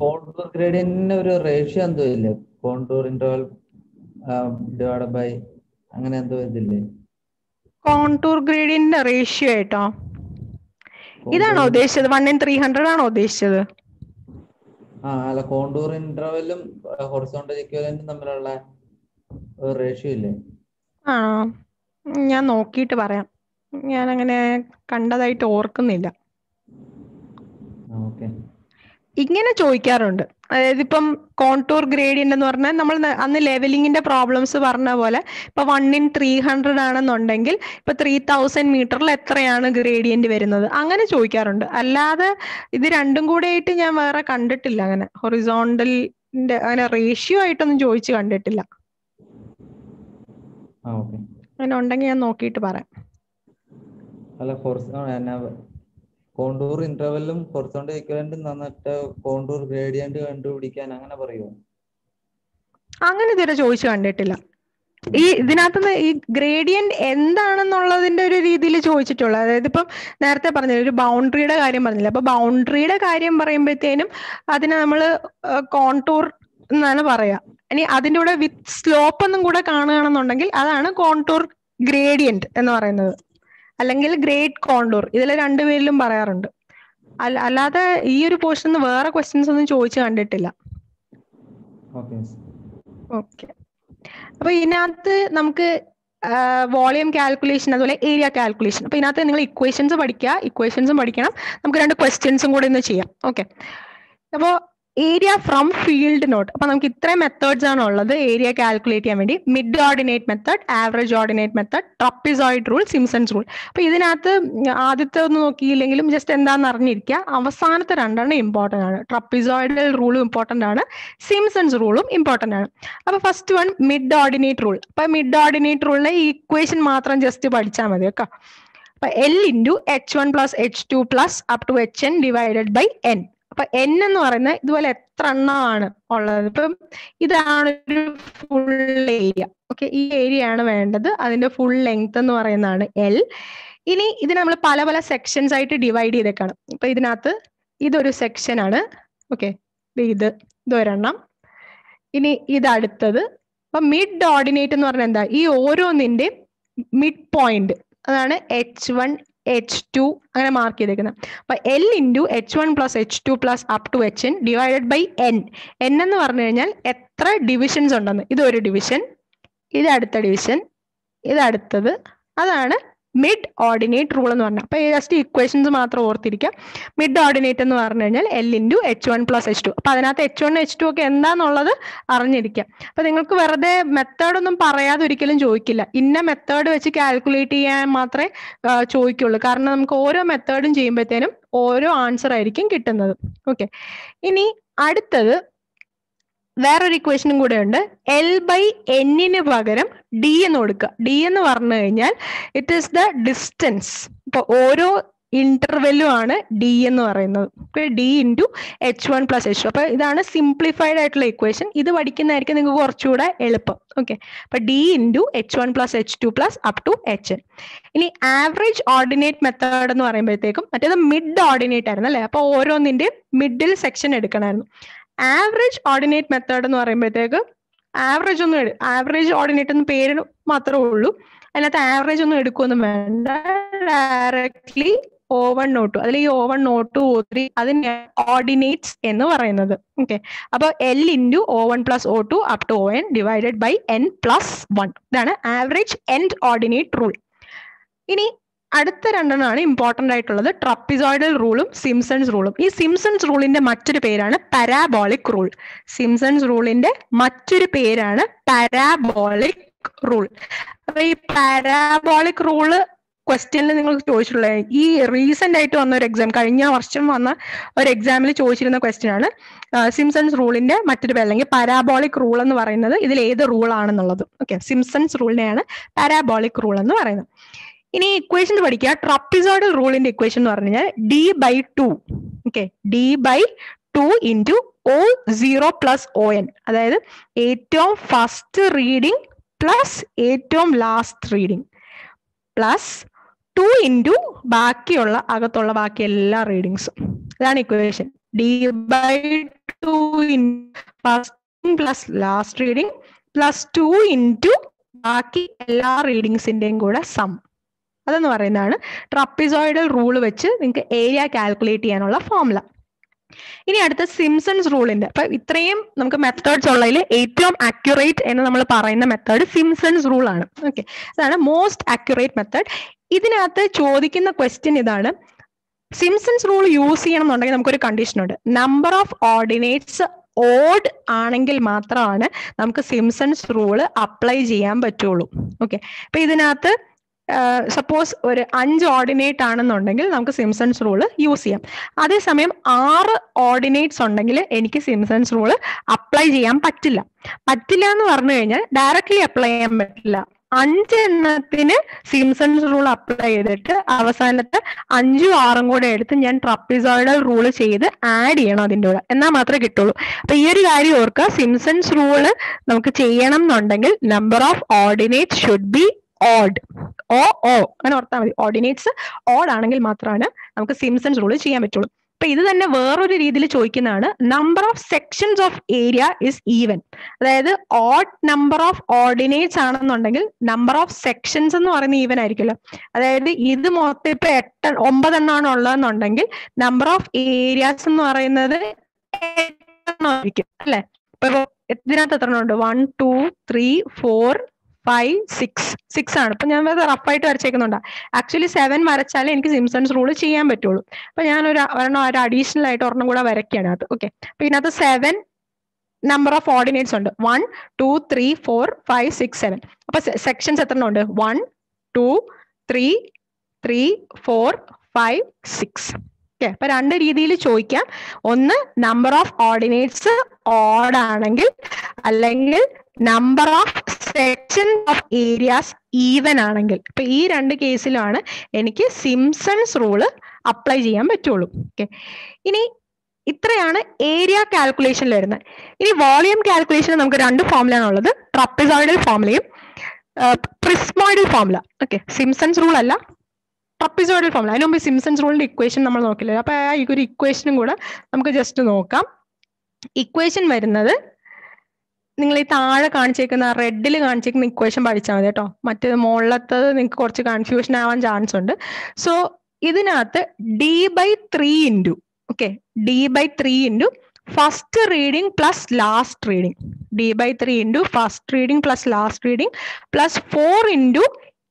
കോണ്ടൂർ ഗ്രേഡിയന്റിന് ഒരു റേഷ്യോ എന്തോ ഇല്ലേ? കോണ്ടൂർ ഇന്റർവൽ ഡിവൈഡ് ബൈ അങ്ങനെ എന്തോ ഇതില്ലേ? കോണ്ടൂർ ഗ്രേഡിയന്റിന്റെ റേഷ്യോ ആയിട്ടോ? ഇതാണോ ഉദ്ദേശിച്ചത്? വൺ ഇൻ ത്രീ ഹൺഡ്രഡ് ആണോ ഉദ്ദേശിച്ചത്? ആ അല്ല കോണ്ടൂർ ഇന്റർവെല്ലും ഹൊറിസോണ്ടൽ ഇക്വലന്റും തമ്മിലുള്ള റേഷ്യോ ഇല്ലേ? ആ ഞാൻ നോക്കിയിട്ട് പറയാം. ഞാൻ അങ്ങനെ കണ്ടതായിട്ട് ഓർക്കുന്നില്ല. ഓക്കെ. ഇങ്ങനെ ചോദിക്കാറുണ്ട്. അതായത് ഇപ്പം കോൺടൂർ ഗ്രേഡിയന്റ് എന്ന് പറഞ്ഞാൽ നമ്മൾ അന്ന് ലെവലിങ്ങിന്റെ പ്രോബ്ലംസ് പറഞ്ഞ പോലെ ഇപ്പൊ വൺ ഇൻ ത്രീ ഹൺഡ്രഡ് ആണെന്നുണ്ടെങ്കിൽ ഇപ്പൊ ത്രീ തൗസൻഡ് മീറ്ററിൽ എത്രയാണ് ഗ്രേഡിയന്റ് വരുന്നത്? അങ്ങനെ ചോദിക്കാറുണ്ട്. അല്ലാതെ ഇത് രണ്ടും കൂടെ ആയിട്ട് ഞാൻ വേറെ കണ്ടിട്ടില്ല അങ്ങനെ. ഹൊറിസോണ്ടലിന്റെ അങ്ങനെ റേഷ്യോ ആയിട്ടൊന്നും ചോദിച്ചു കണ്ടിട്ടില്ല. അങ്ങനെ ഉണ്ടെങ്കിൽ ഞാൻ നോക്കിയിട്ട് പറയാം. അല്ല കോണ്ടൂർ ഇന്റർവെല്ലും ഹൊറിസോണ്ടൽ ഇക്വലന്റും തന്നിട്ട് കോണ്ടൂർ ഗ്രേഡിയന്റ് കണ്ടുപിടിക്കാൻ അങ്ങനെ പറയുമോ അങ്ങനെ ഇതുവരെ ചോദിച്ചു കണ്ടിട്ടില്ല. ഈ ഇതിനകത്ത് ഈ ഗ്രേഡിയന്റ് എന്താണെന്നുള്ളതിന്റെ ഒരു രീതിയിൽ ചോദിച്ചിട്ടുള്ളൂ. അതായത് ഇപ്പം നേരത്തെ പറഞ്ഞില്ല ഒരു ബൗണ്ടറിയുടെ കാര്യം പറഞ്ഞില്ല. അപ്പൊ ബൗണ്ടറിയുടെ കാര്യം പറയുമ്പോഴത്തേനും അതിനെ നമ്മൾ കോണ്ടൂർ എന്നാണ് പറയാ. ഇനി അതിന്റെ കൂടെ വിത്ത് സ്ലോപ്പ് ഒന്നും കൂടെ കാണുകയാണെന്നുണ്ടെങ്കിൽ അതാണ് കോണ്ടൂർ ഗ്രേഡിയന്റ് എന്ന് പറയുന്നത്. അല്ലെങ്കിൽ ഗ്രേറ്റ് കോണ്ടൂർ ഇതിൽ രണ്ടുപേരിലും പറയാറുണ്ട്. അല്ലാതെ ഈ ഒരു പോർഷൻ വേറെ ക്വസ്റ്റ്യൻസ് ഒന്നും ചോദിച്ചു കണ്ടിട്ടില്ല. ഓക്കെ അപ്പൊ ഇതിനകത്ത് നമുക്ക് വോളിയം കാൽക്കുലേഷൻ അതുപോലെ ഏരിയ കാൽക്കുലേഷൻ അപ്പൊ ഇതിനകത്ത് നിങ്ങൾ ഇക്വേഷൻസ് പഠിക്കുക ഇക്വേഷൻസും പഠിക്കണം. നമുക്ക് രണ്ട് ക്വസ്റ്റ്യൻസും കൂടെ ഇന്ന് ചെയ്യാം. ഓക്കെ അപ്പോൾ ഏരിയ ഫ്രം ഫീൽഡ് നോട്ട് അപ്പൊ നമുക്ക് ഇത്രയും മെത്തേഡ്സ് ആണ് ഉള്ളത്. ഏരിയ കാൽക്കുലേറ്റ് ചെയ്യാൻ വേണ്ടി. Mid ordinate method average ordinate method trapezoid rule Simpson's rule അപ്പൊ ഇതിനകത്ത് ആദ്യത്തെ ഒന്ന് നോക്കിയില്ലെങ്കിലും ജസ്റ്റ് എന്താണെന്ന് അറിഞ്ഞിരിക്കുക. അവസാനത്തെ രണ്ടെണ്ണം ഇമ്പോർട്ടന്റ് ആണ്. ട്രപ്പിസോയിഡൽ റൂളും ഇമ്പോർട്ടന്റ് ആണ്. സിംസൺസ് റൂളും ഇമ്പോർട്ടന്റ് ആണ്. അപ്പൊ first one mid ordinate rule അപ്പൊ മിഡ് ഓർഡിനേറ്റ് റൂളിന് ഈ ഇക്വേഷൻ മാത്രം ജസ്റ്റ് പഠിച്ചാൽ മതി കേട്ടോ. അപ്പൊ L into H one plus H two plus up to H N divided by N അപ്പൊ എൻ എന്ന് പറയുന്നത് ഇതുപോലെ എത്ര എണ്ണമാണ് ഉള്ളത്? ഇപ്പം ഇതാണ് ഒരു ഫുൾ ഏരിയ ഓക്കെ ഈ ഏരിയ ആണ് വേണ്ടത്. അതിന്റെ ഫുൾ ലെങ്ത് എന്ന് പറയുന്നതാണ് എൽ ഇനി ഇതിനെ നമ്മൾ പല പല സെക്ഷൻസ് ആയിട്ട് ഡിവൈഡ് ചെയ്തേക്കാണ്. ഇപ്പൊ ഇതിനകത്ത് ഇതൊരു സെക്ഷൻ ആണ്. ഓക്കെ ഇത് ഇതൊരെണ്ണം. ഇനി ഇതടുത്തത് അപ്പൊ മിഡ് ഓർഡിനേറ്റ് എന്ന് പറഞ്ഞാൽ എന്താ? ഈ ഓരോന്നിന്റെ മിഡ് പോയിന്റ് അതാണ് എച്ച് വൺ എച്ച് ടു അങ്ങനെ മാർക്ക് ചെയ്തേക്കുന്നത് അപ്പൊ L into H one plus H two plus up to H N divided by N N എന്ന് പറഞ്ഞു കഴിഞ്ഞാൽ എത്ര ഡിവിഷൻസ് ഉണ്ടെന്ന്. ഇത് ഒരു ഡിവിഷൻ ഇത് അടുത്ത ഡിവിഷൻ ഇത് അടുത്തത്. അതാണ് മിഡ് ഓർഡിനേറ്റ് റൂൾ എന്ന് പറഞ്ഞാൽ അപ്പൊ ജസ്റ്റ് ഇക്വേഷൻസ് മാത്രം ഓർത്തിരിക്കുക മിഡ് ഓർഡിനേറ്റ് എന്ന് പറഞ്ഞു കഴിഞ്ഞാൽ L into H one plus H two അപ്പൊ അതിനകത്ത് എച്ച് വൺ എച്ച് ടു ഒക്കെ എന്താന്നുള്ളത് അറിഞ്ഞിരിക്കുക അപ്പൊ നിങ്ങൾക്ക് വെറുതെ മെത്തേഡ് ഒന്നും പറയാതെ ഒരിക്കലും ചോദിക്കില്ല. ഇന്ന മെത്തേഡ് വെച്ച് കാൽക്കുലേറ്റ് ചെയ്യാൻ മാത്രമേ ചോദിക്കുള്ളൂ. കാരണം നമുക്ക് ഓരോ മെത്തേഡും ചെയ്യുമ്പോഴത്തേനും ഓരോ ആൻസർ ആയിരിക്കും കിട്ടുന്നത്. ഓക്കെ ഇനി അടുത്തത് വേറൊരു ഇക്വേഷനും കൂടെ ഉണ്ട്. എൽ ബൈ എന്നിന് പകരം ഡി എന്ന് കൊടുക്കുക. ഡി എന്ന് പറഞ്ഞു കഴിഞ്ഞാൽ ഇറ്റ് ഈസ് ദ ഡിസ്റ്റൻസ് ഇപ്പൊ ഓരോ ഇന്റർവെല്ലും ആണ് ഡി എന്ന് പറയുന്നത്. D into H one plus H അപ്പൊ ഇതാണ് സിംപ്ലിഫൈഡ് ആയിട്ടുള്ള ഇക്വേഷൻ ഇത് പഠിക്കുന്നതായിരിക്കും നിങ്ങൾക്ക് കുറച്ചുകൂടെ എളുപ്പം. ഓക്കെ അപ്പൊ D into H one plus H two plus up to H N ഇനി ആവറേജ് ഓർഡിനേറ്റ് മെത്തേഡ് എന്ന് പറയുമ്പോഴത്തേക്കും മറ്റേത് മിഡ് ഓർഡിനേറ്റ് ആയിരുന്നു അല്ലേ? അപ്പൊ ഓരോന്നിന്റെ മിഡിൽ സെക്ഷൻ എടുക്കണമായിരുന്നു. ആവറേജ് ഓർഡിനേറ്റ് മെത്തേഡ് എന്ന് പറയുമ്പോഴത്തേക്ക് ആവറേജ് ഒന്നും ആവറേജ് ഓർഡിനേറ്റ് എന്ന് പേര് മാത്രമേ ഉള്ളൂ. അതിനകത്ത് ആവറേജ് ഒന്നും എടുക്കുകയൊന്നും വേണ്ട. ഡയറക്ട്ലി ഓ വൺ നോട്ട് അതിൽ ഈ O one not O three അതിന് ഓർഡിനേറ്റ്സ് എന്ന് പറയുന്നത്. ഓക്കെ അപ്പൊ L into O one plus O two up to O N divided by N plus one ഇതാണ് ആവറേജ് എൻഡ് ഓർഡിനേറ്റ് റൂൾ ഇനി അടുത്ത രണ്ടെണ്ണമാണ് ഇമ്പോർട്ടന്റ് ആയിട്ടുള്ളത് ട്രപ്പിസോയിഡൽ റൂളും സിംസൺസ് റൂളും ഈ സിംസൺസ് റൂളിന്റെ മറ്റൊരു പേരാണ് പാരാബോളിക് റൂൾ സിംസൺസ് റൂളിന്റെ മറ്റൊരു പേരാണ് പാരാബോളിക് റൂൾ അപ്പൊ ഈ പാരാബോളിക് റൂൾ ക്വസ്റ്റ്യനിൽ നിങ്ങൾ ചോദിച്ചിട്ടുള്ളത് ഈ റീസെന്റ് ആയിട്ട് വന്ന ഒരു എക്സാം കഴിഞ്ഞ വർഷം വന്ന ഒരു എക്സാമിൽ ചോദിച്ചിരുന്ന ക്വസ്റ്റ്യൻ ആണ് സിംസൺസ് റൂളിന്റെ മറ്റൊരു പേര് അല്ലെങ്കിൽ പാരാബോളിക് റൂൾ എന്ന് പറയുന്നത് ഇതിൽ ഏത് റൂൾ ആണെന്നുള്ളത്. ഓക്കെ സിംസൺസ് റൂളിനെയാണ് പാരാബോളിക് റൂൾ എന്ന് പറയുന്നത്. ഇനി ഇക്വേഷൻ പഠിക്കുക ട്രപ്പിസോഡൽ റൂളിന്റെ ഇക്വേഷൻ എന്ന് പറഞ്ഞു കഴിഞ്ഞാൽ D by two okay D by two into O zero plus O N അതായത് ഏറ്റവും ഫസ്റ്റ് റീഡിങ് പ്ലസ് ഏറ്റവും last reading plus two into ബാക്കിയുള്ള അകത്തുള്ള ബാക്കി എല്ലാ റീഡിങ്സും ഇതാണ് equation D by two first plus last reading plus two into ബാക്കി എല്ലാ റീഡിങ്സിന്റെയും കൂടെ സം അതെന്ന് പറയുന്നതാണ് ട്രപ്പിസോയിഡൽ റൂൾ വെച്ച് നിങ്ങൾക്ക് ഏരിയ കാൽക്കുലേറ്റ് ചെയ്യാനുള്ള ഫോർമുല ഇനി അടുത്ത സിംസൺസ് റൂളിന്റെ അപ്പൊ ഇത്രയും നമുക്ക് മെത്തേഡ്സ് ഉള്ളതിൽ ഏറ്റവും അക്യുറേറ്റ് എന്ന് നമ്മൾ പറയുന്ന മെത്തേഡ് സിംസൺസ് റൂൾ ആണ്. ഓക്കെ അതാണ് മോസ്റ്റ് അക്യുറേറ്റ് മെത്തേഡ് ഇതിനകത്ത് ചോദിക്കുന്ന ക്വസ്റ്റ്യൻ ഇതാണ്. സിംസൺസ് റൂൾ യൂസ് ചെയ്യണം എന്നുണ്ടെങ്കിൽ നമുക്കൊരു കണ്ടീഷൻ ഉണ്ട്. നമ്പർ ഓഫ് ഓർഡിനേറ്റ്സ് ഓഡ് ആണെങ്കിൽ മാത്രമാണ് നമുക്ക് സിംസൺസ് റൂൾ അപ്ലൈ ചെയ്യാൻ പറ്റുള്ളൂ. ഓക്കെ അപ്പൊ ഇതിനകത്ത് സപ്പോസ് ഒരു അഞ്ച് ഓർഡിനേറ്റ് ആണെന്നുണ്ടെങ്കിൽ നമുക്ക് സിംസൺസ് റൂൾ യൂസ് ചെയ്യാം. അതേസമയം ആറ് ഓർഡിനേറ്റ്സ് ഉണ്ടെങ്കിൽ എനിക്ക് സിംസൺസ് റൂൾ അപ്ലൈ ചെയ്യാൻ പറ്റില്ല. പറ്റില്ല എന്ന് പറഞ്ഞു കഴിഞ്ഞാൽ ഡയറക്ട്ലി അപ്ലൈ ചെയ്യാൻ പറ്റില്ല. അഞ്ചെണ്ണത്തിന് സിംസൺസ് റൂൾ അപ്ലൈ ചെയ്തിട്ട് അവസാനത്തെ അഞ്ചും ആറും കൂടെ എടുത്ത് ഞാൻ ട്രപ്പിസോയിഡൽ റൂൾ ചെയ്ത് ആഡ് ചെയ്യണം അതിന്റെ കൂടെ. എന്നാൽ മാത്രമേ കിട്ടുള്ളൂ. അപ്പൊ ഈ ഒരു കാര്യം ഓർക്കുക. സിംസൺസ് റൂൾ നമുക്ക് ചെയ്യണം എന്നുണ്ടെങ്കിൽ number of ordinate should be odd O O അങ്ങനെ ഓർത്താൽ മതി. ഓർഡിനേറ്റ്സ് ഓഡ് ആണെങ്കിൽ മാത്രമാണ് നമുക്ക് സിംസൺസ് റൂൾ ചെയ്യാൻ പറ്റുള്ളൂ. അപ്പൊ ഇത് തന്നെ വേറൊരു രീതിയിൽ ചോദിക്കുന്നതാണ് number of sections of area is even അതായത് ഓഡ് നമ്പർ ഓഫ് ഓർഡിനേറ്റ്സ് ആണെന്നുണ്ടെങ്കിൽ നമ്പർ ഓഫ് സെക്ഷൻസ് എന്ന് പറയുന്നത് ഈവൻ ആയിരിക്കുമല്ലോ. അതായത് ഇത് മൊത്തം ഇപ്പൊ എട്ട് ഒമ്പതെണ്ണമാണ് ഉള്ളതെന്നുണ്ടെങ്കിൽ നമ്പർ ഓഫ് ഏരിയാസ് എന്ന് പറയുന്നത് ആയിരിക്കും അല്ലെ? ഇപ്പൊ ഇതിനകത്ത് എത്ര ഉണ്ട്? One two three four five six six ആണ്. ഇപ്പൊ ഞാൻ വേറെ റഫായിട്ട് വരച്ചേക്കുന്നുണ്ട്. ആക്ച്വലി സെവൻ വരച്ചാലേ എനിക്ക് സിംസൺസ് റൂൾ ചെയ്യാൻ പറ്റുള്ളൂ. അപ്പൊ ഞാൻ ഒരു ഒരെണ്ണം ഒരു അഡീഷണൽ ആയിട്ട് ഒരെണ്ണം കൂടെ വരയ്ക്കുകയാണ് അത് ഓക്കെ അപ്പൊ ഇതിനകത്ത് സെവൻ നമ്പർ ഓഫ് ഓർഡിനേറ്റ്സ് ഉണ്ട്. One two three four five six seven അപ്പൊ സെക്ഷൻസ് എത്ര ഉണ്ട് one two three three four five six okay അപ്പൊ രണ്ട് രീതിയിൽ ചോദിക്കാം. ഒന്ന് നമ്പർ ഓഫ് ഓർഡിനേറ്റ്സ് ഓഡ് ആണെങ്കിൽ അല്ലെങ്കിൽ number of section of areas even ആണെങ്കിൽ. ഇപ്പൊ ഈ രണ്ട് കേസിലാണ് എനിക്ക് സിംസൺസ് റൂൾ അപ്ലൈ ചെയ്യാൻ പറ്റുള്ളൂ. ഓക്കെ ഇനി ഇത്രയാണ് ഏരിയ കാൽക്കുലേഷനിൽ വരുന്നത്. ഇനി വോളിയം കാൽക്കുലേഷൻ നമുക്ക് രണ്ട് ഫോമിലാണ് ഉള്ളത്. Trapezoidal ഫോമിലയും prismoidal formula okay Simpson's rule അല്ല. ട്രപ്പിസോയിഡൽ ഫോമുല അതിന് മുമ്പ് സിംസൺസ് റൂളിന്റെ ഇക്വേഷൻ നമ്മൾ നോക്കില്ല? അപ്പൊ ആ ഒരു ഇക്വേഷനും കൂടെ നമുക്ക് ജസ്റ്റ് നോക്കാം. ഇക്വേഷൻ വരുന്നത് നിങ്ങൾ ഈ താഴെ കാണിച്ചേക്കുന്ന റെഡിൽ കാണിച്ചേക്കുന്ന ഇക്വേഷൻ പഠിച്ചാൽ മതി കേട്ടോ. മറ്റേത് മുകളിലത്തത് നിങ്ങൾക്ക് കുറച്ച് കൺഫ്യൂഷൻ ആവാൻ ചാൻസ് ഉണ്ട്. സോ ഇതിനകത്ത് D by three into okay D by three into first reading plus last reading D by three into first reading plus last reading plus four into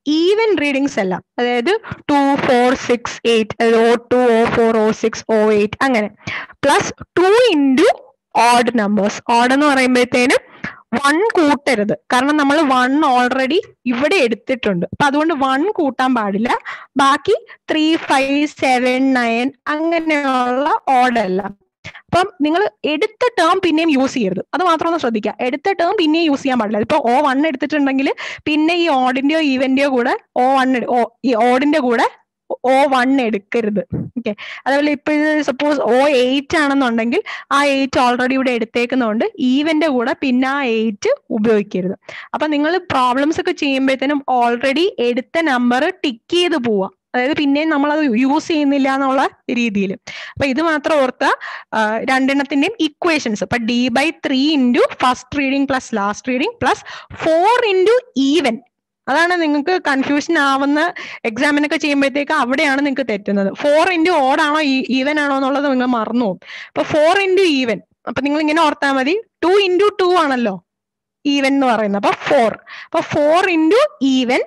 even readings എല്ലാം. അതായത് ടു ഫോർ സിക്സ് എയ്റ്റ് അതായത് O two O four O six O eight അങ്ങനെ. Plus two into odd numbers odd എന്ന് പറയുമ്പോഴത്തേനും വൺ കൂട്ടരുത്. കാരണം നമ്മൾ വൺ ഓൾറെഡി ഇവിടെ എടുത്തിട്ടുണ്ട്. അപ്പൊ അതുകൊണ്ട് വൺ കൂട്ടാൻ പാടില്ല. ബാക്കി ത്രീ ഫൈവ് സെവൻ നയൻ അങ്ങനെയുള്ള ഓർഡർ അപ്പം നിങ്ങൾ എടുത്ത ടേം പിന്നെയും യൂസ് ചെയ്യരുത്. അത് മാത്രം ഒന്ന് ശ്രദ്ധിക്കുക എടുത്ത ടേം പിന്നെയും യൂസ് ചെയ്യാൻ പാടില്ല. ഇപ്പൊ ഓ വൺ എടുത്തിട്ടുണ്ടെങ്കിൽ പിന്നെ ഈ ഓഡിന്റെയോ ഈവന്റെയോ കൂടെ ഓ വൺ ഓ ഈ ഓഡിന്റെ കൂടെ ഓ വൺ എടുക്കരുത്. ഓക്കെ അതേപോലെ ഇപ്പൊ ഇത് സപ്പോസ് ഓ എയ്റ്റ് ആണെന്നുണ്ടെങ്കിൽ ആ എയ്റ്റ് ഓൾറെഡി ഇവിടെ എടുത്തേക്കുന്നതുകൊണ്ട് ഈവന്റെ കൂടെ പിന്നെ ആ എയ്റ്റ് ഉപയോഗിക്കരുത്. അപ്പൊ നിങ്ങൾ പ്രോബ്ലംസ് ഒക്കെ ചെയ്യുമ്പോഴത്തേനും ഓൾറെഡി എടുത്ത നമ്പർ ടിക്ക് ചെയ്ത് പോവാ. അതായത് പിന്നെയും നമ്മൾ അത് യൂസ് ചെയ്യുന്നില്ല എന്നുള്ള രീതിയിൽ അപ്പൊ ഇത് മാത്രം ഓർത്ത രണ്ടെണ്ണത്തിന്റെയും ഇക്വേഷൻസ് ഇപ്പൊ D by three into first reading plus last reading plus four into even അതാണ് നിങ്ങൾക്ക് കൺഫ്യൂഷൻ ആവുന്ന എക്സാമിനൊക്കെ ചെയ്യുമ്പോഴത്തേക്ക് അവിടെയാണ് നിങ്ങൾക്ക് തെറ്റുന്നത്. ഫോർ ഇന്റു ആണോ ഈവൻ ആണോ എന്നുള്ളത് നിങ്ങൾ മറന്നു പോകും. അപ്പൊ ഫോർ ഇന്റു ഈവൻ അപ്പൊ നിങ്ങൾ ഇങ്ങനെ ഓർത്താൽ മതി. ടു ഇന്റു ടു ആണല്ലോ ഈവൻ എന്ന് പറയുന്നത്. അപ്പൊ ഫോർ അപ്പൊ four into even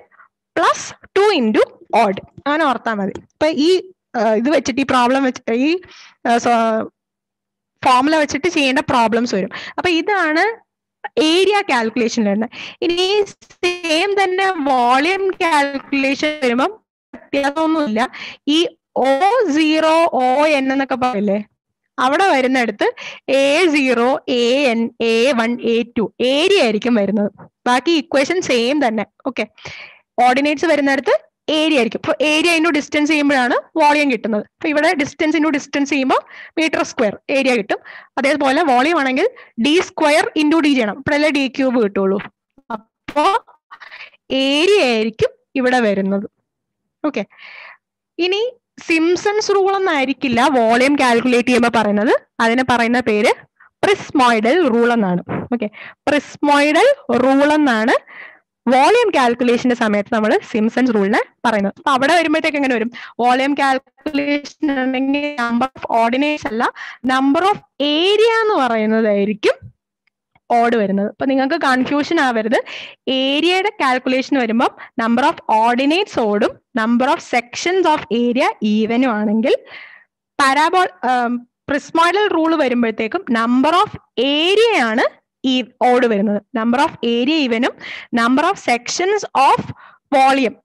plus two into odd അങ്ങനെ ഓർത്താൽ മതി. ഇപ്പൊ ഈ ഇത് വെച്ചിട്ട് ഈ പ്രോബ്ലം വെച്ച് ഈ ഫോർമുല വെച്ചിട്ട് ചെയ്യേണ്ട പ്രോബ്ലംസ് വരും. അപ്പൊ ഇതാണ് ഏരിയ കാൽക്കുലേഷൻ വരുന്നത് ഇനി സെയിം തന്നെ വോളിയം കാൽക്കുലേഷൻ വരുമ്പം വ്യത്യാസമൊന്നുമില്ല. ഈ ഒ സീറോ ഒ എൻ എന്നൊക്കെ പറയില്ലേ? അവിടെ വരുന്നിടത്ത് A zero A N A one A two area ആയിരിക്കും വരുന്നത്. ബാക്കി ഇക്വേഷൻ സെയിം തന്നെ. ഓക്കെ ഓർഡിനേറ്റ്സ് വരുന്നിടത്ത് ഏരിയ ആയിരിക്കും. അപ്പൊ ഏരിയ ഇന്റു ഡിസ്റ്റൻസ് ചെയ്യുമ്പോഴാണ് വോളിയം കിട്ടുന്നത്. അപ്പൊ ഇവിടെ ഡിസ്റ്റൻസ് ഇന്റു ഡിസ്റ്റൻസ് ചെയ്യുമ്പോൾ മീറ്റർ സ്ക്വയർ ഏരിയ കിട്ടും. അതേപോലെ വോളിയം ആണെങ്കിൽ ഡി സ്ക്വയർ ഇന്റു ഡി ചെയ്യണം. അപ്പോഴല്ലേ ഡി ക്യൂബ് കിട്ടുള്ളൂ. അപ്പോ ഏരിയ ആയിരിക്കും ഇവിടെ വരുന്നത്. ഓക്കെ ഇനി സിംസൺസ് റൂൾ എന്നായിരിക്കില്ല വോളിയം കാൽക്കുലേറ്റ് ചെയ്യുമ്പോൾ പറയുന്നത്. അതിന് പറയുന്ന പേര് പ്രിസ്മോയിഡൽ റൂൾ എന്നാണ്. ഓക്കെ പ്രിസ്മോയിഡൽ റൂൾ എന്നാണ് വോളിയം കാൽക്കുലേഷന്റെ സമയത്ത് നമ്മൾ സിംസൺസ് റൂളിനെ പറയുന്നത്. അപ്പൊ അവിടെ വരുമ്പോഴത്തേക്ക് എങ്ങനെ വരും? വോളിയം കാൽക്കുലേഷൻ ആണെങ്കിൽ നമ്പർ ഓഫ് ഓർഡിനേറ്റ്സ് അല്ല നമ്പർ ഓഫ് ഏരിയ എന്ന് പറയുന്നതായിരിക്കും ഓഡ് വരുന്നത്. അപ്പൊ നിങ്ങൾക്ക് കൺഫ്യൂഷൻ ആവരുത്. ഏരിയയുടെ കാൽക്കുലേഷൻ വരുമ്പോൾ നമ്പർ ഓഫ് ഓർഡിനേറ്റ്സ് ഓടും number of sections of area ഈവനും ആണെങ്കിൽ പാരാബോൾ പ്രിസ്മോഡൽ റൂൾ വരുമ്പോഴത്തേക്കും നമ്പർ ഓഫ് ഏരിയ ആണ് ഈ ഓട് വരുന്നത്. Number of area ഈവനും number of sections of volume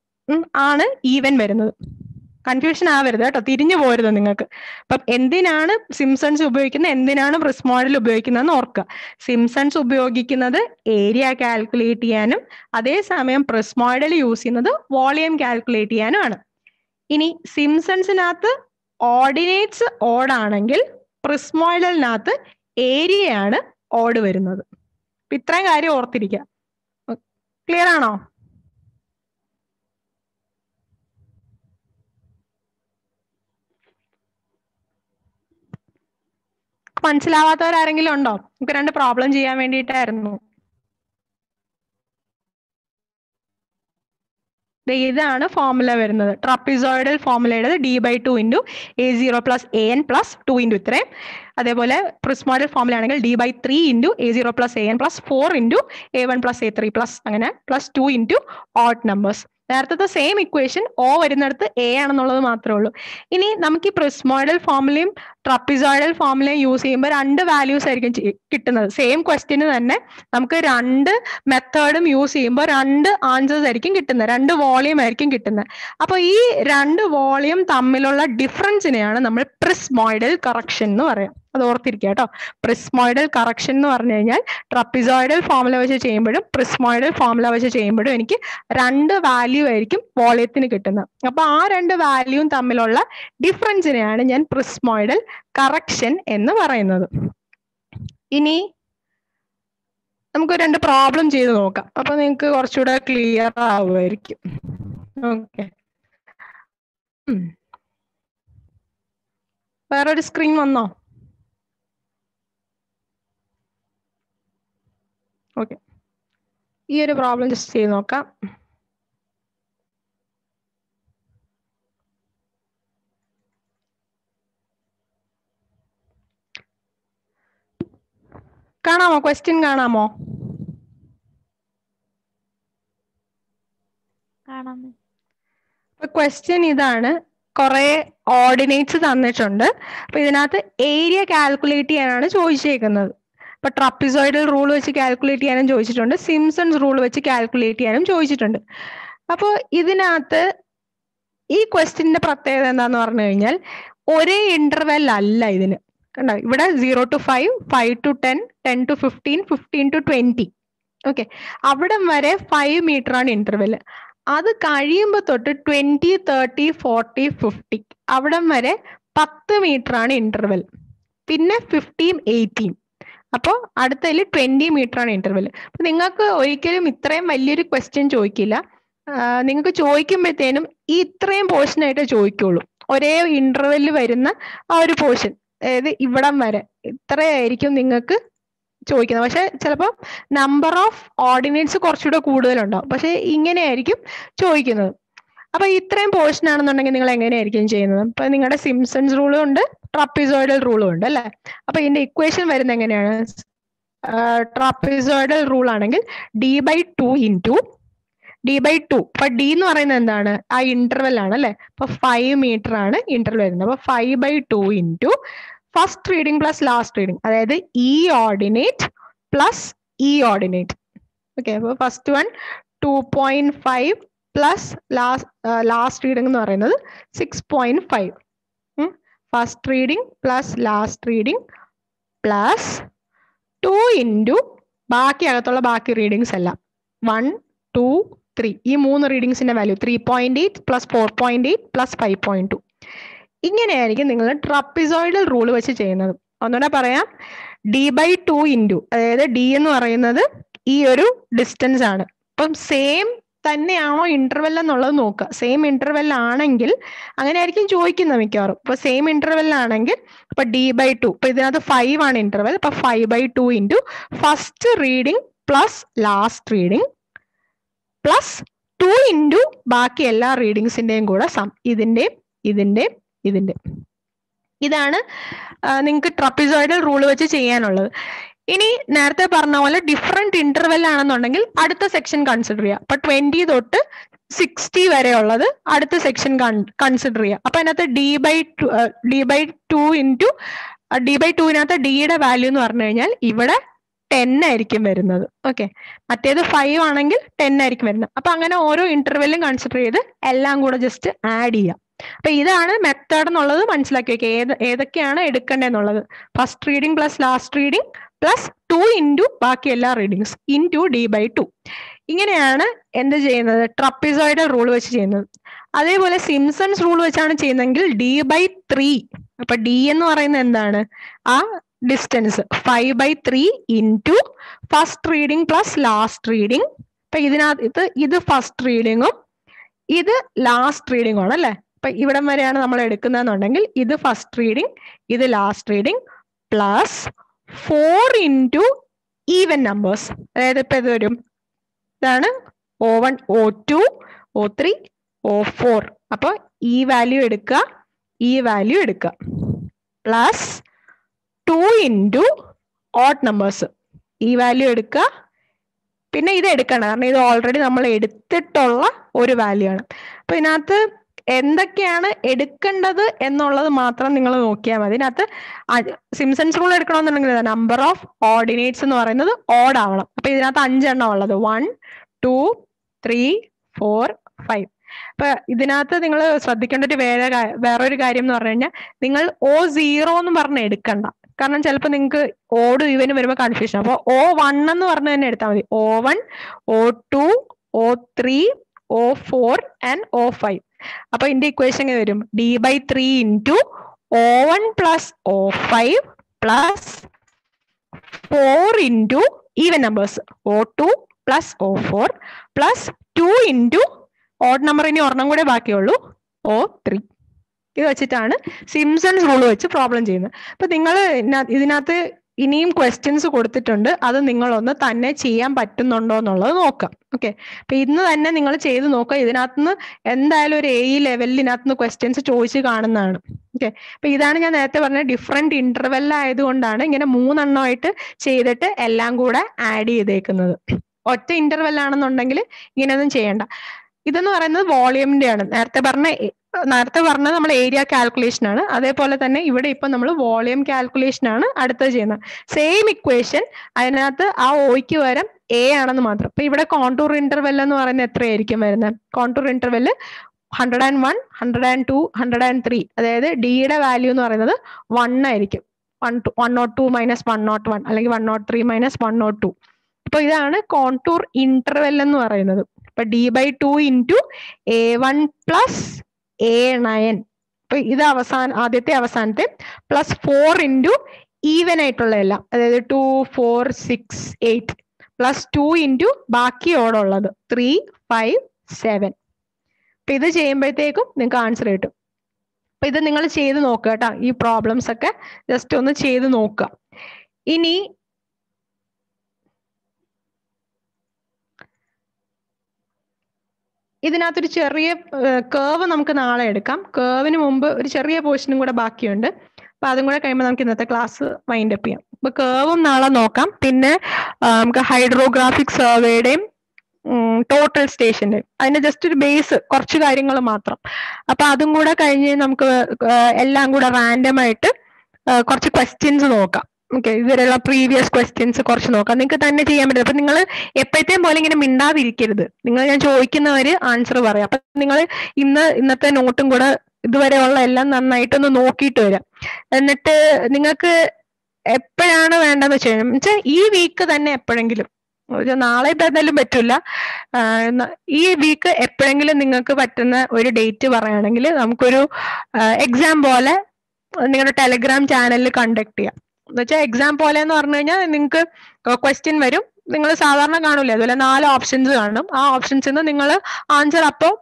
ആണ് ഈവൻ വരുന്നത്. കൺഫ്യൂഷൻ ആവരുത് കേട്ടോ. തിരിഞ്ഞു പോരുത് നിങ്ങൾക്ക്. അപ്പം എന്തിനാണ് സിംസൺസ് ഉപയോഗിക്കുന്നത്? എന്തിനാണ് പ്രിസ് മോഡൽ ഉപയോഗിക്കുന്നതെന്ന് ഓർക്കുക. സിംസൺസ് ഉപയോഗിക്കുന്നത് ഏരിയ കാൽക്കുലേറ്റ് ചെയ്യാനും അതേസമയം പ്രിസ് മോഡൽ യൂസ് ചെയ്യുന്നത് വോളിയം കാൽക്കുലേറ്റ് ചെയ്യാനുമാണ് ഇനി സിംസൺസിനകത്ത് ഓർഡിനേറ്റ്സ് ഓടാണെങ്കിൽ പ്രിസ് മോഡലിനകത്ത് ഏരിയയാണ് ഓഡ് വരുന്നത്. ഇത്രയും കാര്യം ഓർത്തിരിക്കുക ക്ലിയർ ആണോ? മനസ്സിലാവാത്തവരാരെങ്കിലും ഉണ്ടോ? നമുക്ക് രണ്ട് പ്രോബ്ലം ചെയ്യാൻ വേണ്ടിയിട്ടായിരുന്നു. ഇതാണ് ഫോർമുല വരുന്നത്. Trapezoidal ഫോർമുലയുടെ D by two into A zero plus A N plus two into ഇത്രയും. അതേപോലെ പ്രിസ്മോയിഡൽ ഫോർമുല ആണെങ്കിൽ D by three into A zero plus A N plus four into A one plus A three plus അങ്ങനെ plus two into odd numbers നേരത്തെ സെയിം ഇക്വേഷൻ ഓ വരുന്നിടത്ത് എ ആണെന്നുള്ളത് മാത്രമേ ഉള്ളൂ. ഇനി നമുക്ക് ഈ പ്രിസ്മോയിഡൽ ഫോർമുലയും ട്രപ്പിസോയിഡൽ ഫോർമുലയും യൂസ് ചെയ്യുമ്പോൾ രണ്ട് വാല്യൂസ് ആയിരിക്കും കിട്ടുന്നത്. സെയിം ക്വസ്റ്റ്യന് തന്നെ നമുക്ക് രണ്ട് മെത്തേഡും യൂസ് ചെയ്യുമ്പോൾ രണ്ട് ആൻസേഴ്സ് ആയിരിക്കും കിട്ടുന്നത്. രണ്ട് വോളിയം ആയിരിക്കും കിട്ടുന്നത്. അപ്പോൾ ഈ രണ്ട് വോളിയം തമ്മിലുള്ള ഡിഫറൻസിനെയാണ് നമ്മൾ പ്രിസ്മോയിഡൽ കറക്ഷൻ എന്ന് പറയാം. അത് ഓർത്തിരിക്കുക കേട്ടോ. പ്രിസ്മോയിഡൽ കറക്ഷൻ എന്ന് പറഞ്ഞു കഴിഞ്ഞാൽ ട്രപ്പിസോയിഡൽ ഫോമുല വെച്ച് ചെയ്യുമ്പോഴും പ്രിസ്മോയിഡൽ ഫോമുല വെച്ച് ചെയ്യുമ്പോഴും എനിക്ക് രണ്ട് വാല്യൂ ആയിരിക്കും വോളിയത്തിന് കിട്ടുന്നത്. അപ്പൊ ആ രണ്ട് വാല്യൂവും തമ്മിലുള്ള ഡിഫറൻസിനെയാണ് ഞാൻ പ്രിസ്മോയിഡൽ കറക്ഷൻ എന്ന് പറയുന്നത്. ഇനി നമുക്ക് രണ്ട് പ്രോബ്ലം ചെയ്ത് നോക്കാം. അപ്പൊ നിങ്ങൾക്ക് കുറച്ചുകൂടെ ക്ലിയർ ആവുമായിരിക്കും. ഓക്കെ വേറൊരു സ്ക്രീൻ വന്നോ? ഓക്കെ ഈ ഒരു പ്രോബ്ലം ജസ്റ്റ് ചെയ്ത് നോക്കാം. കാണാമോ? ക്വസ്റ്റ്യൻ കാണാമോ? കാണാം. ക്വസ്റ്റ്യൻ ഇതാണ്. കുറെ ഓർഡിനേറ്റ്സ് തന്നിട്ടുണ്ട്. അപ്പൊ ഇതിനകത്ത് ഏരിയ കാൽക്കുലേറ്റ് ചെയ്യാനാണ് ചോദിച്ചേക്കുന്നത്. ഇപ്പൊ ട്രപ്പിസോയിഡൽ റൂൾ വെച്ച് കാൽക്കുലേറ്റ് ചെയ്യാനും ചോദിച്ചിട്ടുണ്ട്. സിംസൺസ് റൂൾ വെച്ച് കാൽക്കുലേറ്റ് ചെയ്യാനും ചോദിച്ചിട്ടുണ്ട്. അപ്പോൾ ഇതിനകത്ത് ഈ ക്വസ്റ്റിന്റെ പ്രത്യേകത എന്താന്ന് പറഞ്ഞു കഴിഞ്ഞാൽ ഒരേ ഇന്റർവെൽ അല്ല ഇതിന്. കണ്ടോ? ഇവിടെ zero to five five to ten ten to fifteen fifteen to twenty okay അവിടം വരെ ഫൈവ് മീറ്റർ ആണ് ഇന്റർവെൽ അത് കഴിയുമ്പോൾ തൊട്ട് ട്വന്റി തേർട്ടി ഫോർട്ടി ഫിഫ്റ്റി അവിടം വരെ പത്ത് മീറ്റർ ആണ് ഇന്റർവെൽ പിന്നെ ഫിഫ്റ്റീൻ എയ്റ്റീൻ അപ്പോൾ അടുത്തതിൽ ട്വന്റി മീറ്റർ ആണ് ഇന്റർവെൽ അപ്പൊ നിങ്ങൾക്ക് ഒരിക്കലും ഇത്രയും വലിയൊരു ക്വസ്റ്റ്യൻ ചോദിക്കില്ല. നിങ്ങൾക്ക് ചോദിക്കുമ്പോഴത്തേനും ഈ ഇത്രയും പോർഷൻ ആയിട്ട് ചോദിക്കുള്ളൂ. ഒരേ ഇന്റർവെല്ലിൽ വരുന്ന ആ ഒരു പോർഷൻ അതായത് ഇവിടം വരെ. ഇത്രയായിരിക്കും നിങ്ങൾക്ക് ചോദിക്കുന്നത്. പക്ഷെ ചിലപ്പോൾ നമ്പർ ഓഫ് ഓർഡിനേറ്റ്സ് കുറച്ചുകൂടെ കൂടുതലുണ്ടാവും. പക്ഷെ ഇങ്ങനെയായിരിക്കും ചോദിക്കുന്നത്. അപ്പൊ ഇത്രയും പോർഷൻ ആണെന്നുണ്ടെങ്കിൽ നിങ്ങൾ എങ്ങനെയായിരിക്കും ചെയ്യുന്നത്? അപ്പൊ നിങ്ങളുടെ സിംസൺസ് റൂളും ഉണ്ട് ട്രപ്പിസോയിഡൽ റൂളും ഉണ്ട് അല്ലെ? അപ്പൊ ഇതിന്റെ ഇക്വേഷൻ വരുന്ന എങ്ങനെയാണ്? ട്രപ്പിസോയിഡൽ റൂൾ ആണെങ്കിൽ D by two into D by two അപ്പൊ ഡി എന്ന് പറയുന്നത് എന്താണ്? ആ ഇന്റർവെൽ ആണ് അല്ലെ? അപ്പൊ ഫൈവ് മീറ്റർ ആണ് ഇന്റർവെൽ വരുന്നത്. അപ്പൊ five by two into first reading plus last reading അതായത് E ordinate plus E ordinate okay അപ്പൊ first one two point five plus last last reading എന്ന് പറയുന്നത് six point five first reading plus last reading plus two into ബാക്കി അകത്തുള്ള ബാക്കി റീഡിങ്സ് എല്ലാം. വൺ ടു ത്രീ ഈ മൂന്ന് റീഡിങ്സിന്റെ value three point eight plus four point eight plus five point two ഇങ്ങനെയായിരിക്കും നിങ്ങൾ ട്രപ്പിസോയിഡൽ റൂൾ വെച്ച് ചെയ്യുന്നത്. ഒന്നുകൂടെ പറയാം. ഡി ബൈ ടു ഇന്റു അതായത് ഡി എന്ന് പറയുന്നത് ഈ ഒരു ഡിസ്റ്റൻസ് ആണ്. അപ്പം സെയിം തന്നെയാണോ ഇന്റർവെൽ എന്നുള്ളത് നോക്കുക. സെയിം ഇന്റർവെൽ ആണെങ്കിൽ അങ്ങനെ ആയിരിക്കും ചോദിക്കുന്നത് മിക്കവാറും. ഇപ്പൊ സെയിം ഇന്റർവെൽ ആണെങ്കിൽ ഇപ്പൊ ഡി ബൈ ടു ഇപ്പൊ ഇതിനകത്ത് ഫൈവ് ആണ് ഇന്റർവെൽ അപ്പൊ five by two into first reading plus last reading plus two into ബാക്കി എല്ലാ റീഡിങ്സിന്റെയും കൂടെ സം ഇതിന്റെയും ഇതിന്റെയും ഇതിന്റെ ഇതാണ് നിങ്ങൾക്ക് ട്രപ്പിസോയിഡൽ റൂൾ വെച്ച് ചെയ്യാനുള്ളത്. ഇനി നേരത്തെ പറഞ്ഞ പോലെ ഡിഫറെന്റ് ഇന്റർവെൽ ആണെന്നുണ്ടെങ്കിൽ അടുത്ത സെക്ഷൻ കൺസിഡർ ചെയ്യുക അപ്പൊ ട്വന്റി തൊട്ട് സിക്സ്റ്റി വരെ ഉള്ളത് അടുത്ത സെക്ഷൻ കൺസിഡർ ചെയ്യുക അപ്പൊ അതിനകത്ത് D by D by two into D by ടുവിനകത്ത് ഡിയുടെ വാല്യൂ എന്ന് പറഞ്ഞു കഴിഞ്ഞാൽ ഇവിടെ ടെൻ ആയിരിക്കും വരുന്നത്. ഓക്കെ മറ്റേത് ഫൈവ് ആണെങ്കിൽ ടെൻ ആയിരിക്കും വരുന്നത്. അപ്പൊ അങ്ങനെ ഓരോ ഇന്റർവെല്ലും കൺസിഡർ ചെയ്ത് എല്ലാം കൂടെ ജസ്റ്റ് ആഡ് ചെയ്യാം. അപ്പൊ ഇതാണ് മെത്തേഡ് എന്നുള്ളത് മനസ്സിലാക്കി വെക്കുക. ഏത് ഏതൊക്കെയാണ് എടുക്കേണ്ടതെന്നുള്ളത്. First reading plus last reading plus two into ബാക്കി എല്ലാ readings in two D by two ഇങ്ങനെയാണ് എന്ത് ചെയ്യുന്നത്? ട്രപ്പിസോയിഡൽ റൂൾ വെച്ച് ചെയ്യുന്നത്. അതേപോലെ സിംസൺസ് റൂൾ വെച്ചാണ് ചെയ്യുന്നതെങ്കിൽ ഡി ബൈ ത്രീ അപ്പൊ ഡി എന്ന് പറയുന്നത് എന്താണ്? ആ distance five by three into first reading plus last reading അപ്പൊ ഇതിനകത്ത് ഇത് ഇത് ഫസ്റ്റ് റീഡിങ്ങും ഇത് ലാസ്റ്റ് റീഡിംഗും ആണ് അല്ലേ അപ്പൊ ഇവിടം വരെയാണ് നമ്മൾ എടുക്കുന്നതെന്നുണ്ടെങ്കിൽ ഇത് ഫസ്റ്റ് റീഡിംഗ് ഇത് last reading plus four into even numbers അതായത് ഇപ്പൊ ഇത് വരും. ഇതാണ് O one O two O three O four അപ്പൊ ഈ വാല്യൂ എടുക്കുക ഈ വാല്യൂ എടുക്കുക. Plus two into odd numbers ഈ വാല്യൂ എടുക്കുക. പിന്നെ ഇത് എടുക്കണം. കാരണം ഇത് ഓൾറെഡി നമ്മൾ എടുത്തിട്ടുള്ള ഒരു വാല്യൂ ആണ്. അപ്പൊ ഇതിനകത്ത് എന്തൊക്കെയാണ് എടുക്കേണ്ടത് എന്നുള്ളത് മാത്രം നിങ്ങൾ നോക്കിയാൽ മതി. ഇതിനകത്ത് സിംസൺസ് റൂൾ എടുക്കണമെന്നുണ്ടെങ്കിൽ നമ്പർ ഓഫ് ഓർഡിനേറ്റ്സ് എന്ന് പറയുന്നത് ഓഡ് ആവണം. അപ്പൊ ഇതിനകത്ത് അഞ്ചെണ്ണം ഉള്ളത്. One two three four five അപ്പൊ ഇതിനകത്ത് നിങ്ങൾ ശ്രദ്ധിക്കേണ്ട ഒരു വേറെ വേറൊരു കാര്യം എന്ന് പറഞ്ഞു കഴിഞ്ഞാൽ നിങ്ങൾ ഓ സീറോ എന്ന് പറഞ്ഞ് എടുക്കണ്ട. കാരണം ചിലപ്പോൾ നിങ്ങൾക്ക് ഓട് ഇവന് വരുമ്പോൾ കൺഫ്യൂഷൻ അപ്പോൾ ഓ വൺ എന്ന് പറഞ്ഞ് തന്നെ എടുത്താൽ മതി. O one O two O three O four and O five അപ്പൊ ഇതിന്റെ ഇക്വേഷൻ എങ്ങനെ വരും? D by three into O one plus O five plus four into even numbers O two plus O four plus two into odd number ഇനി ഒരെണ്ണം കൂടെ ബാക്കിയുള്ളൂ. ഓ ത്രീ ഇത് വെച്ചിട്ടാണ് സിംസൺസ് റൂൾ വെച്ച് പ്രോബ്ലം ചെയ്യുന്നത്. അപ്പൊ നിങ്ങൾ ഇതിനകത്ത് ഇനിയും ക്വസ്റ്റ്യൻസ് കൊടുത്തിട്ടുണ്ട്. അത് നിങ്ങളൊന്ന് തന്നെ ചെയ്യാൻ പറ്റുന്നുണ്ടോ എന്നുള്ളത് നോക്കാം. ഓക്കെ അപ്പൊ ഇന്ന് തന്നെ നിങ്ങൾ ചെയ്ത് നോക്കുക. ഇതിനകത്തുനിന്ന് എന്തായാലും ഒരു എ ലെവലിൽ ഇതിനകത്തുനിന്ന് ക്വസ്റ്റ്യൻസ് ചോദിച്ച് കാണുന്നതാണ്. ഓക്കെ അപ്പൊ ഇതാണ് ഞാൻ നേരത്തെ പറഞ്ഞ ഡിഫറെന്റ് ഇന്റർവെൽ ആയതുകൊണ്ടാണ് ഇങ്ങനെ മൂന്നെണ്ണമായിട്ട് ചെയ്തിട്ട് എല്ലാം കൂടെ ആഡ് ചെയ്തേക്കുന്നത്. ഒറ്റ ഇന്റർവെൽ ആണെന്നുണ്ടെങ്കിൽ ഇങ്ങനെയൊന്നും ചെയ്യണ്ട. ഇതെന്ന് പറയുന്നത് വോളിയമിന്റെ ആണ് നേരത്തെ പറഞ്ഞ നേരത്തെ പറഞ്ഞ നമ്മൾ ഏരിയ കാൽക്കുലേഷൻ ആണ്. അതേപോലെ തന്നെ ഇവിടെ ഇപ്പൊ നമ്മൾ വോളിയം കാൽക്കുലേഷൻ ആണ് അടുത്തത് ചെയ്യുന്നത്. സെയിം ഇക്വേഷൻ അതിനകത്ത് ആ ഓയ്ക്ക് വരം എ ആണെന്ന് മാത്രം. അപ്പൊ ഇവിടെ കോണ്ടൂർ ഇന്റർവെൽ എന്ന് പറയുന്നത് എത്രയായിരിക്കും വരുന്നത്? Contour interval hundred and one hundred and two hundred and three അതായത് ഡിയുടെ വാല്യൂ എന്ന് പറയുന്നത് വൺ ആയിരിക്കും. One two one naught two minus one naught one അല്ലെങ്കിൽ one naught three minus one naught two അപ്പൊ ഇതാണ് കോണ്ടൂർ ഇന്റർവെൽ എന്ന് പറയുന്നത്. അപ്പൊ D by two into A one plus A nine അപ്പൊ ഇത് അവസാന ആദ്യത്തെ അവസാനത്തെ പ്ലസ് ഫോർ ഇന്റു ഈവൻ ആയിട്ടുള്ള എല്ലാം അതായത് two four six eight plus two into ബാക്കി ഓടുള്ളത് ത്രീ ഫൈവ് സെവൻ അപ്പൊ ഇത് ചെയ്യുമ്പോഴത്തേക്കും നിങ്ങൾക്ക് ആൻസർ കിട്ടും. അപ്പൊ ഇത് നിങ്ങൾ ചെയ്ത് നോക്കുക കേട്ടോ. ഈ പ്രോബ്ലംസ് ഒക്കെ ജസ്റ്റ് ഒന്ന് ചെയ്ത് നോക്കുക. ഇനി ഇതിനകത്തൊരു ചെറിയ കേവ് നമുക്ക് നാളെ എടുക്കാം. കേവിന് മുമ്പ് ഒരു ചെറിയ പോർഷനും കൂടെ ബാക്കിയുണ്ട്. അപ്പൊ അതും കൂടെ കഴിയുമ്പോൾ നമുക്ക് ഇന്നത്തെ ക്ലാസ് വൈൻഡ് അപ്പ് ചെയ്യാം. അപ്പൊ കേവും നാളെ നോക്കാം. പിന്നെ നമുക്ക് ഹൈഡ്രോഗ്രാഫിക് സർവേയുടെയും ടോട്ടൽ സ്റ്റേഷന്റെ അതിന്റെ ജസ്റ്റ് ഒരു ബേസ് കുറച്ച് കാര്യങ്ങൾ മാത്രം. അപ്പൊ അതും കൂടെ കഴിഞ്ഞ് നമുക്ക് എല്ലാം കൂടെ റാൻഡം ആയിട്ട് കുറച്ച് ക്വസ്റ്റ്യൻസ് നോക്കാം. ഓക്കെ ഇവരുള്ള പ്രീവിയസ് ക്വസ്റ്റ്യൻസ് കുറച്ച് നോക്കാം. നിങ്ങൾക്ക് തന്നെ ചെയ്യാൻ പറ്റും. അപ്പൊ നിങ്ങൾ എപ്പോഴത്തെയും പോലെ ഇങ്ങനെ മിണ്ടാതിരിക്കരുത്. നിങ്ങൾ ഞാൻ ചോദിക്കുന്നവര് ആൻസർ പറയാം. അപ്പൊ നിങ്ങൾ ഇന്ന് ഇന്നത്തെ നോട്ടും കൂടെ ഇതുവരെ ഉള്ള എല്ലാം നന്നായിട്ടൊന്ന് നോക്കിയിട്ട് വരാം. എന്നിട്ട് നിങ്ങൾക്ക് എപ്പോഴാണ് വേണ്ടതെന്ന് വെച്ച് കഴിഞ്ഞാൽ വെച്ചാൽ ഈ വീക്ക് തന്നെ എപ്പോഴെങ്കിലും നാളെ തന്നാലും പറ്റില്ല ഈ വീക്ക് എപ്പോഴെങ്കിലും നിങ്ങൾക്ക് പറ്റുന്ന ഒരു ഡേറ്റ് പറയുകയാണെങ്കിൽ നമുക്കൊരു എക്സാം പോലെ നിങ്ങളുടെ ടെലഗ്രാം ചാനലിൽ കണ്ടക്ട് ചെയ്യാം. എന്ന് വെച്ചാൽ എക്സാം പോലെ എന്ന് പറഞ്ഞു കഴിഞ്ഞാൽ നിങ്ങൾക്ക് ക്വസ്റ്റ്യൻ വരും. നിങ്ങൾ സാധാരണ കാണൂലേ? അതുപോലെ നാല് ഓപ്ഷൻസ് കാണും. ആ ഓപ്ഷൻസിൽ നിന്ന് നിങ്ങൾ ആൻസർ അപ്പോൾ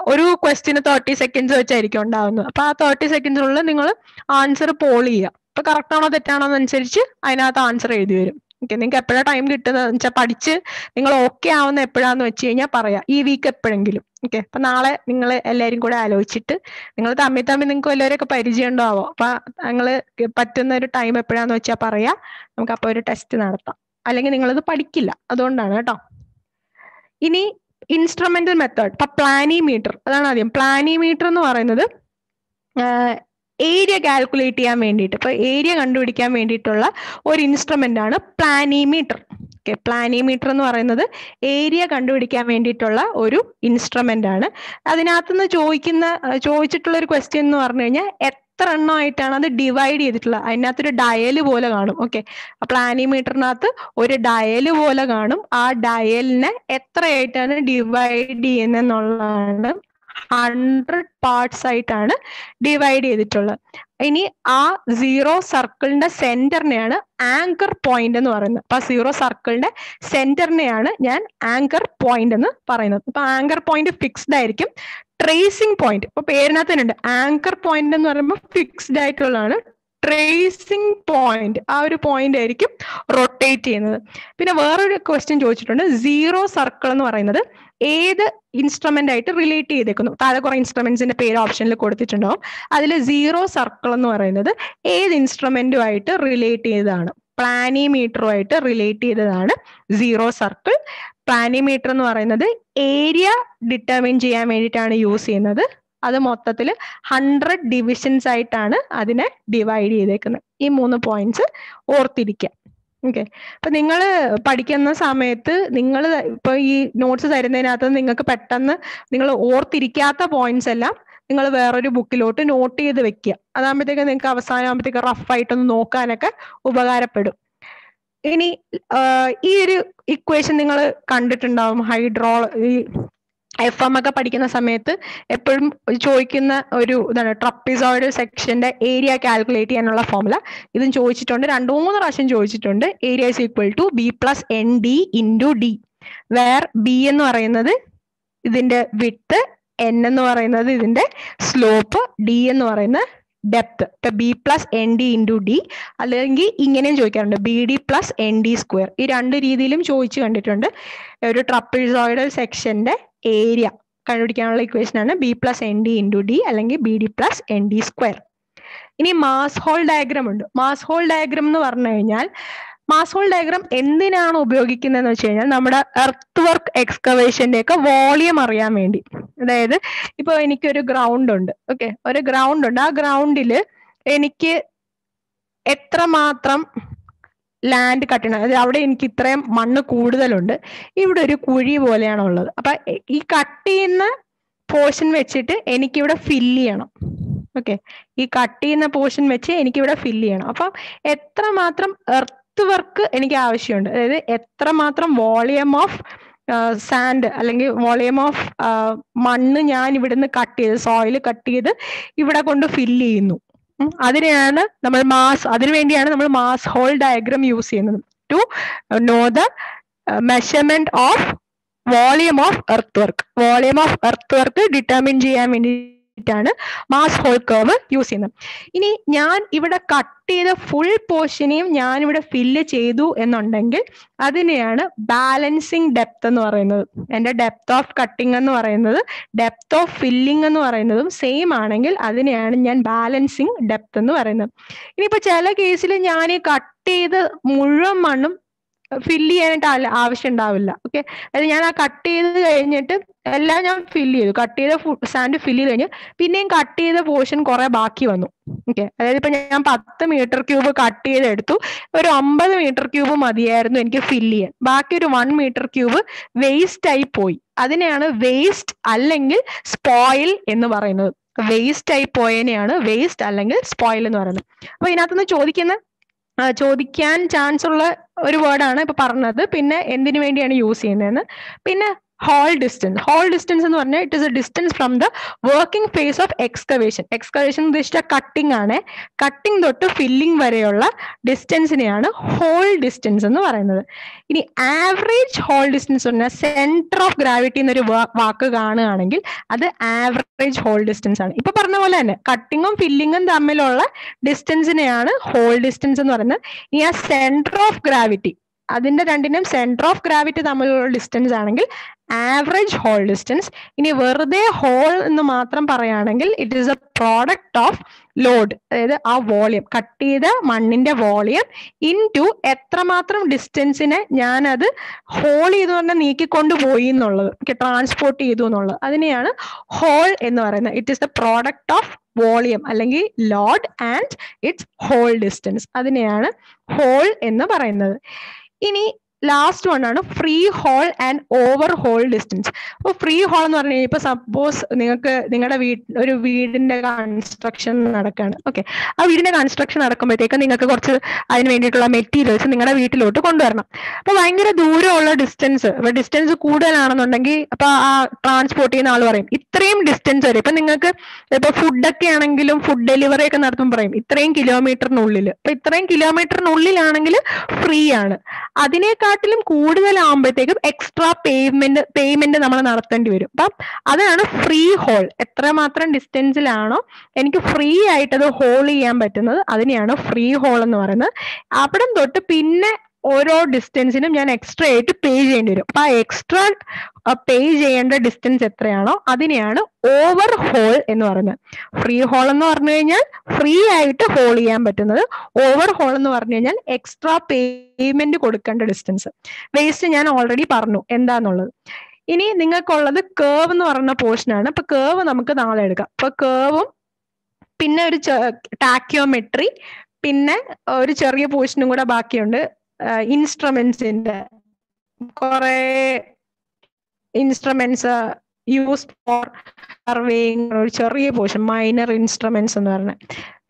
ഒരു ക്വസ്റ്റ്യന് തേർട്ടി സെക്കൻഡ്സ് വെച്ചായിരിക്കും ഉണ്ടാവുന്നത്. അപ്പൊ ആ തേർട്ടി സെക്കൻഡ്സിനുള്ളിൽ നിങ്ങൾ ആൻസർ പോൾ ചെയ്യുക. അപ്പൊ കറക്റ്റ് ആണോ തെറ്റാണോ എന്നനുസരിച്ച് അതിനകത്ത് ആൻസർ എഴുതി വരും. ഓക്കെ നിങ്ങൾക്ക് എപ്പോഴാണ് ടൈം കിട്ടുന്നത്? വെച്ചാൽ പഠിച്ച് നിങ്ങൾ ഓക്കെ ആവുന്ന എപ്പോഴാന്ന് വെച്ച് കഴിഞ്ഞാൽ പറയാം. ഈ വീക്ക് എപ്പോഴെങ്കിലും. ഓക്കെ അപ്പൊ നാളെ നിങ്ങൾ എല്ലാവരും കൂടെ ആലോചിച്ചിട്ട് നിങ്ങൾ തമ്മിൽ തമ്മിൽ നിങ്ങൾക്ക് വല്ലവരൊക്കെ പരിചയം ഉണ്ടാവോ അപ്പൊ നിങ്ങൾ പറ്റുന്ന ഒരു ടൈം എപ്പോഴാന്ന് വെച്ചാൽ പറയാ. നമുക്ക് അപ്പൊ ഒരു ടെസ്റ്റ് നടത്താം. അല്ലെങ്കിൽ നിങ്ങളിത് പഠിക്കില്ല. അതുകൊണ്ടാണ് കേട്ടോ. ഇനി ഇൻസ്ട്രുമെന്റൽ മെത്തേഡ് ഇപ്പൊ പ്ലാനിമീറ്റർ അതാണ് ആദ്യം. പ്ലാനിമീറ്റർ എന്ന് പറയുന്നത് ഏരിയ കാൽക്കുലേറ്റ് ചെയ്യാൻ വേണ്ടിയിട്ട്. ഇപ്പൊ ഏരിയ കണ്ടുപിടിക്കാൻ വേണ്ടിയിട്ടുള്ള ഒരു ഇൻസ്ട്രുമെന്റ് ആണ് പ്ലാനിമീറ്റർ ഓക്കെ. പ്ലാനിമീറ്റർ എന്ന് പറയുന്നത് ഏരിയ കണ്ടുപിടിക്കാൻ വേണ്ടിയിട്ടുള്ള ഒരു ഇൻസ്ട്രുമെന്റ് ആണ്. അതിനകത്തുനിന്ന് ചോദിക്കുന്ന ചോദിച്ചിട്ടുള്ള ഒരു ക്വസ്റ്റ്യൻ എന്ന് പറഞ്ഞു കഴിഞ്ഞാൽ എത്ര എണ്ണമായിട്ടാണ് അത് ഡിവൈഡ് ചെയ്തിട്ടുള്ളത്? അതിനകത്തൊരു ഡയൽ പോലെ കാണും. ഓക്കെ. പ്ലാനിമീറ്ററിനകത്ത് ഒരു ഡയൽ പോലെ കാണും. ആ ഡയലിനെ എത്രയായിട്ടാണ് ഡിവൈഡ് ചെയ്യുന്നതെന്നുള്ളതാണ് ഹൺഡ്രഡ് പാർട്സ് ആയിട്ടാണ് ഡിവൈഡ് ചെയ്തിട്ടുള്ളത്. ഇനി ആ സീറോ സർക്കിളിന്റെ സെന്ററിനെയാണ് ആങ്കർ പോയിന്റ് എന്ന് പറയുന്നത്. അപ്പൊ സീറോ സർക്കിളിന്റെ സെന്ററിനെയാണ് ഞാൻ ആങ്കർ പോയിന്റ് എന്ന് പറയുന്നത്. അപ്പൊ ആങ്കർ പോയിന്റ് ഫിക്സ്ഡ് ആയിരിക്കും. ട്രേസിംഗ് പോയിന്റ് ഇപ്പൊ പേരിനകത്ത് തന്നെ ഉണ്ട്. ആങ്കർ പോയിന്റ് എന്ന് പറയുമ്പോൾ ഫിക്സ്ഡ് ആയിട്ടുള്ളതാണ്. ട്രേസിംഗ് പോയിന്റ് ആ ഒരു പോയിന്റ് ആയിരിക്കും റൊട്ടേറ്റ് ചെയ്യുന്നത്. പിന്നെ വേറൊരു ക്വസ്റ്റ്യൻ ചോദിച്ചിട്ടുണ്ട്. സീറോ സർക്കിൾ എന്ന് പറയുന്നത് ഏത് ഇൻസ്ട്രുമെന്റ് ആയിട്ട് റിലേറ്റ് ചെയ്തേക്കുന്നു? താഴെ കുറെ ഇൻസ്ട്രുമെന്റ്സിന്റെ പേര് ഓപ്ഷനിൽ കൊടുത്തിട്ടുണ്ടാവും. അതിൽ സീറോ സർക്കിൾ എന്ന് പറയുന്നത് ഏത് ഇൻസ്ട്രുമെന്റുമായിട്ട് റിലേറ്റ് ചെയ്തതാണ്. പ്ലാനിമീറ്ററുമായിട്ട് റിലേറ്റ് ചെയ്തതാണ് സീറോ സർക്കിൾ പ്ലാനിമീറ്റർ എന്ന് പറയുന്നത് ഏരിയ ഡിറ്റർമിൻ ചെയ്യാൻ വേണ്ടിയിട്ടാണ് യൂസ് ചെയ്യുന്നത്. അത് മൊത്തത്തിൽ ഹൺഡ്രഡ് ഡിവിഷൻസ് ആയിട്ടാണ് അതിനെ ഡിവൈഡ് ചെയ്തേക്കുന്നത്. ഈ മൂന്ന് പോയിന്റ്സ് ഓർത്തിരിക്കുക ഓക്കെ. അപ്പൊ നിങ്ങൾ പഠിക്കുന്ന സമയത്ത് നിങ്ങൾ ഇപ്പൊ ഈ നോട്ട്സ് തരുന്നതിനകത്ത് നിങ്ങൾക്ക് പെട്ടെന്ന് നിങ്ങൾ ഓർത്തിരിക്കാത്ത പോയിന്റ്സ് എല്ലാം നിങ്ങൾ വേറൊരു ബുക്കിലോട്ട് നോട്ട് ചെയ്ത് വെക്കുക അതാകുമ്പോഴത്തേക്ക് നിങ്ങൾക്ക് അവസാനമാകുമ്പോഴത്തേക്ക് റഫായിട്ടൊന്ന് നോക്കാനൊക്കെ ഉപകാരപ്പെടും. ഇനി ഈ ഒരു ഇക്വേഷൻ നിങ്ങൾ കണ്ടിട്ടുണ്ടാവും ഹൈഡ്രോ ഈ എഫ് എം ഒക്കെ പഠിക്കുന്ന സമയത്ത് എപ്പോഴും ചോദിക്കുന്ന ഒരു ഇതാണ് ട്രപ്പിസോയിഡ് സെക്ഷന്റെ ഏരിയ കാൽക്കുലേറ്റ് ചെയ്യാനുള്ള ഫോമുല ഇതും ചോദിച്ചിട്ടുണ്ട്. രണ്ടു മൂന്ന് പ്രാവശ്യം ചോദിച്ചിട്ടുണ്ട്. Area is equal to B plus N D into D where B എന്ന് പറയുന്നത് ഇതിന്റെ വിട്ട് എൻ എന്ന് പറയുന്നത് ഇതിന്റെ സ്ലോപ്പ് ഡി എന്ന് പറയുന്ന ഡെപ്ത് ഇപ്പൊ B plus N D into D അല്ലെങ്കിൽ ഇങ്ങനെയും ചോദിക്കാറുണ്ട്. B D plus N D square ഈ രണ്ട് രീതിയിലും ചോദിച്ചു കണ്ടിട്ടുണ്ട്. ഒരു ട്രപ്പിസോയിഡൽ സെക്ഷന്റെ ഏരിയ കണ്ടുപിടിക്കാനുള്ള ഇക്വേഷൻ ആണ് B plus N D into D അല്ലെങ്കിൽ B D plus N D square ഇനി മാസ് ഹോൾ ഡയഗ്രാം ഉണ്ട്. മാസ് ഹോൾ ഡയഗ്രാം എന്ന് പറഞ്ഞു കഴിഞ്ഞാൽ മാസ് ഹോൾ ഡയഗ്രാം എന്തിനാണ് ഉപയോഗിക്കുന്നതെന്ന് വെച്ച് കഴിഞ്ഞാൽ നമ്മുടെ എർത്ത് വർക്ക് എക്സ്കവേഷന്റെ ഒക്കെ വോളിയം അറിയാൻ വേണ്ടി. അതായത് ഇപ്പൊ എനിക്കൊരു ഗ്രൗണ്ട് ഉണ്ട്. ഓക്കെ ഒരു ഗ്രൗണ്ട് ഉണ്ട്. ആ ഗ്രൗണ്ടിൽ എനിക്ക് എത്ര മാത്രം ലാൻഡ് കട്ടണം? അതായത് അവിടെ എനിക്ക് ഇത്രയും മണ്ണ് കൂടുതലുണ്ട്. ഇവിടെ ഒരു കുഴി പോലെയാണ് ഉള്ളത്. അപ്പൊ ഈ കട്ട് ചെയ്യുന്ന പോർഷൻ വെച്ചിട്ട് എനിക്കിവിടെ ഫില്ല് ചെയ്യണം. ഓക്കെ ഈ കട്ട് ചെയ്യുന്ന പോർഷൻ വെച്ച് എനിക്കിവിടെ ഫില്ല് ചെയ്യണം. അപ്പം എത്രമാത്രം എർത്ത് വർക്ക് എനിക്ക് ആവശ്യമുണ്ട്. അതായത് എത്രമാത്രം വോളിയം ഓഫ് സാൻഡ് അല്ലെങ്കിൽ വോളിയം ഓഫ് മണ്ണ് ഞാൻ ഇവിടുന്ന് കട്ട് ചെയ്ത് സോയിൽ കട്ട് ചെയ്ത് ഇവിടെ കൊണ്ട് ഫില്ല് ചെയ്യുന്നു. അതിനെയാണ് നമ്മൾ മാസ് അതിനു വേണ്ടിയാണ് നമ്മൾ മാസ് ഹോൾ ഡയഗ്രാം യൂസ് ചെയ്യുന്നത്. To know the measurement of volume of earth work. Volume of earth work determine ചെയ്യാൻ വേണ്ടിയിട്ടാണ് മാസ് ഹോൾ കർവ് യൂസ് ചെയ്യുന്നത്. ഇനി ഞാൻ ഇവിടെ കട്ട് ചെയ്ത ഫുൾ പോർഷനെയും ഞാൻ ഇവിടെ ഫില്ല് ചെയ്തു എന്നുണ്ടെങ്കിൽ അതിനെയാണ് ബാലൻസിങ് ഡെപ്ത് എന്ന് പറയുന്നത്. എന്റെ ഡെപ്ത് ഓഫ് കട്ടിംഗ് എന്ന് പറയുന്നത് ഡെപ്ത് ഓഫ് ഫില്ലിംഗ് എന്ന് പറയുന്നതും സെയിം ആണെങ്കിൽ അതിനെയാണ് ഞാൻ ബാലൻസിങ് ഡെപ്ത് എന്ന് പറയുന്നത്. ഇനിയിപ്പോ ചില കേസിൽ ഞാൻ ഈ കട്ട് ചെയ്ത് മുഴുവൻ മണ്ണും ഫില്ല് ചെയ്യാനായിട്ട് ആവശ്യം ഉണ്ടാവില്ല ഓക്കെ അതായത് ഞാൻ ആ കട്ട് ചെയ്ത് കഴിഞ്ഞിട്ട് എല്ലാം ഞാൻ ഫില്ല് ചെയ്തു. കട്ട് ചെയ്ത സാൻഡ് ഫില്ല് ചെയ്ത് കഴിഞ്ഞ് പിന്നെയും കട്ട് ചെയ്ത പോർഷൻ കുറെ ബാക്കി വന്നു. ഓക്കെ അതായത് ഇപ്പൊ ഞാൻ പത്ത് മീറ്റർ ക്യൂബ് കട്ട് ചെയ്തെടുത്തു. ഒരു അമ്പത് മീറ്റർ ക്യൂബ് മതിയായിരുന്നു എനിക്ക് ഫില്ല് ചെയ്യാൻ. ബാക്കി ഒരു വൺ മീറ്റർ ക്യൂബ് വേസ്റ്റ് ആയി പോയി. അതിനെയാണ് വേസ്റ്റ് അല്ലെങ്കിൽ സ്പോയിൽ എന്ന് പറയുന്നത്. വേസ്റ്റ് ആയി പോയതിനെയാണ് വേസ്റ്റ് അല്ലെങ്കിൽ സ്പോയിൽ എന്ന് പറയുന്നത്. അപ്പൊ ഇതിനകത്തുനിന്ന് ചോദിക്കുന്ന ചോദിക്കാൻ ചാൻസ് ഉള്ള ഒരു വേർഡാണ് ഇപ്പൊ പറഞ്ഞത്. പിന്നെ എന്തിനു വേണ്ടിയാണ് യൂസ് ചെയ്യുന്നതെന്ന്. പിന്നെ ഹോൾ ഡിസ്റ്റൻസ് ഹോൾ ഡിസ്റ്റൻസ് എന്ന് പറഞ്ഞാൽ it is a distance from the working face of excavation excavation ഉദ്ദേശിച്ച കട്ടിംഗ് ആണ്. കട്ടിംഗ് തൊട്ട് ഫില്ലിംഗ് വരെയുള്ള ഡിസ്റ്റൻസിനെയാണ് ഹോൾ ഡിസ്റ്റൻസ് എന്ന് പറയുന്നത്. ഇനി ആവറേജ് ഹോൾ ഡിസ്റ്റൻസ് പറഞ്ഞാൽ സെന്റർ ഓഫ് ഗ്രാവിറ്റി എന്നൊരു വാക്ക് കാണുകയാണെങ്കിൽ അത് ആവറേജ് ഹോൾ ഡിസ്റ്റൻസ് ആണ്. ഇപ്പൊ പറഞ്ഞ പോലെ തന്നെ കട്ടിങ്ങും ഫില്ലിങ്ങും തമ്മിലുള്ള ഡിസ്റ്റൻസിനെയാണ് ഹോൾ ഡിസ്റ്റൻസ് എന്ന് പറയുന്നത്. ഇനി ആ സെന്റർ ഓഫ് ഗ്രാവിറ്റി അതിന്റെ രണ്ടിനും സെന്റർ ഓഫ് ഗ്രാവിറ്റി തമ്മിലുള്ള ഡിസ്റ്റൻസ് ആണെങ്കിൽ ആവറേജ് ഹോൾ ഡിസ്റ്റൻസ് ഇനി വെറുതെ ഹോൾ എന്ന് മാത്രം പറയുകയാണെങ്കിൽ it is a product of load അതായത് ആ വോളിയം കട്ട് ചെയ്ത മണ്ണിന്റെ വോളിയം ഇൻ ടു എത്രമാത്രം ഡിസ്റ്റൻസിനെ ഞാനത് ഹോൾ ചെയ്തു പറഞ്ഞാൽ നീക്കിക്കൊണ്ട് പോയി എന്നുള്ളത് ട്രാൻസ്പോർട്ട് ചെയ്തു എന്നുള്ളത്. അതിനെയാണ് ഹോൾ എന്ന് പറയുന്നത്. It is the product of volume അല്ലെങ്കിൽ load and its haul distance അതിനെയാണ് ഹോൾ എന്ന് പറയുന്നത്. ഇനി ലാസ്റ്റ് വൺ ആണ് free haul and overhaul distance അപ്പോൾ ഫ്രീ ഹോൾ എന്ന് പറഞ്ഞു കഴിഞ്ഞാൽ ഇപ്പൊ സപ്പോസ് നിങ്ങൾക്ക് നിങ്ങളുടെ വീട് ഒരു വീടിന്റെ കൺസ്ട്രക്ഷൻ നടക്കുകയാണ് ഓക്കെ ആ വീടിന്റെ കൺസ്ട്രക്ഷൻ നടക്കുമ്പോഴത്തേക്ക് നിങ്ങൾക്ക് കുറച്ച് അതിന് വേണ്ടിയിട്ടുള്ള മെറ്റീരിയൽസ് നിങ്ങളുടെ വീട്ടിലോട്ട് കൊണ്ടുവരണം. അപ്പൊ ഭയങ്കര ദൂരമുള്ള ഡിസ്റ്റൻസ് ഇപ്പൊ ഡിസ്റ്റൻസ് കൂടുതലാണെന്നുണ്ടെങ്കിൽ അപ്പൊ ആ ട്രാൻസ്പോർട്ട് ചെയ്യുന്ന ആൾ പറയും ഇത്രയും ഡിസ്റ്റൻസ് വരെ. ഇപ്പൊ നിങ്ങൾക്ക് ഇപ്പൊ ഫുഡൊക്കെ ആണെങ്കിലും ഫുഡ് ഡെലിവറി ഒക്കെ നടത്തുമ്പോൾ പറയും ഇത്രയും കിലോമീറ്ററിനുള്ളിൽ അപ്പൊ ഇത്രയും കിലോമീറ്ററിനുള്ളിലാണെങ്കിൽ ഫ്രീ ആണ്. അതിനേക്കാൾ അതിനെക്കാട്ടിലും കൂടുതലാകുമ്പോഴത്തേക്കും എക്സ്ട്രാ പേയ്മെന്റ് പേയ്മെന്റ് നമ്മൾ നടത്തേണ്ടി വരും. അപ്പം അതാണ് ഫ്രീ ഹോൾ എത്രമാത്രം ഡിസ്റ്റൻസിലാണോ എനിക്ക് ഫ്രീ ആയിട്ട് അത് ഹോൾ ചെയ്യാൻ പറ്റുന്നത്. അതിനെയാണ് ഫ്രീ ഹോൾ എന്ന് പറയുന്നത്. അവിടം തൊട്ട് പിന്നെ ഓരോ ഡിസ്റ്റൻസിനും ഞാൻ എക്സ്ട്രാ ആയിട്ട് പേ ചെയ്യേണ്ടി വരും. അപ്പൊ ആ എക്സ്ട്രാ പേ ചെയ്യേണ്ട ഡിസ്റ്റൻസ് എത്രയാണോ അതിനെയാണ് ഓവർ ഹോൾ എന്ന് പറയുന്നത്. ഫ്രീ ഹോൾ എന്ന് പറഞ്ഞു കഴിഞ്ഞാൽ ഫ്രീ ആയിട്ട് ഹോൾ ചെയ്യാൻ പറ്റുന്നത് ഓവർ ഹോൾ എന്ന് പറഞ്ഞു കഴിഞ്ഞാൽ എക്സ്ട്രാ പേയ്മെന്റ് കൊടുക്കേണ്ട ഡിസ്റ്റൻസ് വേസ്റ്റ് ഞാൻ ഓൾറെഡി പറഞ്ഞു. എന്താന്നുള്ളത്? ഇനി നിങ്ങൾക്കുള്ളത് കേവ് എന്ന് പറയുന്ന പോർഷൻ ആണ്. അപ്പൊ കേവ് നമുക്ക് നാളെ എടുക്കാം. അപ്പൊ കേവും പിന്നെ ഒരു ടാക്യോമെട്രി പിന്നെ ഒരു ചെറിയ പോർഷനും കൂടെ ബാക്കിയുണ്ട്. ഇൻസ്ട്രുമെന്റ്സിന്റെ കുറെ ഇൻസ്ട്രുമെന്റ്സ് യൂസ് ഫോർ സർവേയിങ് ഒരു ചെറിയ പോർഷൻ മൈനർ ഇൻസ്ട്രുമെന്റ്സ് എന്ന് പറഞ്ഞത്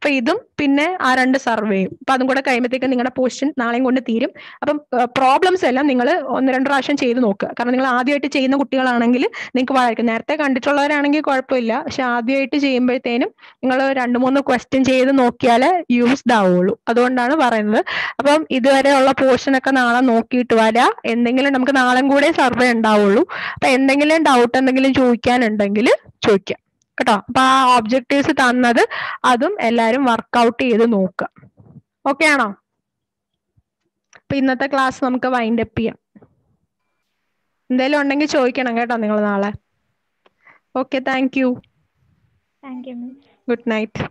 അപ്പൊ ഇതും പിന്നെ ആ രണ്ട് സർവേയും അപ്പൊ അതും കൂടെ കഴിയുമ്പോഴത്തേക്ക് നിങ്ങളുടെ പോർഷൻ നാളെയും കൊണ്ട് തീരും. അപ്പം പ്രോബ്ലംസ് എല്ലാം നിങ്ങൾ ഒന്ന് രണ്ട് പ്രാവശ്യം ചെയ്ത് നോക്കുക. കാരണം നിങ്ങൾ ആദ്യമായിട്ട് ചെയ്യുന്ന കുട്ടികളാണെങ്കിൽ നിങ്ങൾക്ക് വായിക്കും നേരത്തെ കണ്ടിട്ടുള്ളവരാണെങ്കിൽ കുഴപ്പമില്ല. പക്ഷെ ആദ്യമായിട്ട് ചെയ്യുമ്പോഴത്തേനും നിങ്ങൾ രണ്ട് മൂന്ന് ക്വസ്റ്റ്യൻ ചെയ്ത് നോക്കിയാലേ യൂസ്ഡ് ആവുള്ളൂ. അതുകൊണ്ടാണ് പറയുന്നത്. അപ്പം ഇതുവരെ ഉള്ള പോർഷൻ ഒക്കെ നാളെ നോക്കിയിട്ട് വരാ. എന്തെങ്കിലും നമുക്ക് നാളെ കൂടെ സർവേ ഉണ്ടാവുള്ളൂ. അപ്പൊ എന്തെങ്കിലും ഡൗട്ട് എന്തെങ്കിലും ചോദിക്കാനുണ്ടെങ്കിൽ ചോദിക്കാം. കേട്ടോ. അപ്പൊ ആ ഒബ്ജക്റ്റീവ്സ് തന്നത് അതും എല്ലാരും വർക്കൗട്ട് ചെയ്ത് നോക്കുക. ഓക്കെ ആണോ? അപ്പൊ ഇന്നത്തെ ക്ലാസ് നമുക്ക് വൈൻഡ് അപ്പ് ചെയ്യാം. എന്തെങ്കിലും ഉണ്ടെങ്കിൽ ചോദിക്കണം കേട്ടോ നിങ്ങൾ നാളെ. Okay thank you thank you good night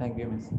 thank you miss